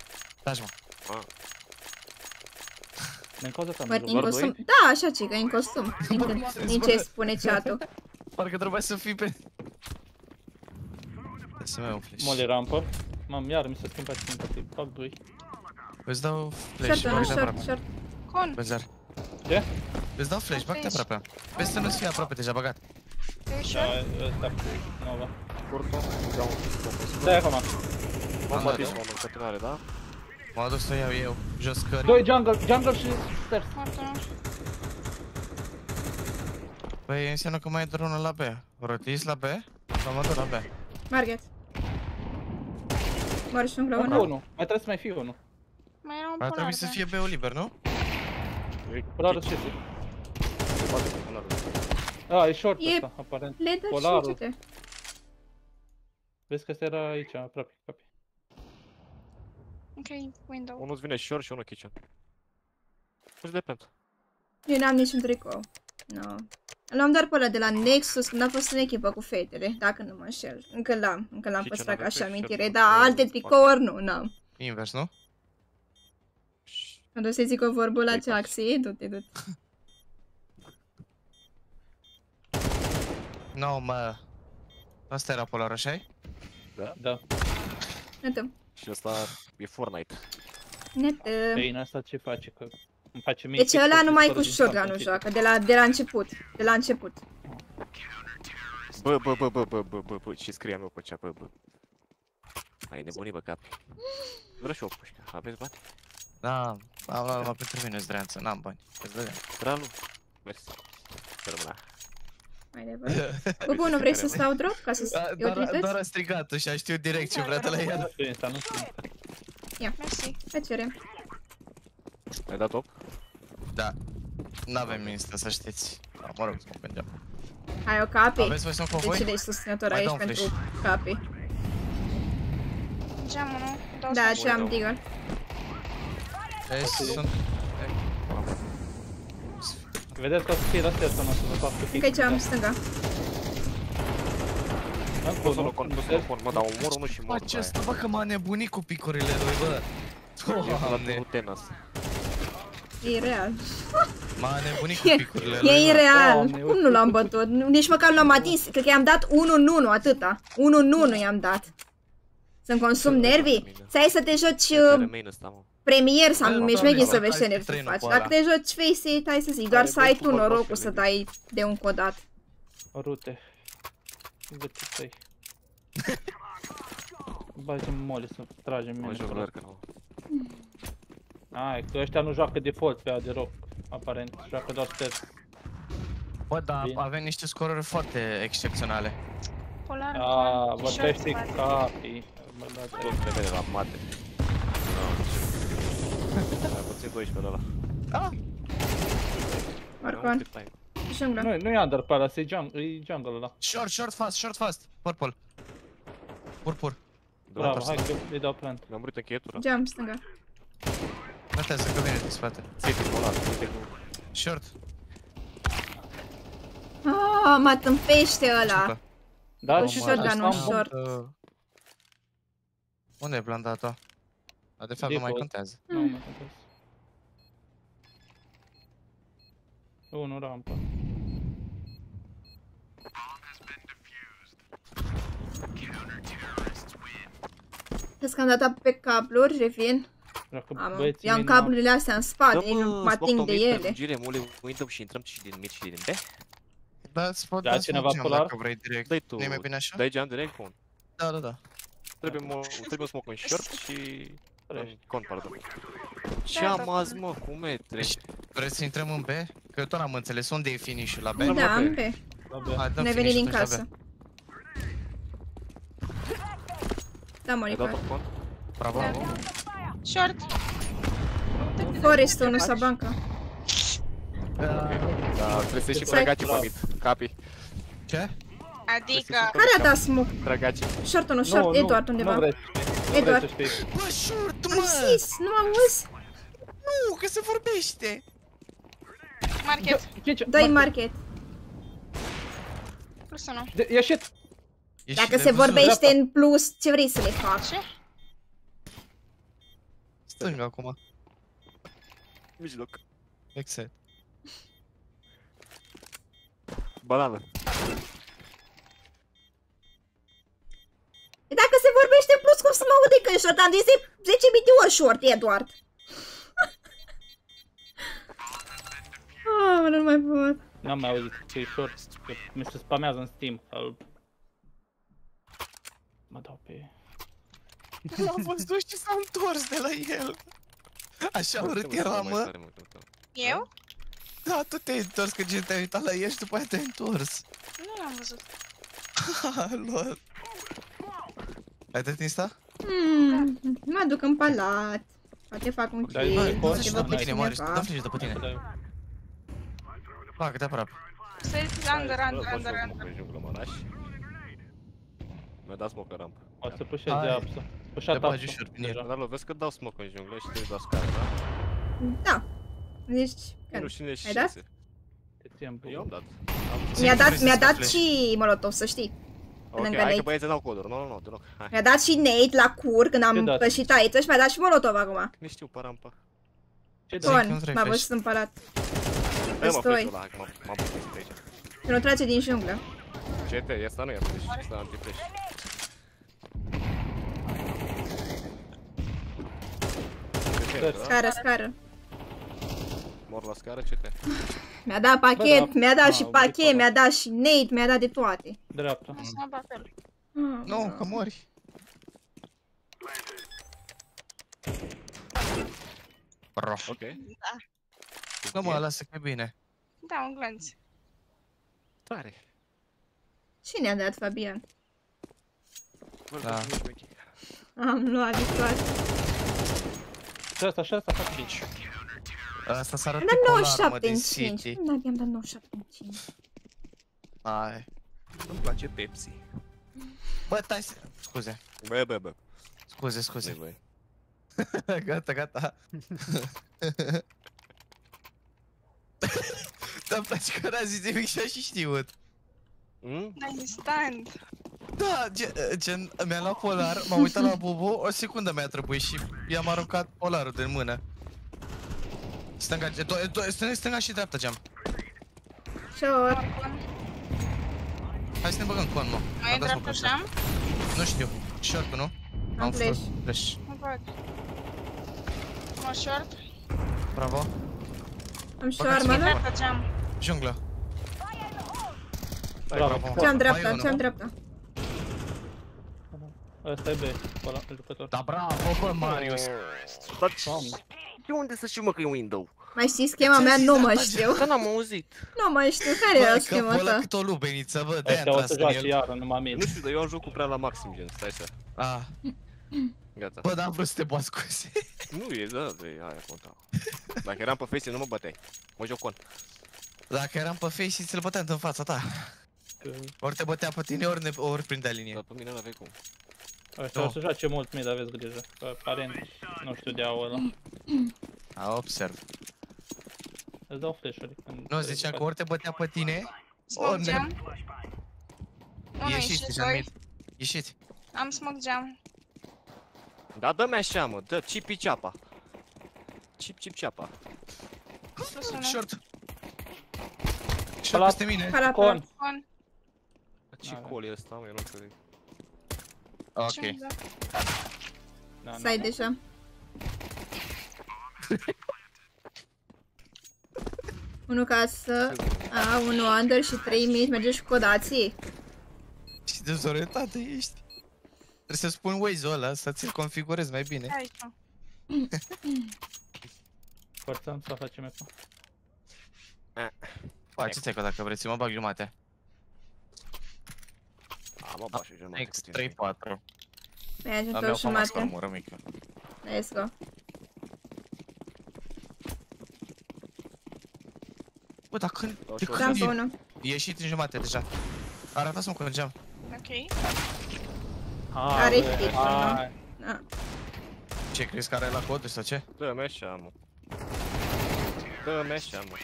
Taci mă. Ne încauza Bă, camerul. în doar costum. doi? Da, așa ce, că e în costum. Din, din ce spune chat-ul. Parcă trebuia să fii pe... Să mai un flash. Mole rampă. Mam, iar mi s-a schimbat simpatie. Fac doi. Îți dau flash, Short, bag unu, de short, aproape. short. Con. Bezar. Ce? Îți dau flash, bag de Flash. aproape. Vezi să nu-ți fie aproape, deja bagat. Te Da, ușor. ăsta cu Nova. Curto. Dau un Stai acum. Bomba da. dismon în continuare, da? M-a dus să iau eu. Jos cări. Doi jungle, jungle și stairs. Mort unul. Păi înseamnă că mai e doar unul la B. Rotiți la B? Sau mă duc la B? Marget. Mor și un Încă grăună. unul. Mai trebuie să mai fie unul. Mai era un Ar polar. trebui să fie B-ul liber, nu? E Polarul ce se bate cu polarul. Ah, e short E- ăsta, aparent. Leder și Polarul. Uite-te. Vezi că ăsta era aici, aproape. aproape. Ok, window. Unul vine short și unul kitchen. Pus de plant. Eu n-am niciun tricou. Nu. L-am doar pe ăla de la Nexus când a fost în echipă cu fetele, dacă nu mă înșel. Încă l-am, încă l-am Și ce păstrat ca n-avea așa pe amintire, shirt, dar nu? alte tricouri nu, n-am. Invers, nu? Am dus să zic o vorbă la Păi, Jaxi, du-te, du-te. Nu, mă. Asta era polar, așa Da. Netă. Și ăsta e Fortnite. Netă. Ei, în asta ce face? Că îmi face mie Deci TikTok ăla numai scorul cu din shotgun-ul Champions joacă, de la, de la început. De la început. Bă, bă, bă, bă, bă, bă, bă, bă, ce scriam eu pe cea, bă, bă. Ai nebunit, bă, cap. Vreau și o pușcă. Aveți bani? Da, am luat numai pentru mine zdreanță, n-am bani. Îți vedem. Dralu? Mersi. Să rămână. Mai departe. Bă, bun, nu vrei să stau drop ca să Da, îi Doar, doar utilizezi? a strigat și a știut direct ce vrea de la el. Nu știu insta, nu știu. Mersi. Plăcere. Ai dat top? Da. N-avem insta, să știți. Da, mă rog, mă gândeam. Hai o capi. Aveți voi să cu De ce voi? ești susținător Mai aici dau un pentru flash. capi? Geamul, nu? Dau Da, smash. și am deagle. Ei, sunt... Vedeți că o să fie la stairs, mă, să vă fac cu Încă aici am stânga. Încă Nu să-l unul, con, nu nu să-l con, mă, dar omor unul și mor. Face asta, bă, că m-a nebunit cu picurile lui, bă. Doamne, Nu tenas. E real. m-a nebunit cu E, picurile lui. e bă. ireal. Doamne, Cum nu l-am bătut? Nu- Nici măcar nu l-am atins. Cred că i-am dat 1 în 1, atâta. 1 în 1 i-am dat. Să-mi consum nervii? Ți-ai să te joci uh, Remain ăsta, mă. Premier sau Da, mergi da, să da, vezi ce hai nervi să train-ul faci. pe Dacă ăla. te joci face it, hai să zic, doar să ai tu băi, norocul băi, să băi. dai de un codat. Rute. Văd ce tăi. Bagem mole să tragem Mă mine. joc acolo. lărcă, nu. Ai, că ăștia nu joacă default pe de rock, aparent. Joacă doar stairs. Bă, da, Bine. avem niște scoruri foarte excepționale. Polar, A, polar, vorbește short, polar. capii. Mă dați Tot te vede la mate. Mai puțin 12 de ăla. Oricum, Cât ai? jungla. Nu, nu e under pe ăla, e jungle, e jungle ăla. Short, short, fast, short, fast. Purple. Purpur. Bravo, Bravo, hai că îi dau plant. Mi-am murit încheietura. Geam stânga. Notează că vine din spate. Ți-ai polar, uite cum... Short. Ah, mă tâmpește ăla. Ciucă. Da, Cu ce shotgun-ul să short. Uh, Unde e blandat-o? A, de fapt nu mai Default. contează. Nu, mă contează. Unu rampă. Vezi că am dat pe cabluri, revin. Dacă Am, băieții iau mei cablurile astea în spate, nici nu mă ating de ele. Gire, mule, uităm și intrăm și din mid și din B. Da, îți pot Da, da, cineva cineva polar? dacă vrei direct. Dai tu, Nu e mai bine așa? dai geam direct, bun. Da, da, da. Trebuie, mo- trebuie un smoke în short și... Fresh. în Con, pardon. Ce Da, am da. azi, mă, cu metre? Deci, vreți să intrăm în B? Că eu tot n-am înțeles. Unde e finish-ul? La B? Da, B. am pe. Da, bă. Hai, dăm Ne venit finish-ul din atunci la casă. B. Da, Ai Monica. dat-o con? Bravo. Short. Forest unul sau banca. Da, trebuie să ieșim Stai. tragaci pe mid. Capi. Ce? Adică... Care a dat smoke? Tragaci. Short unul, Nu, short, nu, Edward undeva. Nu vreți să știi. Nu Edward. vreți să știi. Bă, short, Am mă! zis, nu am auzit. Nu, că se vorbește! Market. Cinci, Dă-i market. market. Plus unu. De- Ieșit! Ești Dacă de se văzut. vorbește în plus, ce vrei să le fac? Ce? Stânga acum. Mijloc. Exact. Banană. Dacă se vorbește în plus, cum să mă aude când short? Am zis 10.000 de ori short, Edward. Ah, nu mai pot. N-am mai auzit că e short, că mi se spamează în Steam. Al... Mă dau pe... L-am văzut și s-a întors de la el. Așa urât era, mă. Eu? Da, tu te-ai întors că gen te-ai uitat la el și după aia te-ai întors. Nu l-am văzut. Ha, lol. Ai dat insta? Hmm, mă duc în palat. Poate fac un Dar kill, nu Dă poate poți, văd după pe tine, Marius, cineva. dă flash după tine. Fac, de aproape. Stai, under, under, under, under. În junglă, mă lași. Mi-a dat smoke în rampă. O să pușez de Hai. apsă. Te Pușat bagi apsă. ușor prin el. deja. Dar vezi că dau smoke în junglă și te dau scară, da? Da. Deci, E când? nu știu și Ai dat? șase. Te țin, bă. Eu am dat. Mi-a dat, Ține mi-a dat flash. și Molotov, să știi. Ok, Lângă hai că Nate. băieții dau coduri. Nu, nu, nu, deloc. Hai. Mi-a dat și Nate la cur când Ce am dat? pășit aici și mi-a dat și Molotov acum. Nu știu pe rampă. Ce Zic, nu Con, trebuie m-a flash. văzut în palat. Dă mă Stoi. flash-ul ăla, că m-am m-am pus aici. Și nu trage din junglă. CT, asta nu e flash, asta anti-flash. CT, da? Scară, scară. Mor la scară, CT. Mi-a dat pachet, da. mi-a dat Ah, și uite pachet, acolo. mi-a dat și nade, mi-a dat de toate. Dreapta. O să mă bag pe el. Ah. Nu, că mori. Bro. Ok. Da. Nu mă, lasă că e bine. Da, un glanț. Tare. Cine a dat Fabian? Vorba Da. cu șmechi. Am luat de toate. Și asta, și asta fac 5. Asta s-a Am arătat dat cu o 97 alarmă în din 5. City. Cum n-aveam dat 97 în 5? Hai. Îmi place Pepsi. Bă, stai să... Scuze. Bă, bă, bă. Scuze, scuze. Bă, gata, gata. Dar-mi place că n-a zis nimic și-a și știut. Mm? Da, instant. Da, gen, gen mi-am luat polar, m-am uitat la Bubu, o secundă mi-a trebuit și i-am aruncat polarul din mână. Stânga, do, do, stânga, stânga și dreapta geam. Short. Oricum. Hai să ne băgăm con, mă. Mai Am e dat dreapta smoke ăsta. geam? Nu știu. Short nu? Am flash. fost flash. Mă bag. Mă short. Bravo. Am și Băgați armă, mine. nu? Dreapta geam. Jungla. Hai, Bravo. bravo. Ce am Mai dreapta, unul, ce am mă. dreapta. Ăsta e B, ăla, jucător. Da, bravo, bă, Marius. Dar Doamne. De unde să știu mă că e window? Mai știi schema mea? Nu mă știu. Că n-am auzit. Nu mai știu. Care era Bă, că schema pe ăla ta? cât o lubeniță, bă, de-aia Ăștia o am să tras în joace el. iară, numai mid. Nu știu, dar eu am jocul prea la maxim, gen, stai așa. Ah, Gata. bă, n-am vrut să te bat scuze. Nu e, da, de aia conta. Dacă eram pe face, nu mă băteai. Mă joc con. Dacă eram pe face, ți-l băteam în fața ta. Ori te bătea pe tine, ori, ne, ori prindea linie. Dar pe mine n-aveai cum. Ăștia Nu. o să joace mult mid, aveți grijă. Că aparent nu știu de au ăla. A, observ. Îți dau flash-uri. când Nu, te ziceam că faci. ori te bătea pe tine, Smoke ori ne... geam. Unu Ieșiți, și deja doi. mid. Ieșiți. Am smoke geam. Da, dă-mi așa, mă, dă, cipi ceapa. Cip, cip ceapa. Plus unu. Short. Short Ăla- peste mine. Para, para. Con. Con. Ce N-avea. col e ăsta, mă, eu nu înțeleg. Ok. Ce mi-a dat? Da, da. Stai deja. Unu casă, a, unu under și trei mid, merge și codații. Și dezorientată ești. Trebuie să spun Waze-ul ăla, să ți-l configurezi mai bine. Aici. mă. Forțăm să facem eco. Faceți eco dacă vreți, mă bag jumate. A, mă, bașă, jumătate X, cu 3, tine. 4. Merge Am tot eu famas cu jumate. armură mică. Let's go. Bă, dar când... Dau De și o Dam când pe e? unul. E ieșit în jumate deja. Arătați-mă cu geam. Ok. Hai, Are hit, nu? hai. Da. Ce, crezi că are la coduri sau ce? Dă-mi așa, mă. Dă-mi așa, mă.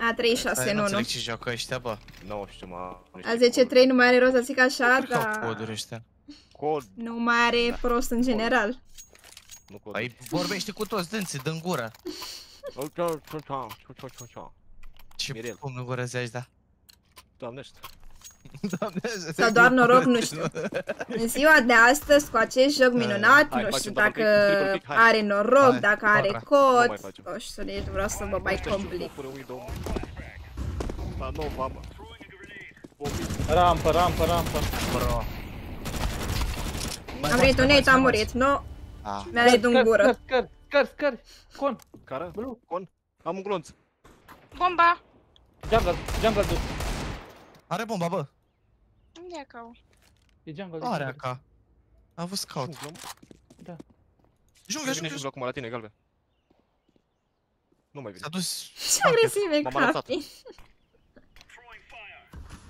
A, 36 Stai, în nu 1. înțeleg ce joacă ăștia, bă. Nu știu, mă. nu A știu 10-3 nu mai are rost să zic așa, Cred că au dar... coduri ăștia. Cod, Nu mai are prost în general. nu cod. Ai vorbește cu toți dânții, dă-n gură. Ce Mirel. cum nu gură zici, da? Doamnește. Doamne, Sau doar noroc, nu știu. În ziua de astăzi, cu acest joc Da. minunat, Hai, nu facem știu double dacă click, triple click, hai. are noroc, Hai, dacă are contra. Nu mai cod, facem. nu știu, nici nu vreau să vă mai complic. Dar nu, mamă. Rampă, rampă, rampă. Bro. Am venit un nate, am murit, nu, Ah, mi-a venit în Scări, gură. Scări, scări, scări, scări. Con, Care? blue. Con? Am un glonț. Bomba! Jungle, jungle dude. are bomba, bă. Unde e cau? E jungle. Are jungle. AK. A avut scout. Da. Jungle, Vine și jungle. acum la tine, galben. Nu mai vine. S-a dus. Ce agresiv e M-am arătat. Capi.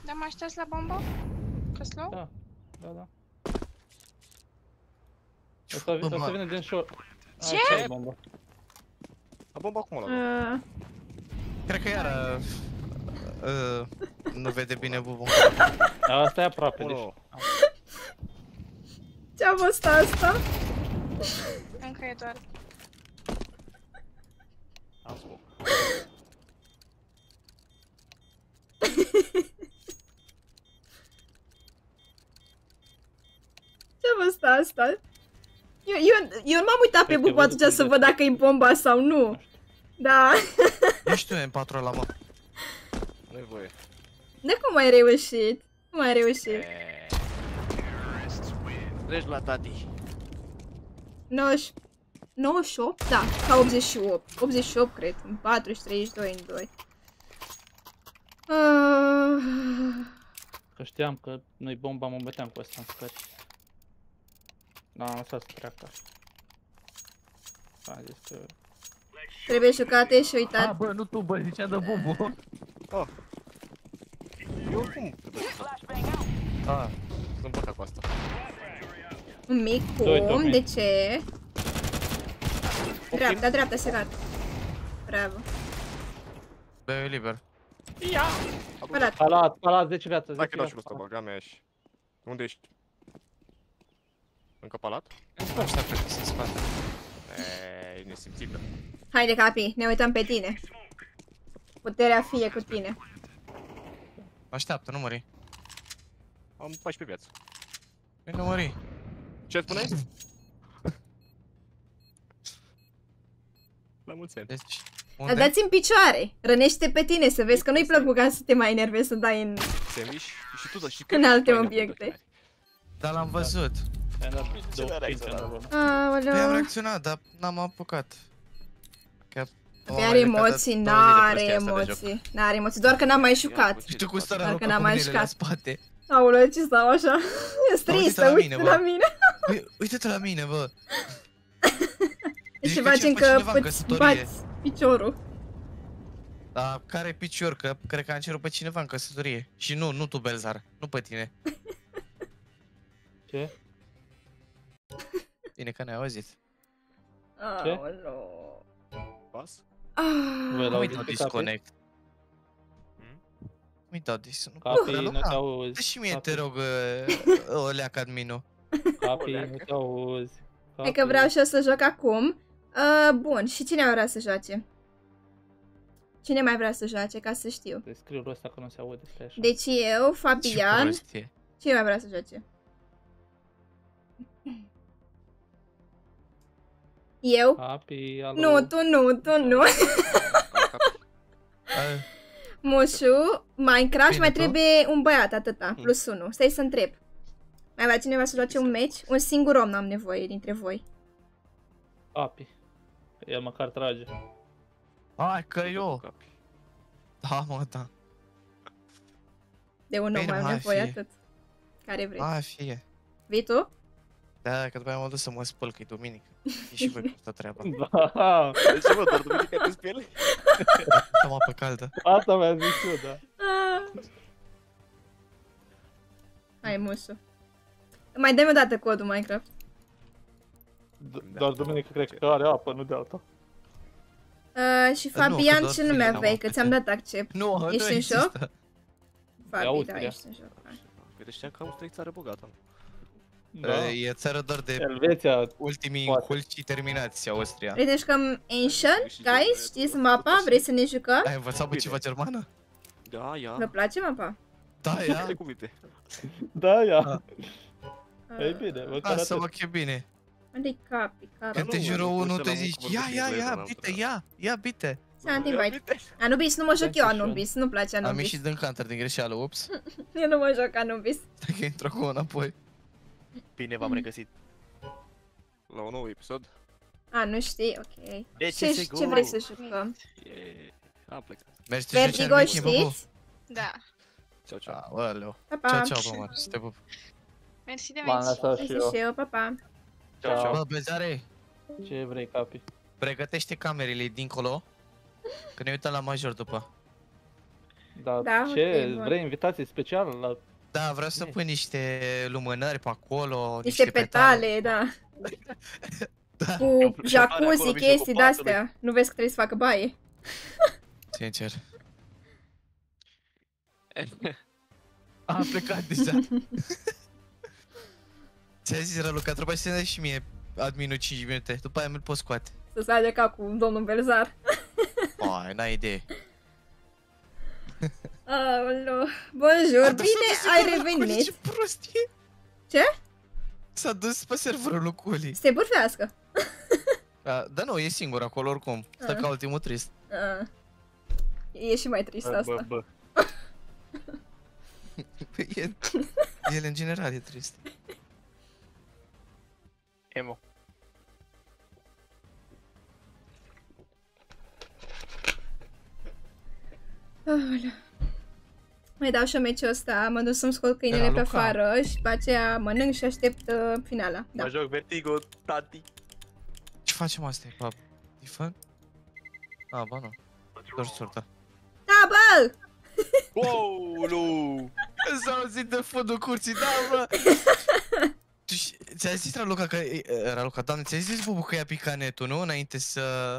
Da, mă aștepți la bombă? Că slow? Da, da, da. O să, Bă, o să bă. vină din short. Ce? ce? Bombă. A bomba acum la Uh, Cred că iară... Uh, nu vede bine bubun. Asta e aproape, deci. Ce-a fost asta? Încă e doar. Am smoke. Ce-a fost asta? Eu, eu, eu m-am uitat pe bubu atunci să văd dacă e bomba sau nu. Da. Nu știu da. M4 la mă. Nevoie voie. De cum ai reușit? Cum ai reușit? Eee. Treci la tati. 90... 98? Da, ca 88. 88, cred. În 4 și 32 în 2. Uh... Că știam că nu-i bomba, mă băteam cu asta în scări. Da, am lăsat să treacă. Am zis că... Trebuie jucate și Ah, uitat. bă, nu tu, bă, zicea de bubu. Eu oricum trebuie să fac ceva. Ah, Sunt păcat cu asta. Un mic Doi, cum? doi. De ce? Dreapta, dreapta, segat. Bravo. bă, e liber. Palat. Palat, palat, 10 viață, 10 Dacă dau și viață. ăsta, băga mea și... Unde ești? Încă palat? Asta cred că se spate. Eee, e nesimțită. Haide, capi, ne uităm pe tine. Puterea fie cu tine. Așteaptă, nu mări. Am 14 viață. Păi nu mări. Ce spuneai? La mulți ani. Deci, Dar unde? dați în picioare. Rănește pe tine să vezi că nu-i plăcut ca să te mai enervezi să dai în... Sandwich și tu, da, și În și alte tu ai obiecte. nevoie de Dar l-am văzut. Mi-a dat Ce două n-a pințe în reacționat? urmă. Păi am Aoleu. reacționat, dar n-am apucat. Că... Pe are emoții, n-are emoții. N-are emoții, doar că n-am mai jucat. Și tu cu starea Parcă lui n-am mai mâinile la jucat. spate. Aoleu, ce stau așa? E Uite-te tristă, la uite mine, bă. la mine. Ui, Uite-te la mine, bă. Și Zici că facem ce faci că cineva în îți căsătorie. bați piciorul. Dar care picior? Că cred că am cerut pe cineva în căsătorie. Și nu, nu tu, Belzar. Nu pe tine. Ce? Bine că ne-ai auzit. Ce? Aoleu. Pas? Ah. Voi Cum la îi dau auziți pe capi? disconnect? Hmm? Cum îi dau dis... Nu Capi, Dar nu te Luca, auzi. Dă și mie, Capi, te rog, uh, o leacă adminu. Capi, nu te auzi. E că vreau și eu să joc acum. Uh, bun, și cine vrea să joace? Cine mai vrea să joace, ca să știu? Te scriu ăsta că nu se aude, stai așa. Deci eu, Ce Fabian, prostie. cine mai vrea să joace? Eu? Capi, alo. Nu, tu nu, tu nu. Uh, Mușu, Minecraft și Bine, mai tu? trebuie un băiat, atâta, plus unul. Stai să întreb. Mai vrea cineva să joace un match? Un singur om n-am nevoie dintre voi. Capi. El măcar trage. Hai că eu. Capi. Da, mă, da. De un om Bine, mai am hai, nevoie, fie. atât. Care vrei? Hai, fie. Vii tu? Da, că după aia mă duc să mă spăl, că e duminică. E și voi cu asta treaba. Da, Deci, mă, doar duminică te speli? Am apă caldă. asta mi-a zis eu, da. Ah. Hai, Mușu. Mai dă-mi o dată codul Minecraft. D- Doar duminică cred că are apă, nu de alta. Uh, și Nu, că Fabian, doar ce nume duminică aveai? am Că ți-am dat accept. Nu, nu Ești în există. joc? Fabi, da, Austria. ești în joc. hai. Uite, știam că Austria e țară bogată. Da. Uh, E țară doar de Elveția, ultimii Poate. inculci terminați, Austria. Vrei să jucăm Ancient, guys? Știți mapa? Vrei să ne jucăm? Ai învățat pe ceva germană? Da, ia. Vă place mapa? Da, ia. Ai cuvinte. da, ia. Ah. Ei bine, măcar Lasă atât. mă că e bine. Unde-i capi? Capi. Când te nu, jură mă, unul, să te l-am zici, văzut ia, în ia, engleză, ia, n-am bite, putut. ia, ia, bite. Să invite. Anubis, nu mă joc eu Anubis, nu-mi place Am Anubis. ieșit din counter din greșeală, ups. Eu nu mă joc Anubis. Stai că intru acum înapoi. Bine v-am regăsit. La un nou episod. A, nu știi? Ok. De Ce, ce vrei să jucăm? E... Am plecat. Mergi să joci Vertigo Armenia, bă, bă. știți? Da. Ceau, ceau. Aoleu. Pa, pa. Ceau, ceau, bă, mare, să te pup. Mersi de M-am meci. lăsat și Mersi eu. și eu, pa, pa. Ceau. Bă, Bezare, Ce vrei, capi? pregătește camerele dincolo. Că ne uităm la major după. Da, Da, ce? ok, bun. vrei invitație specială la... Da, vreau să pui niște lumânări pe acolo, Niște petale, da. Da, Cu jacuzzi, acolo, chestii mijlocul de-astea. Nu vezi că trebuie să facă baie? sincer. A plecat deja. Ți-a zis Raluca, trebuie să ne dai și mie adminul 5 minute, după aia mi-l pot scoate. Să se age ca cu domnul Belzar. Ai, n-ai idee. Aoleu. Bonjour, A, dar bine să-mi zic ai că Raluca, revenit. Ce prostie! Ce? S-a dus pe serverul lui Culi. Să te bârfească. Da, da, nu, e singur acolo oricum. Stă Ah. ca ultimul trist. Ah. E și mai trist Bă, asta. bă, bă. Păi e, el în general e trist. Emo. Aoleu. Mai dau și eu meciul ăsta, mă duc să-mi scot câinele Era pe Luca. afară și după aceea mănânc și aștept uh, finala. Da. Mă joc Vertigo, tati. Ce facem asta, pap? Tifan? Ah, ba nu. Doar sorta. Da, bă! Wow, lu. S-a auzit de fundul curții, da, bă! Tu ș- Ți-a zis Raluca că... e, Raluca, doamne, ți-a zis Bubu că i-a picat netul, nu? Înainte să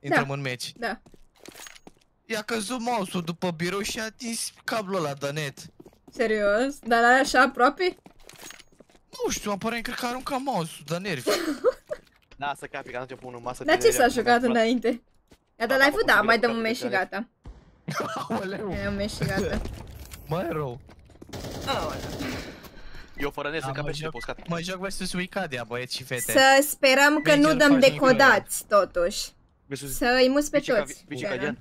intrăm în meci. Da. I-a căzut mouse-ul după birou și a atins cablul ăla de net. Serios? Dar la așa aproape? Nu știu, aparent cred că a aruncat mouse-ul de nervi. Da, să capi, că atunci pun în masă. Dar ce tinerii s-a acum, jucat frate. înainte? Gata, Am l-ai făcut făcut? Da, bine mai cu dăm un capul meci și de care. gata. Aoleu, Mai dăm un meci și gata. mai rău. Eu fără net, Da, sunt ca mă pe cine joc- poscat. Mă joc versus Wicadia, băieți și fete. Să sperăm că Deci nu el dăm face decodați, totuși. Versus Să îi mus pe Vici ca- toți. Vici Cena, Cadian.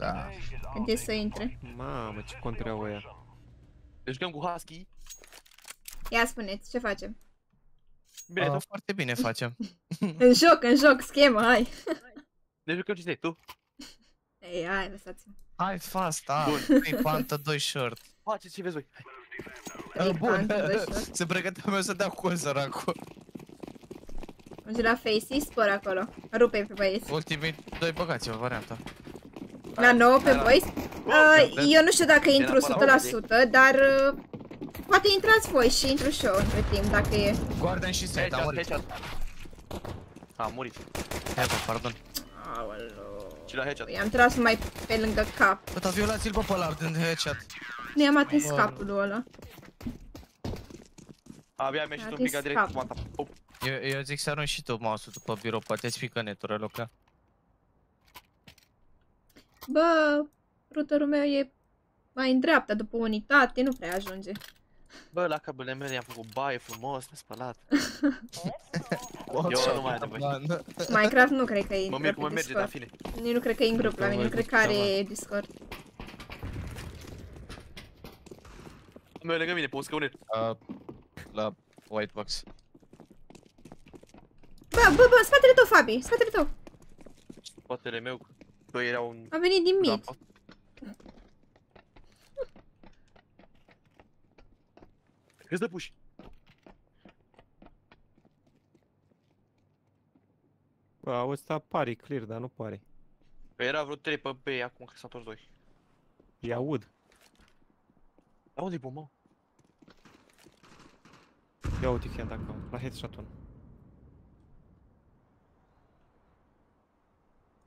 Da. Când e să intre. Mamă, ce contre au ăia. Deci jucăm cu Husky. Ia spuneți, ce facem? Bine, Ah, tu. foarte bine facem. În joc, în joc, schemă, hai. Deci jucăm ce stai, tu. Ei, hai, lăsați-mă. Hai fast, da. Bun. 3 pantă, 2 short. Face ce vezi voi. Hai. Trei Bun, pantă, doi short. se pregătea meu să dea cu săracul. Mergi la Facey, spor acolo. Rupe pe băieți. Ultimii doi băgați o variantă. La 9 pe boys. Uh, eu nu știu dacă intru Era 100%, dar uh, poate intrați voi și intru și eu între timp, dacă e. Guardian și set, am Headshot, murit. headshot. A, am murit. Hai bă, pardon. Aoleu. Și la headshot. I-am tras mai pe lângă cap. Bă, dar violați-l pe ăla din headshot. Nu i-am atins Bă. capul lui ăla. Abia mi-a ieșit A un pic atins direct cu capul. manta. Op. Eu, eu zic să arunci și tu mouse-ul după birou, poate îți pică netul, Raluca. Bă, routerul meu e mai în dreapta, după unitate, nu prea ajunge. Bă, la cablele mele i-am făcut baie frumos, ne spălat. Eu nu mai am nevoie. Minecraft nu cred că e Mă în mir cum pe mă merge, dar Discord. fine. Nici nu cred că e în grup la mine, nu cred că are Discord. Meu lângă mine, pe un scaunel. Uh, la white box. Bă, bă, bă, în spatele tău, Fabi, spatele tău. Spatele meu, doi erau în... A venit din mid. Da, Câți de puși? Bă, ăsta pare clear, dar nu pare. Era vreo 3 pe B, acum că s-au întors 2. Îi aud. Dar unde-i bomba? Ia uite chiar dacă la headshot-ul.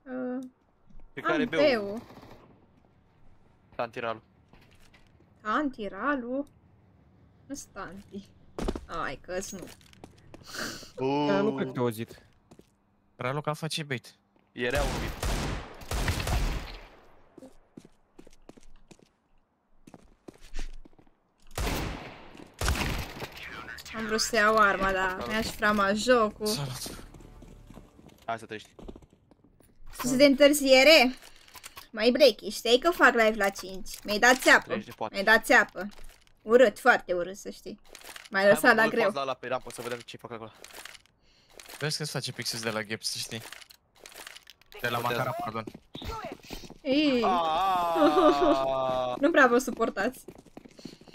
Uh, Pe care am beu peu. tantiralul. Tanti, Ralu. Nu Stanti. Ai, că nu. Dar nu cred că te auzit. Raluca face bait. Era un bit. Am vrut să iau arma, dar mi-aș frama jocul. Salut. Hai să trăiești. Scuze de întârziere. Mai breaky, știi că fac live la 5. Mi-ai dat țeapă. Trăiești de poate. Mi-ai dat țeapă. Urât, foarte urât, să știi. M-ai lăsat la greu. La, la pe rampă să vedem ce fac acolo. Vezi că-ți face pixels de la Gaps, să știi. De la Contează. Macara, pardon. Ei, Aaaa! nu prea vă suportați.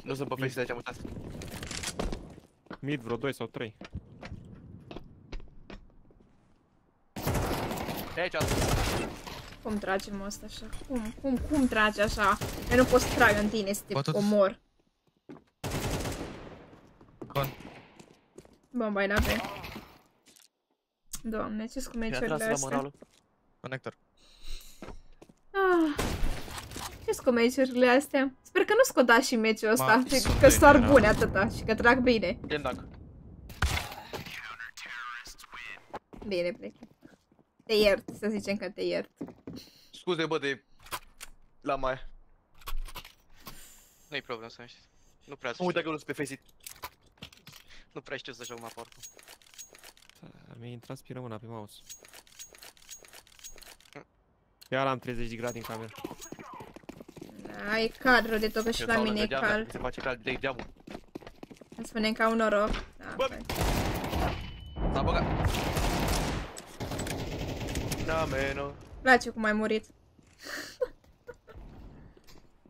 Nu sunt pe face de aici, am uitat. Mid vreo 2 sau 3. Aici, Cum tragem ăsta așa? Cum, cum, cum tragi așa? Eu nu pot să trag în tine, să te Bă, tot- omor. Con. Bomba la B. Doamne, ce-s cu mi-a meciurile tras la astea? moralul. Conector. Ah, ce-s cu meciurile astea? Sper că nu scoda și meciul ăsta, Ma, că sunt că sunt doar doi, bune atâta și că trag bine. Gen dacă. Bine, plec. Te iert, să zicem că te iert. Scuze, bă, de... La mai. Nu-i problemă să nu știți. Nu prea Nu uita că nu sunt pe face it. Nu prea știu să joc mapa oricum. Mi-a intrat spiră mâna pe mouse. Iar am 30 de grade în cameră. Ai cadru de tot că și Eu la stau mine e lângă geam, cald. Mi se face cald direct geamul. Îmi spunem ca un noroc. Da, Bă! păi. S-a băgat. Da, meno. Îmi place cum ai murit.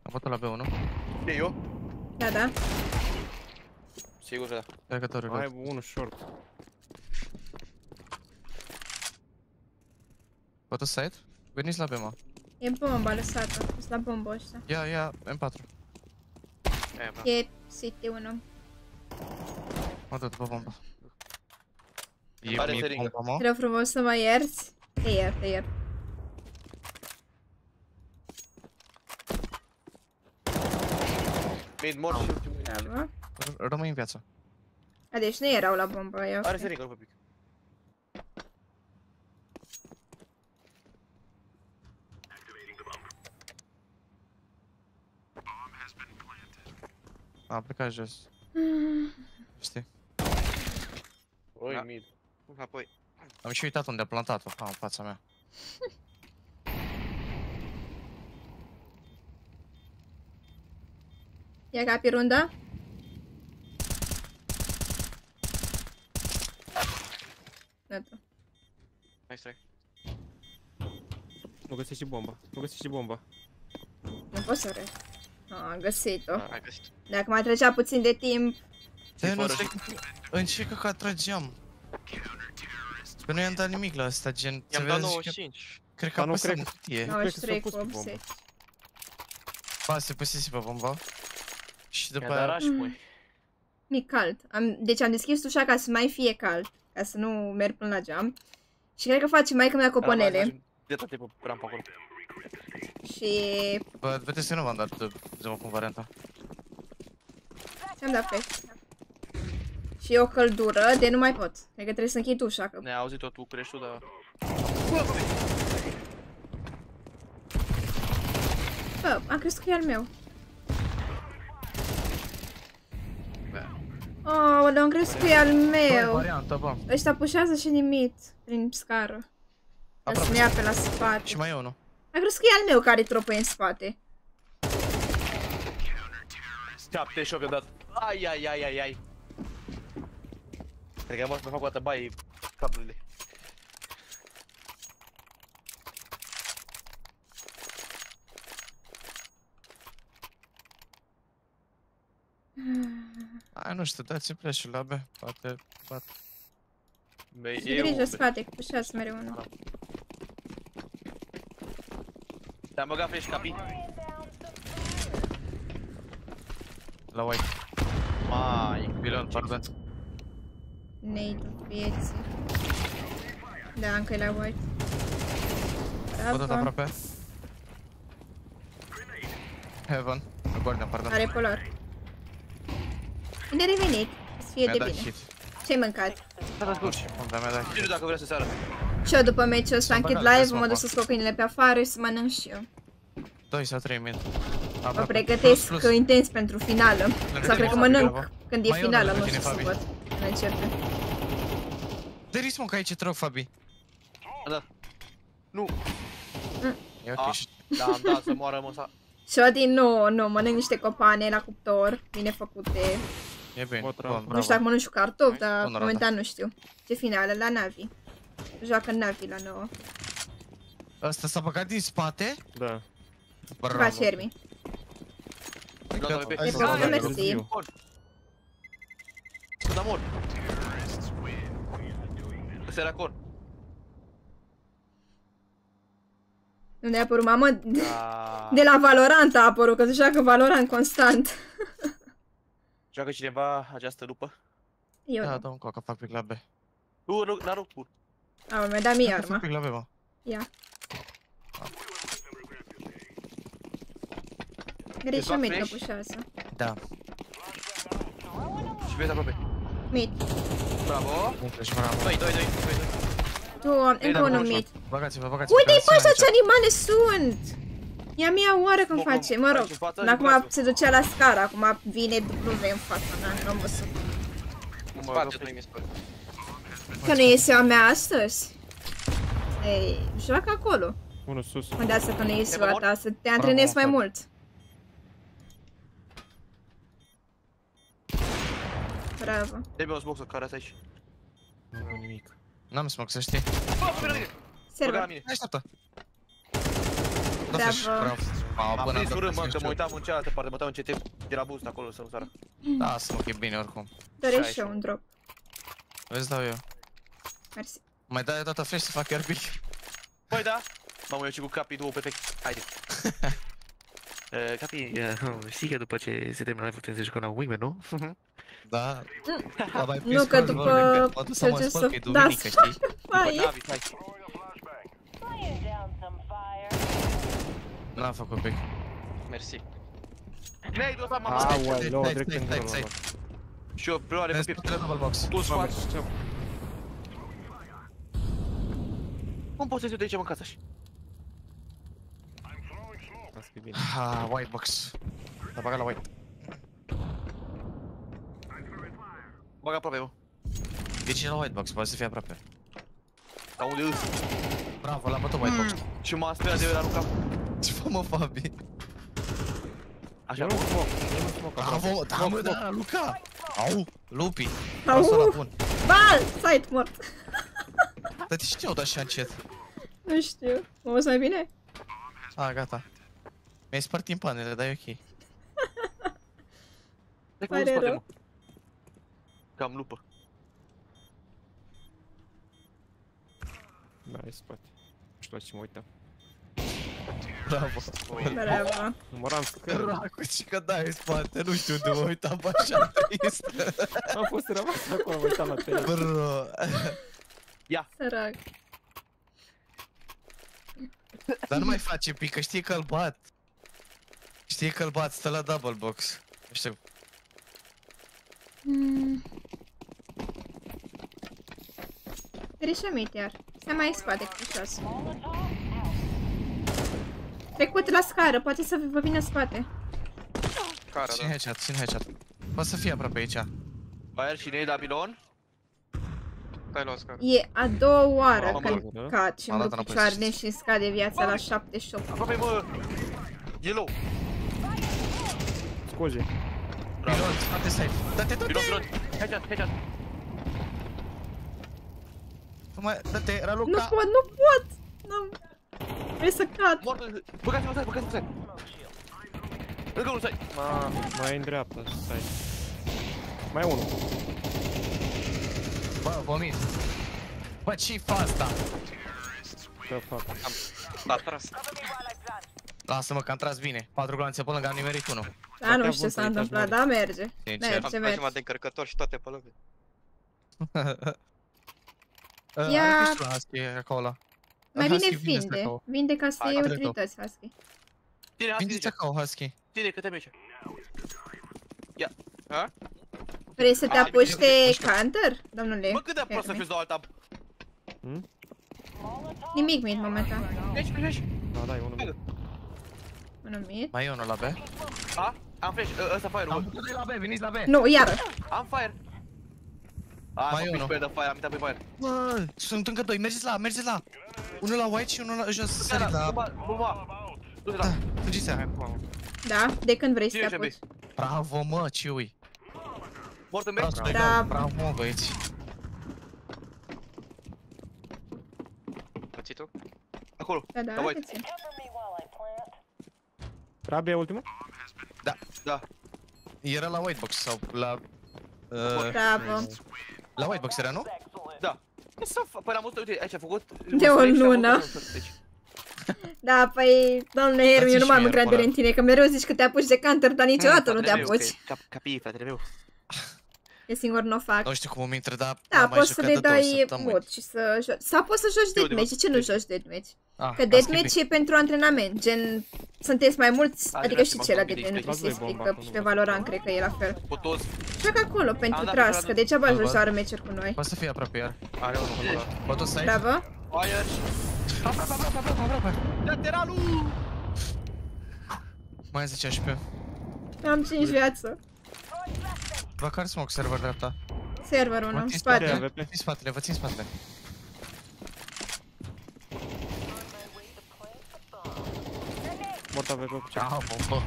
Am bătut la B1. E eu? Da, da. Sigur că da. Trecătorul. Mai unul short. Bătut site? Veniți la B, mă. E bomba lăsată. Sunt la bombă ăștia. Ia, ia, M4. E, bă. E City 1. Mă dă după bomba. E Are mi seringă. bomba, mă. Te rog frumos să mă ierți. Te iert, te iert. Mid mort și ultimul. Bravo. R- Rămâi în viață. A, deci nu erau la bombă, e ok. Are seringă, nu pe pic. Am plecat jos. Știi? Oi, Da. mid. Apoi. Am și uitat unde a plantat-o. Ah, în fața mea. Ia capi runda. Gata. Nice try. Nu găsești și bomba. Nu găsești și bomba. Nu pot să râd. Ah, am găsit-o. Da, ai găsit. Dacă mai trecea puțin de timp, Te nu fără știu în ce căcat trăgeam. Că nu i-am dat nimic la asta, gen... se I-am dat vede și că- 95. Cred că Dar am nu păsat cred. în cutie. Nu cred că s-a 93 cu pus pe bombă. 80. Ba, se pusese pe bomba. Și după Mi-a dat aia... rush, măi. Mi cald. Am, deci am deschis ușa ca să mai fie cald. Ca să nu merg până la geam. Și cred că face maica mea coponele. De tot timpul rampa acolo. Și Bă, vedeți că nu v-am dat uh, zămă cu varianta. ți-am dat flash. Și e o căldură de nu mai pot. Cred că trebuie să închid ușa. Că... Ne-ai auzit tot tu creștul, dar... Bă, am crezut că e al meu. Oh, am crezut că e al Bă, meu. varianta, bă. Ăștia pușează și nimic prin scară. Ca să-mi ia pe la spate. Și mai e unul. Am crezut că e al meu care tropă în spate. 78 i-am dat. Ai, ai, ai, ai, ai. Cred că am să fac o dată baie cablurile. Ai, nu știu, dați-mi flash-ul la B. Poate, poate. Băi, Și e grijă un- spate, că pușează mereu unul. Te-am băgat flash capi. La white. Mai. Bilon, pardon. Nade vieții. Da, încă e la white. Bă, tot Bravo. aproape. Heaven. Guardian, pardon. Are polar. Bine revenit. Să fie Mi-a de dat bine. hit. Ce-ai mâncat? Unde mi-a dat Nu știu hit. dacă vrea să seară. Și eu după meciul ăsta S-a închid băgat, live, vezi, mă mama. duc să scot câinile pe afară și să mănânc și eu. 2 sau 3 mid. Mă Aproape. pregătesc Plus, plus. intens pentru finală. Lângă Sau tine, cred că Fabi, mănânc bravo. când e Mai e unul finală, lângă nu știu tine, să Fabi. văd. Când începe. De risc, mă, că aici te rog, Fabi. Da. Nu. E ok. A. și- Da, am dat să moară mă sa. Și eu din nou, nu, mănânc niște copane la cuptor, bine făcute. E bine. Bă, Bun, bravo. Nu bravo. știu dacă mănânc și cartofi, Nice. dar Bună, momentan nu știu. Ce finală? La Navi. Joacă Navi la nouă. Ăsta s-a băgat din spate? Da. Ce faci, Hermi? Da, da, pe- Hai E să pe dau urmă, la mersi. Târziu. Să da mor. Ăsta era cor. Unde a apărut, mamă? Da. De la Valorant a apărut, că se joacă Valorant constant. Joacă cineva această lupă? Eu Da, nu. dă un coca, fac pic la B. Nu, nu, n-a rupt. A, mi-a dat mie Fac arma. pic la B, mă. Ia. Greșea fac mid că flash? pușează. Da. Și vezi aproape. Mid. Bravo. Bun flash, bravo. 2, 2, 2, 2. Tu, încă da, unul ușor. mid. Băgați-vă, băgați-vă. Uite-i pe băgați-vă așa ce aici. animale sunt! Ia mia oară cum Mă, face, mă, mă rog. faci în față Până și acum brațul. se ducea la scară, acum vine W în fața mea, că am văzut. Mă Spate rog, doi mi spate. Că nu e ziua mea astăzi. Ei, joacă acolo. Unul sus. Unde asta că nu e ziua mort? ta, să te antrenezi mai Bravo, mult. Bravo. Dă-mi un smoke care asta aici. Nu văd nimic. N-am smoke, să știi. Bă, pe mine! Băga la Server. mine. Hai, așteaptă. Da, Bravo. flash, bravo. Mamă, M-am până prins am urât, mă, dat că flash mă uitam în cealaltă parte, mă uitam în CT de la boost acolo să nu sară. Da, smoke e bine oricum. Doresc și eu un drop. Vezi, dau eu. Mersi. Mai dai data flash să fac iar pic. Băi, da? Mamă, eu și cu capii două pe tec. Haide. Uh, Capi, uh, știi că după ce se termină live putem să jucăm la Wingman, nu? Da. Dar mai Nu, că după M-a dus să mă ce spăl să- că e da, duminică, știi? Hai, După David, hai. Laying down some fire. N-am făcut pic. Mersi. Nade, ăsta m-am Aua, luat. stai, lua stai, direct stai, în stai, jurul stai. ăla. Și eu preluare pe În piept. spatele double box. Tu Mamă, spate. ce Cum poți să ies eu de aici, mă, în casa și? Asta e bine. Ah, white box. L-a băgat la white. Bag aproape, mă. De ce e la white box? Poate să fie aproape. Dar unde îs? Bravo, l-a bătut white box. Și m-a speriat de la Luca. Ce fă mă, Fabi? Așa, E bă. un smoke, e un smoke acolo. Bravo, da, mă, da, Luca! Au, lupi. Au. Lasă la bun. Bal! Site mort. Dar de ce te aud așa încet? Nu știu. Mă auzi mai bine? Ah, gata. Mi-ai spart timpanele, dar e ok. Stai că Pare nu spate, rău. Mă. Că am lupă. Da, e spate. Nu știu la ce mă uitam. Bravo. Bravo. Număram scări. Dracu, și că da, e spate, nu știu unde mă uitam pe așa trist. Am fost rămas acolo, mă uitam la tele. Bro. Sărac. Dar nu mai face pic, că știe că-l bat. Știe că-l bat, stă la double box. Nu știu. Mm. Rișamit iar. Se mai în spate cu șas. Trecut la scară, poate să vă vină în spate. Cara, Țin da. headshot, țin headshot. Poate să fie aproape aici. Fire și nade la pilon. Stai la Oscar. E a doua oară Mamă, când mă. cad și M-a îmi dat duc înapoi picioarele sus. și îmi scade viața la 78. Aproape, mă. Yellow. Scuze. Pilot, spate safe. Dă-te, Pilon, dă-te! pilon. Headshot, headshot. Fă mai, dă-te, era Nu Luca. pot, nu pot! Nu. Vrei să cad. Mort. Băgați-mă, stai, băgați-mă, stai. Încă unul, stai. Ma, mai în dreapta, stai. Mai e unul. Bă, vomit. Bă, ce-i fa asta? Ce fac? L-a tras. Lasă-mă că am tras bine. Patru glanțe pe lângă, am nimerit unul. Da, nu Poate știu ce s-a avut aici întâmplat, mult. da, merge. Sincer. Merge, Am merge. jumătate de încărcător și toate pe lângă. Uh, Ia- Are pistola Husky acolo. Mai Husky, bine vinde vinde. stacău. Vinde ca să Hai, iei cred-o. utilități, Husky. Ține, Vinde Husky, stacău, Husky. ține, că te aici. Vrei să te Hai, apuci bine, de mișcă. counter, domnule? Bă, cât de prost să Hermes? fiți dau alta. Nimic mid momentan. Aici, aici, aici. Da, da, e unul mic. Unul mid. Mai e unul la B. A? Am flash, ă- ăsta fire-ul. Am putut de la B, veniți la B. Nu, iară. Am fire. A, Mai m-am e prins unul. pe el de fire, am intrat pe fire. Bă, sunt încă doi, mergeți la, mergeți la. Unul la white și unul la jos, sărit Gata, la... bomba, bomba. Du-te Da, la. fugiți aia. Da, de când vrei să Cine te ce apuci? Bravo, mă, ciui. Mort în Bravo, base. stai, Da. bravo, mă, băieți. Pățitul? Acolo. Da, da, Da, uite. te țin. Cover me while I plant. Rabia ultimul? Da. Era la white box sau la... Uh, Bravo. La white box era, nu? Da. Ce să fac? Păi l-am văzut, uite, aici a făcut... De o un flash și am lună. văzut un shot, deci. Da, păi, domnule Hermi, eu Dați-și nu mai am mie încredere acolo. în tine, că mereu zici că te apuci de counter, dar niciodată Mm, nu te fratele meu, apuci. că e Cap, capii, fratele meu. Eu singur nu o fac. Nu știu cum îmi intră, dar Da, am mai poți să jucat le de două dai săptămâni. mod și să joci. Sau poți să joci Eu de deathmatch. De ce nu mod. joci deathmatch? Ah, Că am deathmatch schimbat. e pentru antrenament, gen... Sunteți mai mulți, A, adică drept, știi m-am ce la gândit, deathmatch nu știi. se Lasă-i bomba, explică că și nu pe văd. Valorant cred că e la fel. Cu toți. Joacă acolo pentru Am dat trust, pe că degeaba Îl joci văd. doar meciuri cu noi. Poate să fie aproape iar. Are unul acolo. Bă, tu stai? Bravo. Fire. Aproape, aproape, aproape, aproape. Lateralul! Mai 10 HP. Am 5 viață. Bă, care smoke server dreapta? Server 1, Mă în țin spate. spatele, AVP. vă țin spatele, vă țin spatele. Mort AVP cu ce? Ah, bombă.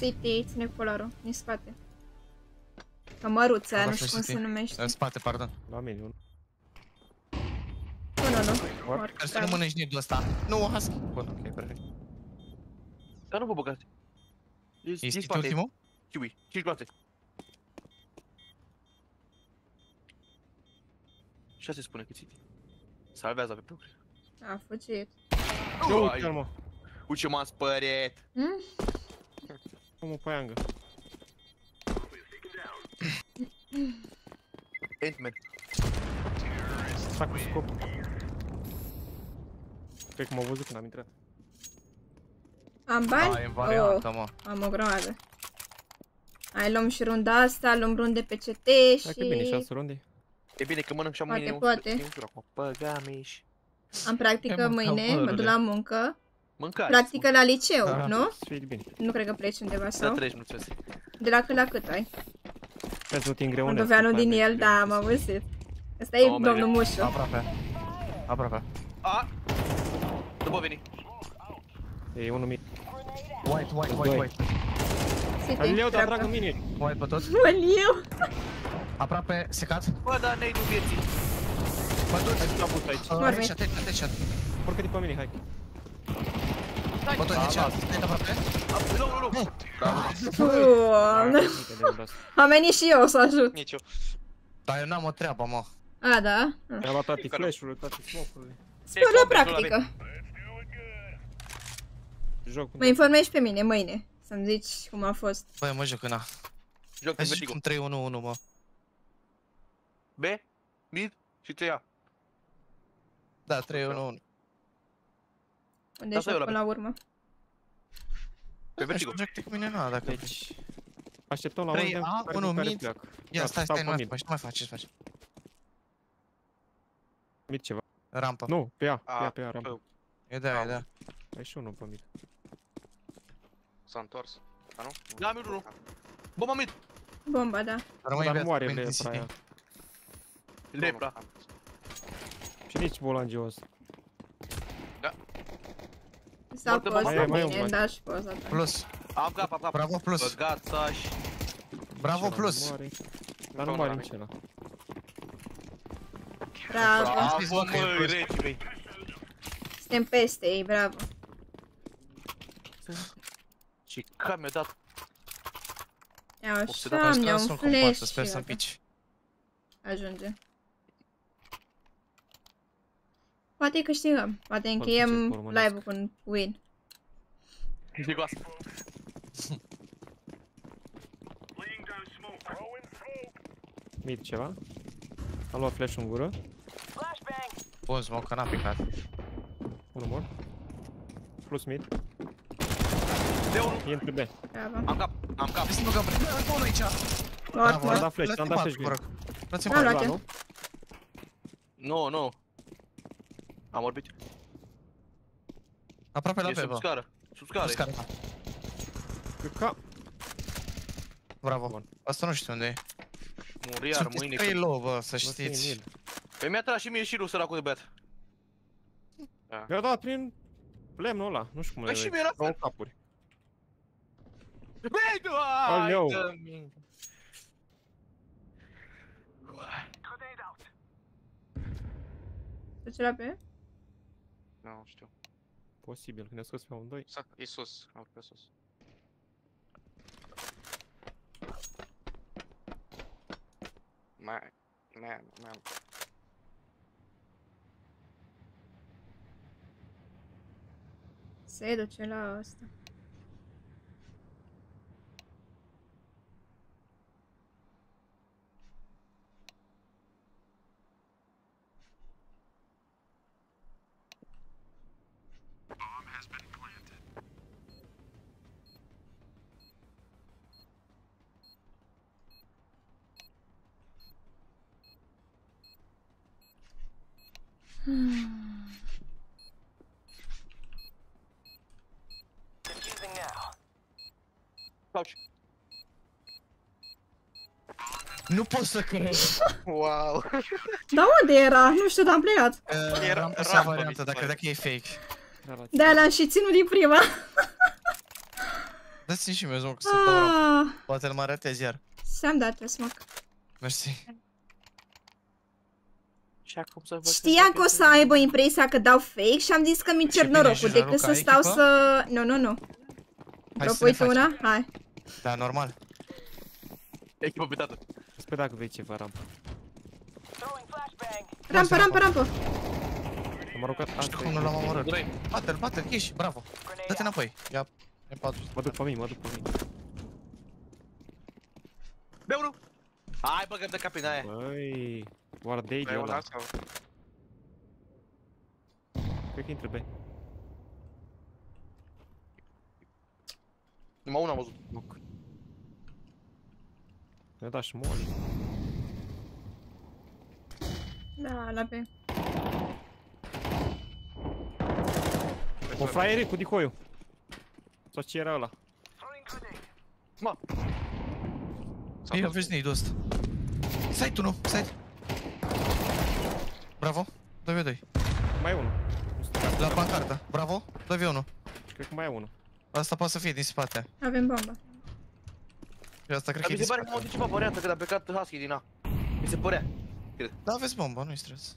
City, ține cu polarul, din spate. Cămăruța, Am nu dat știu și cum se City. numește. În spate, pardon. La mine, unul. Nu, nu, nu. Mort. Mort. Trebuie să bravo. nu mănânci nidul ăsta. Nu, husky. Bun, ok, perfect. Dar nu vă băgați. E, e Este spate. ultimul? Kiwi. 5 gloate. 6 spune cât țiti. Salvează pe pe A fugit. Ce Uai. uite mă. Uite ce m-am spăriet. Hmm? Omul pe iangă. Ant-Man. Stac cu scop. Cred că m-au văzut când am intrat. Am bani? Da, e în variantă, mă. am o grămadă. Hai, luăm și runda asta, luăm runde pe CT Hai și... că bine, 6 runde. E bine că mănânc și am Poate, mâine poate. un sfârșit acum. Băgameș. Am practică Hai, mă, mâine, cam mă duc părule. la muncă. Mâncare. Practică la liceu, Da. nu? Să fie bine. Nu cred că pleci undeva Să sau? treci, nu ți De la cât la cât ai? Trebuie să nu te îngreunezi. Moldoveanul din el, da, am auzit. Asta e Oh, domnul merge. Mușu. Aproape. Aproape. A! După veni. E unul mic. White, white, white, Doi. white. City, Galileu, dar dreapta. dragă mine. White pe tot. Măliu! Aproape secat. Bă, dar ne-ai du vieții. Bă, du-te. Hai să boost aici. Mor, Headshot, headshot, headshot. Urcă-te pe mine, hai. Bă, doi headshot. Stai de aproape. Nu, nu, nu. Doamne. Uite de braț. Am venit și eu să ajut. Nici eu. Dar eu n-am o treabă, mă. A, da? Mi-a luat toate flash-urile, toate smoke-urile. Spor la practică. Joc cu Mă informezi pe mine mâine. Să-mi zici cum a fost. Băi, mă joc în A. Joc Hai pe să vertigo. jucăm 3-1-1, mă. B, mid și te ia. Da, 3-1-1. Unde Asta ești e ăla, până la urmă? Pe vertigo. Joc cu mine în A, dacă vrei. Deci... Așteptăm la Trei unde A, care unu din care mid. pleacă. Ia, Da, stai, stau stai, pe nu mai mid. faci, nu mai faci, ce faci? Mid ceva. Rampă. Nu, pe ea, pe A, ea, pe ea, rampă. E da, e da. Ai și unul pe mid. S-a întors. A, nu? Da, mid unul. Bomba mid. Bomba, da. Rămâi Dar viață, moare pentru lepra City. aia. Lepra. Și nici bolangios. S-au Foarte fost bun. Mai e- mai e un bine, match. da și poza ta. Plus. Am cap, am cap. Bravo, plus. Băgața și... Bravo, Ăla plus. moare. Dar nu Încă moare unul nici ăla. Bravo. Bravo, zis, mă, că e măi, prost. reci mei. Suntem peste ei, bravo. Și că mi-a dat Ia Obsedat, așa, Sper mi-au să un nu compartă, flash sper și să-mi gata. pici. Ajunge. Poate câștigăm. Poate ziceți încheiem pe românesc. live-ul cu un win. de goasă. Mid ceva. A luat flash în gură. Bun, smoke, că n-a picat. Unul mor. Plus mid. De unul. Intru B. Bravo. Am cap, am cap. Hai să băgăm Bun aici. Mort, Bravo, mort. dat flash, Lăsați-mi am dat patru, flash vă rog. Lăsați-mi Da, patru. luat nu? Nu, nu. Am orbit. Aproape la E B, sub bă. scară. Sub scară. Scară. Ca... Bravo. Bun. Asta nu știu unde e. Mur iar Sunteți mâine. trei că- low, bă, să Lăsa-i în știți. mid. Păi mi-a tras și mie și lui săracul de băiat. Mi-a dat prin lemnul ăla. Nu știu cum Păi le și mie la Două fel. capuri. Băi, tu, Aleu. ai, dă-mi. Duce la pe? Nu știu. Posibil, când ne-a scos pe amândoi. S-a- E sus. Au pe sus. Mai... Mai... Mai... Se duce la asta. Defusing now. Couch. Nu pot să cred. Wow. Da, unde era? Nu știu, dar am plecat. Uh, Era am pus o rampă, mi variantă, se dar pare. credea că e fake. De-aia l-am și ținut din prima. Dați-mi și mie smoke să dau rampă. Ah, Poate îl mai ratez iar. ți-am dat eu smoke. Mersi. Și acum să văd Știam că o să aibă impresia că dau fake și am zis că mi cer bine, norocul și decât Raluca, să stau echipă? să... Nu, nu, nu. Hai să Propui ne tu facem. una? Hai. Da, normal. Echipă pe tată. Sper dacă vei ceva rampă. Throwing flashbang. Rampă, rampă, rampă. Am aruncat Nu știu asta. cum nu l-am omorât. Doi. Bate-l, bate-l, ieși, bravo. Dă-te înapoi. Ia, e 4. Mă duc pe mine, mă duc pe mine. Bea unul. Hai băgăm de capina aia. Băi, oare de aici Pe ăla? una sau? Cred că intră B. Numai una am văzut. Loc. Mi-a dat și moli. Da, la B. O fraiere cu dicoiul. Sau ce era ăla? S-a Ia dus. vezi nidul ăsta. Stai tu, nu, stai. Bravo. 2v2. Mai e unul. Nu știu, La pancarta. Bravo. 2v1. Cred că mai e unul. Asta poate să fie din spate. Avem bomba. Și asta cred Dar că e mi din se pare că m-au spate. zis ceva variantă când a plecat Husky din A. Mi se părea. Da, aveți bomba, nu-i stres.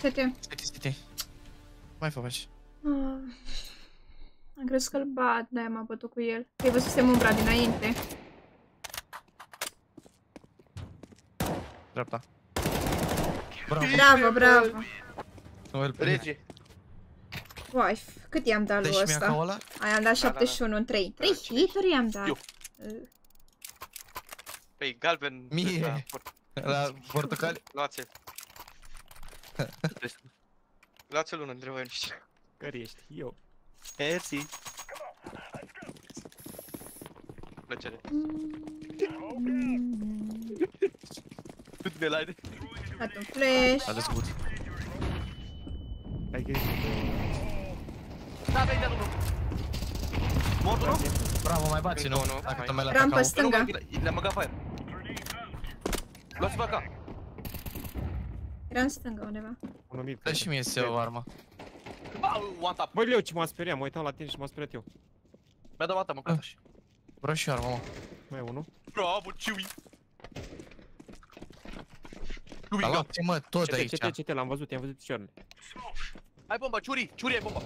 Ce te? City, city. Mai fă faci. Ah. Am crezut că îl bat, de-aia m-am bătut cu el. Că-i văzusem umbra dinainte. Dreapta. Bravo. Bravo, bravo. Nu, el prinde. Rege. Uai, cât i-am dat lui Dă și mie ăsta? ca ăla? Ai, am dat 71 în 3. 3 hituri i-am dat. Eu. Uh, Păi, galben. Mie. da, port- La portocali? Luați-l. Luați-l unul dintre voi, nu știu. Care ești? Eu. Mersi. Plăcere. Cât de la Dat un flash. A good. Hai că ești. Da, vei dat unul. Mort unul? Bravo, mai bați, Încă nu? unul, Dacă mai- tu mai la Rampă cacao. stânga. Le-am băgat fire. Luați-vă acá. Era în stânga undeva. Unul mid. Dă și mie să iau arma. Ba, one tap. Băi, Leo, ce m-am speriat, mă uitam la tine și m-am speriat eu. Mi-a dat mata, mă, Ah. așa. Vreau și eu arma, mă. Mai e unul. Bravo, Chewie. Chewie, Dar gata. luați mă tot de CT, aici. CT, CT, l-am văzut, i-am văzut picioarele. Hai bomba, Ciuri, Ciuri ai bomba.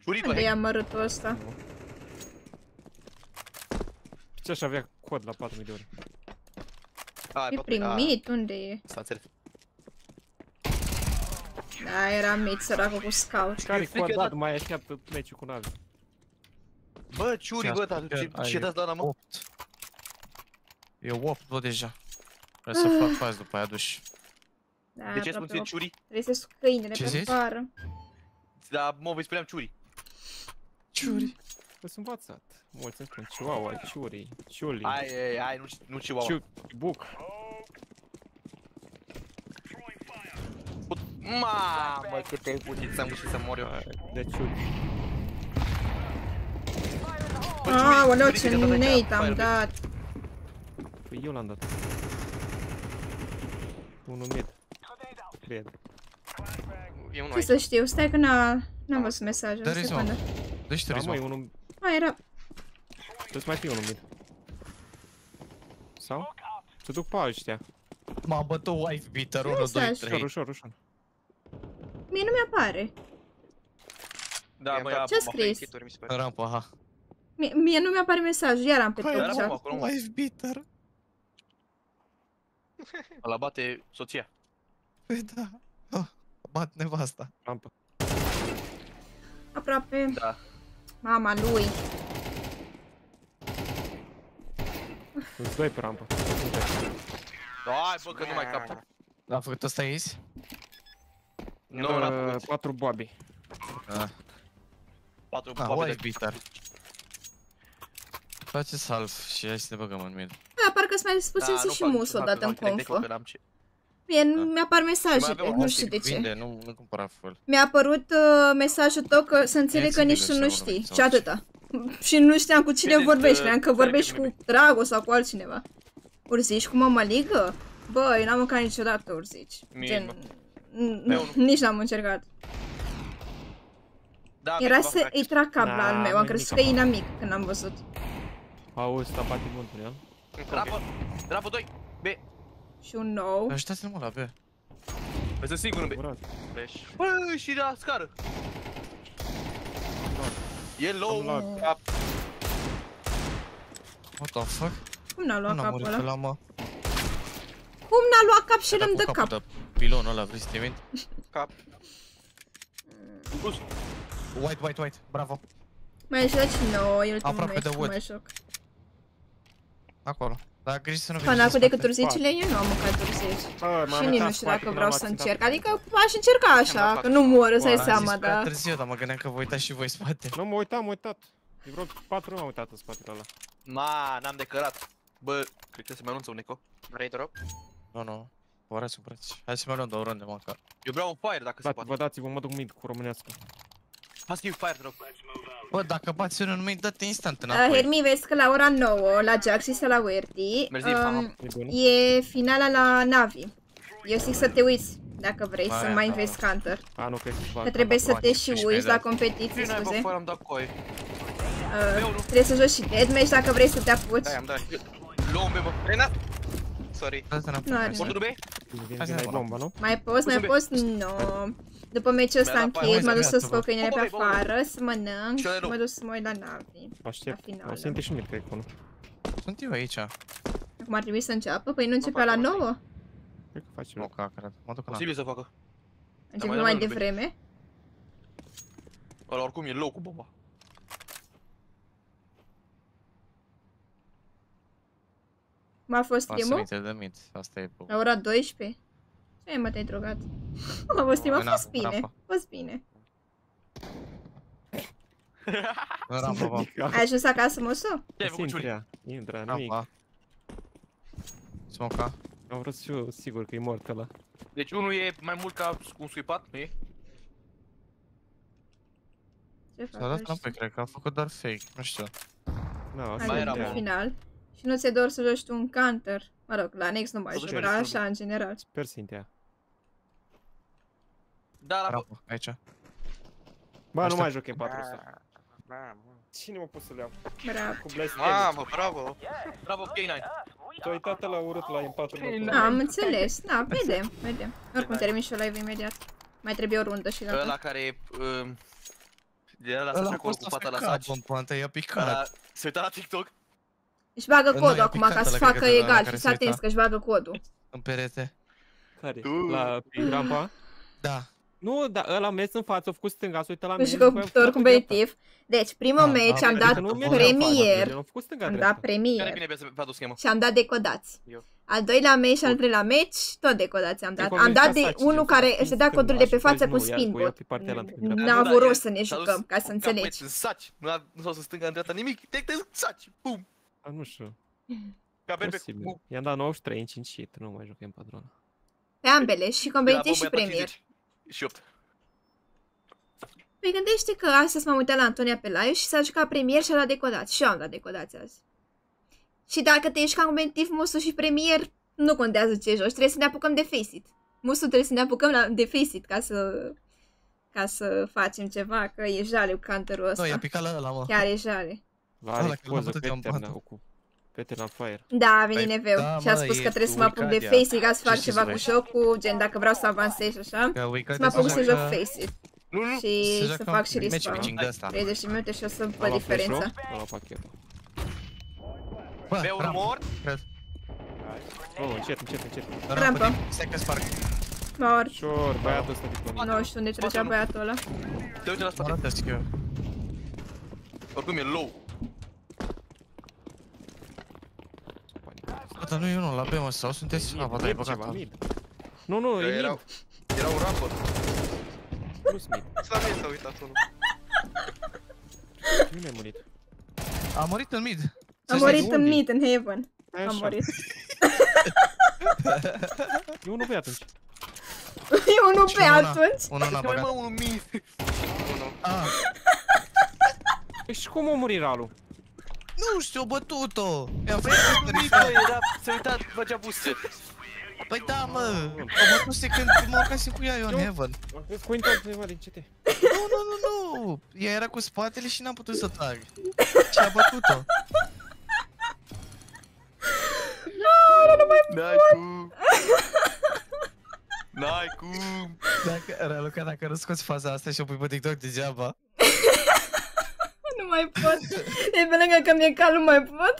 Throwing grenade. Ciuri, tu Unde ai. i-am mărâtul ăsta? Ce aș avea cod la 4000 de ore? Hai, E patru- prin a, mid? Unde e? S-a înțeles. Da, era mid, săracul cu scout. Care frică, cod dar- dat, mai așteaptă meciul cu Navi. Bă, Ciuri, Ce bă, asta? dar ce, Ai ce dați la la mă? 8. Eu 8 văd deja. Trebuie să fac faz după aia duși. Da, De ce spun aproape ție opt. Ciuri? Trebuie să câinele Ce pe zici? bară. Da, mă, vă spuneam Ciuri. Ciuri. Bă, sunt învățat. Mulți îmi spun Chihuahua, Ciuri, Ciuli, Hai, hai, hai, nu, nu Chihuahua. Ciu, Buc. Mamă, cât te-ai putit să-mi și să mor eu. De Ciuli. Bă, Ciuri, Aoleu, Ciuri, ce că te-a dat aici, nate am fire, dat. Păi eu l-am dat. Unul mid. Cred. E unul Ce aici. să știu, stai că n-a- n-am văzut mesajul, o There is secundă. Deci Da, trebuie mă, să e unul... A, era... Trebuie să mai fie unul mid. Sau? Se duc pe ăștia. M-a bătut wife beater Ce 1, 2, mesaj? Ușor, 3. ușor, ușor. Mie nu mi-apare. Da, I-am bă, dat ia Ce bomba. scris? hituri, mi se În pare. rampă, aha. Mie, mie nu mi-apare mesajul, iar am pe Păi, top era chat. bomba acolo, mă. Wife beater. Ăla bate soția. Păi da. Oh, bat nevasta. Rampă. Aproape. Da. Mama lui. Sunt doi pe rampă. Hai, bă, că nu mai captă. A făcut ăsta aici? Nu, n-a Uh, făcut. Patru boabi. Ah, Patru ah boabe wife de... beater. Face salv și hai să ne băgăm în mid. Da, parcă să mai spusese nu și fac- mus nu fac- odată în nu fac direct deco, confă. Că n-am ce. Mie nu Da. mi-apar Mai mesajele, avem nu o știu de ce. Vinde, nu, nu cumpăra full. Mi-a apărut uh, mesajul tău că să înțeleg că ține nici de tu așa, nu mă, știi. sau Și ce. atâta. Și nu știam cu cine Vedeți, vorbești, uh, cream că care vorbești filme? cu Drago sau cu altcineva. Urzici cu mama ligă? Bă, eu n-am mâncat niciodată urzici. Nici, Gen, mă. n- Eu nu. nici n-am încercat. Da, Era ceva să crack. îi trag cabla Na, al meu, nu am e crezut că nimic e inamic când am văzut. Auzi, tapat mult în el. Rapă, rapă 2, B. Și un nou. Ajutați-ne mă la B. Păi sunt sigur în B. Curat. Flash. Bă, și la scară. E low. Am luat. Cap. What the fuck? Cum n-a luat Nu am capul murit ăla? la mă. Cum n-a luat cap și el Dar îmi cu dă capul cap? de pilonul ăla, vrei să te minți? Cap. White, white, white, bravo. Mai joci? No, e ultimul Aproape meci, de nu wood. mai joc. Acolo. Dar grijă să nu vină Fanacul și decât spate. urzicile, eu nu am mâncat urzici. Bă, m-am Și nici uitat nu știu spate dacă când vreau am să ațintat încerc. spate. Adică aș încerca așa, Am dat că nu mor, îți dai Am zis seama, prea dar... târziu, dar mă gândeam că vă uitați și voi în spate. Nu, mă uitam, mă uitat. De vreo 4 ori m-am uitat în spatele ăla. Ma, n-am decărat. Bă, cred că se mai anunță un eco. Vrei drop? Nu, nu. Vă arăți un preț. Hai să mai luăm două runde măcar. Eu vreau un fire dacă se Da, poate. vă dați-vă, mă duc mid cu românească. Hai să fire drop. Bă, dacă bați unul numit, dă-te instant Uh, înapoi. Hermi, vezi că la ora 9, la Jack și la Werty, Mersi, um, fama. E bun? e finala la Navi. Eu zic să te uiți, dacă vrei, să Mai, mai da. înveți Counter. A, nu cred că fac. Că trebuie să bani, te și ești uiți la mai competiții, Ce n-ai bă, scuze. fără am dat coi. Uh, trebuie să joci și deathmatch dacă vrei să te apuci. Da, am dat. Luăm B, bă. Rena! Sorry. Dă-te înapoi. Nu are hai să- Portul B? Vine, Hai să vine ne bomba, nu? Mai poți, mai Cum poți? Nu. După meciul ăsta Mi-a dat închid, paie, mă duc mai să să scot câinele pe Bă, bă, bă. afară, să mănânc Și și ale mă rău. duc să mă uit la Navi. Aștept. finală. O să intre și mid, cred că nu. Sunt eu aici. Acum ar trebui să înceapă? Păi nu începea la 9? Cred că face Nu, loc. ca, cred. Mă duc înapoi. Posibil să facă. Începe mai mai rămân devreme? Ăla oricum e low cu bomba. Cum a fost Asta stream-ul? intre de mid. Asta e La ora 12? Ce mă, te-ai drogat? A fost stream, a Până fost bine. rampa. A fost bine. Rampa, va. Ai ajuns acasă, moso? Ce ai Să făcut intre ciuri? ea. Intră, nimic. Rampa. Smoca. Am vrut să fiu sigur că e mort ăla. Deci unul e mai mult ca un sweepat, nu e? Ce S-a dat fac înapoi, cred că a făcut doar fake. Nu știu. Nu, asta Mai Hai era, în mă. final. Și nu ți-e dor să joci tu un counter. Mă rog, la Nex nu mai Să joc, joci dar mai așa, în general. Sper să intre ea. Da, la Rampa, aici. Ba, nu Aștept. mai joc în 4 ăsta. Mamă. Cine mă pus să le iau? Bravo. Cu Blast Mamă, bravo. Bravo, K9. Tu ai uitat la urât la M4 Ei, nu? Da, am înțeles. Da, vedem, vedem. Oricum termin și live imediat. Mai trebuie o rundă și Ăla gata. care... um, De ăla Ăla să a acolo fost cu fata la afecat, saci. pompanta, i-a Ăla picat. se uita la TikTok. Își bagă Nu, codul e acum picat ca să ăla, facă cred că de la egal. care Fiți se uita. atenți că își bagă codul. În perete. Care? Tu. La pe rampa? Da. Nu, dar ăla a mers în față, a făcut stânga, s-a uitat la Cu mine. jucător competitiv. Deci, primul Ah, meci ah, am adică dat nu mergeam în față, premier. el a făcut stânga Am dreapta. dat Care premier. bine pe pe o schemă. Și am dat decodați. Eu. Al doilea meci și al treilea meci, tot decodați am dat. Te Am dat de convingi că unul saci, care ce își dea stânga codurile pe și față faci cu nu, iar cu spin ea bot. pe partea aia, în dreapta. N-a Da, da, avut el rost să ne s-a dus jucăm, ca să cu înțelegi. capul în saci. Nu a- nu s-a dus stânga, în dreapta, nimic. Te te saci. Bum. A, Nu știu, Ca berbec. posibil. Bum. I-am dat 93 în 5 shit, nu mai joc în 4 ăla. Pe ambele, și De la competitiv bomba și i-a dat premier. 50. Și 8. Păi gândește că astăzi m-am uitat la Antonia pe live și s-a jucat premier și a dat decodați. Și eu am dat decodați azi. Și dacă te ești ca competitiv, Musu și premier, nu contează ce joci, trebuie să ne apucăm de Faceit. Musu trebuie să ne apucăm la, de Faceit ca să, ca să facem ceva, că e jale cu counterul Nu, i-a ăsta. picat la ăla, mă. Chiar e jale. La Ăla are care l-a poză bătut pe eu în eterna, patul. cu pe eterna fire. Da, a venit Păi, neveu da, și a mă, spus e că trebuie să mă apuc de Wicadia. Faceit ca să fac Ce ceva cu știți jocul, gen dacă vreau să avansez și așa. Că uite Să mă apuc să joc că... Faceit Nu, nu. și Se să joacă fac și matchmaking respawn. de ăsta. 30 de minute și o să A văd luat diferența. flash-ul? A luat pachetul. Bă, Pe un rampă, mort. cred. Oh, încet, încet, încet. Rampă. din- Stai că sparg. Mor. Sure, băiatul ăsta de pe mine. Nu știu unde trecea băiatul ăla. Te uite la Mă spate. arătesc eu. Oricum e low. Bă, dar nu e unul la B, mă, sau sunteți... A, bă, da, ai Mid băgat ceva, tot. mid. Nu, nu, e mid. Erau, era un rampă. Nu-s mid. La mine s-a uitat unul. Cine a murit? A murit în mid. A Să murit știi. în mid, în heaven. Așa. A murit. E unul pe atunci. E unul Și pe una. atunci. Unul n-a Mai mă, băgat. unul mii. Ah, Și cum a murit Ralu? Nu știu, a bătut-o! I-a Păi, făcut nu bă, era, se uita, făcea booster. Păi da, mă! A bătut-se când mă urcase cu ea eu în Heaven. Am crezut cu Intel ceva din CT. Nu, nu, nu, nu! Ea era cu spatele și n-am putut să trag. Și a bătut-o. N-ai cum. N-ai cum. Dacă, Raluca, dacă nu scoți faza asta și o pui pe TikTok degeaba. Nu mai pot. E pe lângă că mi-e cal, nu mai pot.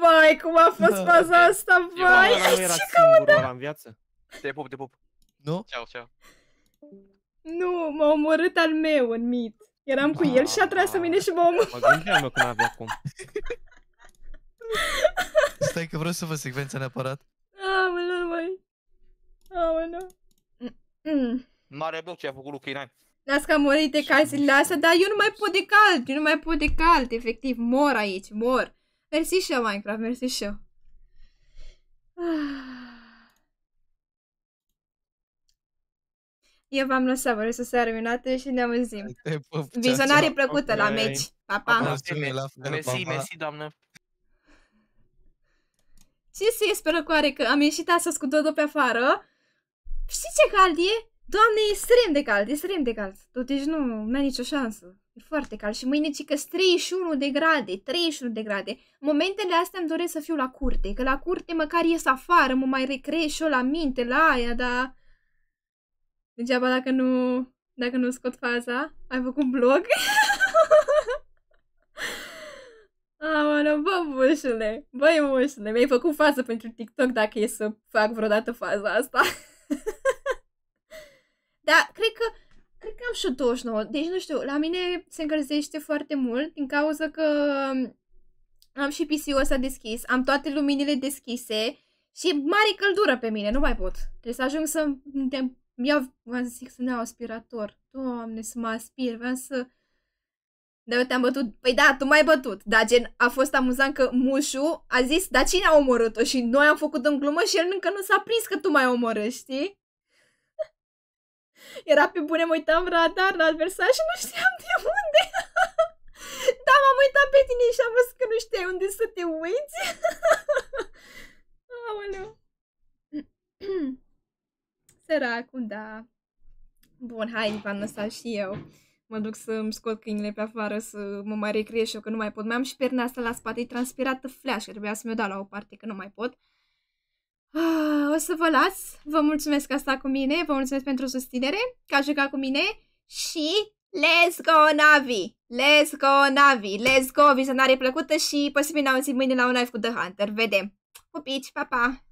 Vai, cum a fost faza asta, vai! Ăla nu era singurul ăla în viață? Te pup, te pup. Nu? Ceau, ceau. Nu, m-a omorât al meu în mit. Eram cu el și a tras în mine și m-a omorât. Mă gândeam eu că n-avea cum. Stai că vreau să văd secvența neapărat. Aoleu, mai. Aoleu. Mm. Mare bloc ce a făcut lui K9. Las că am murit de calzile astea, dar eu nu mai pot de cald, eu nu mai pot de cald, efectiv, mor aici, mor. Mersi și eu, Minecraft, mersi și eu. Ah. Eu v-am lăsat, vă rog să seară minunată și ne auzim. Te pup, ceau, Vizionare ceau. plăcută la Ok. meci. Pa, Pa, pa! Mulțumim, la fel, Mersi, pa, pa. mersi, doamnă. Ce se ies pe răcoare că am ieșit astăzi cu Dodo pe afară? Știi ce cald e? Doamne, e extrem de cald, extrem de cald. Deci nu, n-ai nicio șansă. E foarte cald și mâine cică 31 de grade, 31 de grade. În momentele astea îmi doresc să fiu la curte, că la curte măcar ies afară, mă mai recreez și eu la minte, la aia, dar... Degeaba dacă nu, dacă nu scot faza, ai făcut blog? Aoleu, bă, mușule, băi, mușule, mi-ai făcut fază pentru TikTok dacă e să fac vreodată faza asta. da, cred că, cred că am și 29, deci nu știu, la mine se încălzește foarte mult din cauza că am și PC-ul ăsta deschis, am toate luminile deschise și e mare căldură pe mine, nu mai pot. Trebuie să ajung să iau, v-am zis să-mi iau aspirator. Doamne, să mă aspir, vreau să... Dar eu te-am bătut. Păi da, tu m-ai bătut. Dar gen, a fost amuzant că Mușu a zis, dar cine a omorât-o? Și noi am făcut în glumă și el încă nu s-a prins că tu m-ai omorât, știi? Era pe bune, mă uitam radar la adversar și nu știam de unde. da, m-am uitat pe tine și am văzut că nu știai unde să te uiți. Aoleu. Săracul, da. Bun, hai, v-am lăsat și eu. Mă duc să-mi scot câinile pe afară să mă mai recreez și eu, că nu mai pot. Mai am și perna asta la spate, e transpirată flash, că trebuia să mi-o dau la o parte, că nu mai pot. Ah, o să vă las. Vă mulțumesc că a stat cu mine, vă mulțumesc pentru susținere, că a jucat cu mine și let's go, Navi! Let's go, Navi! Let's go! Vizionare plăcută și posibil ne auzim mâine la un live cu The Hunter. Vedem! Pupici, pa, pa!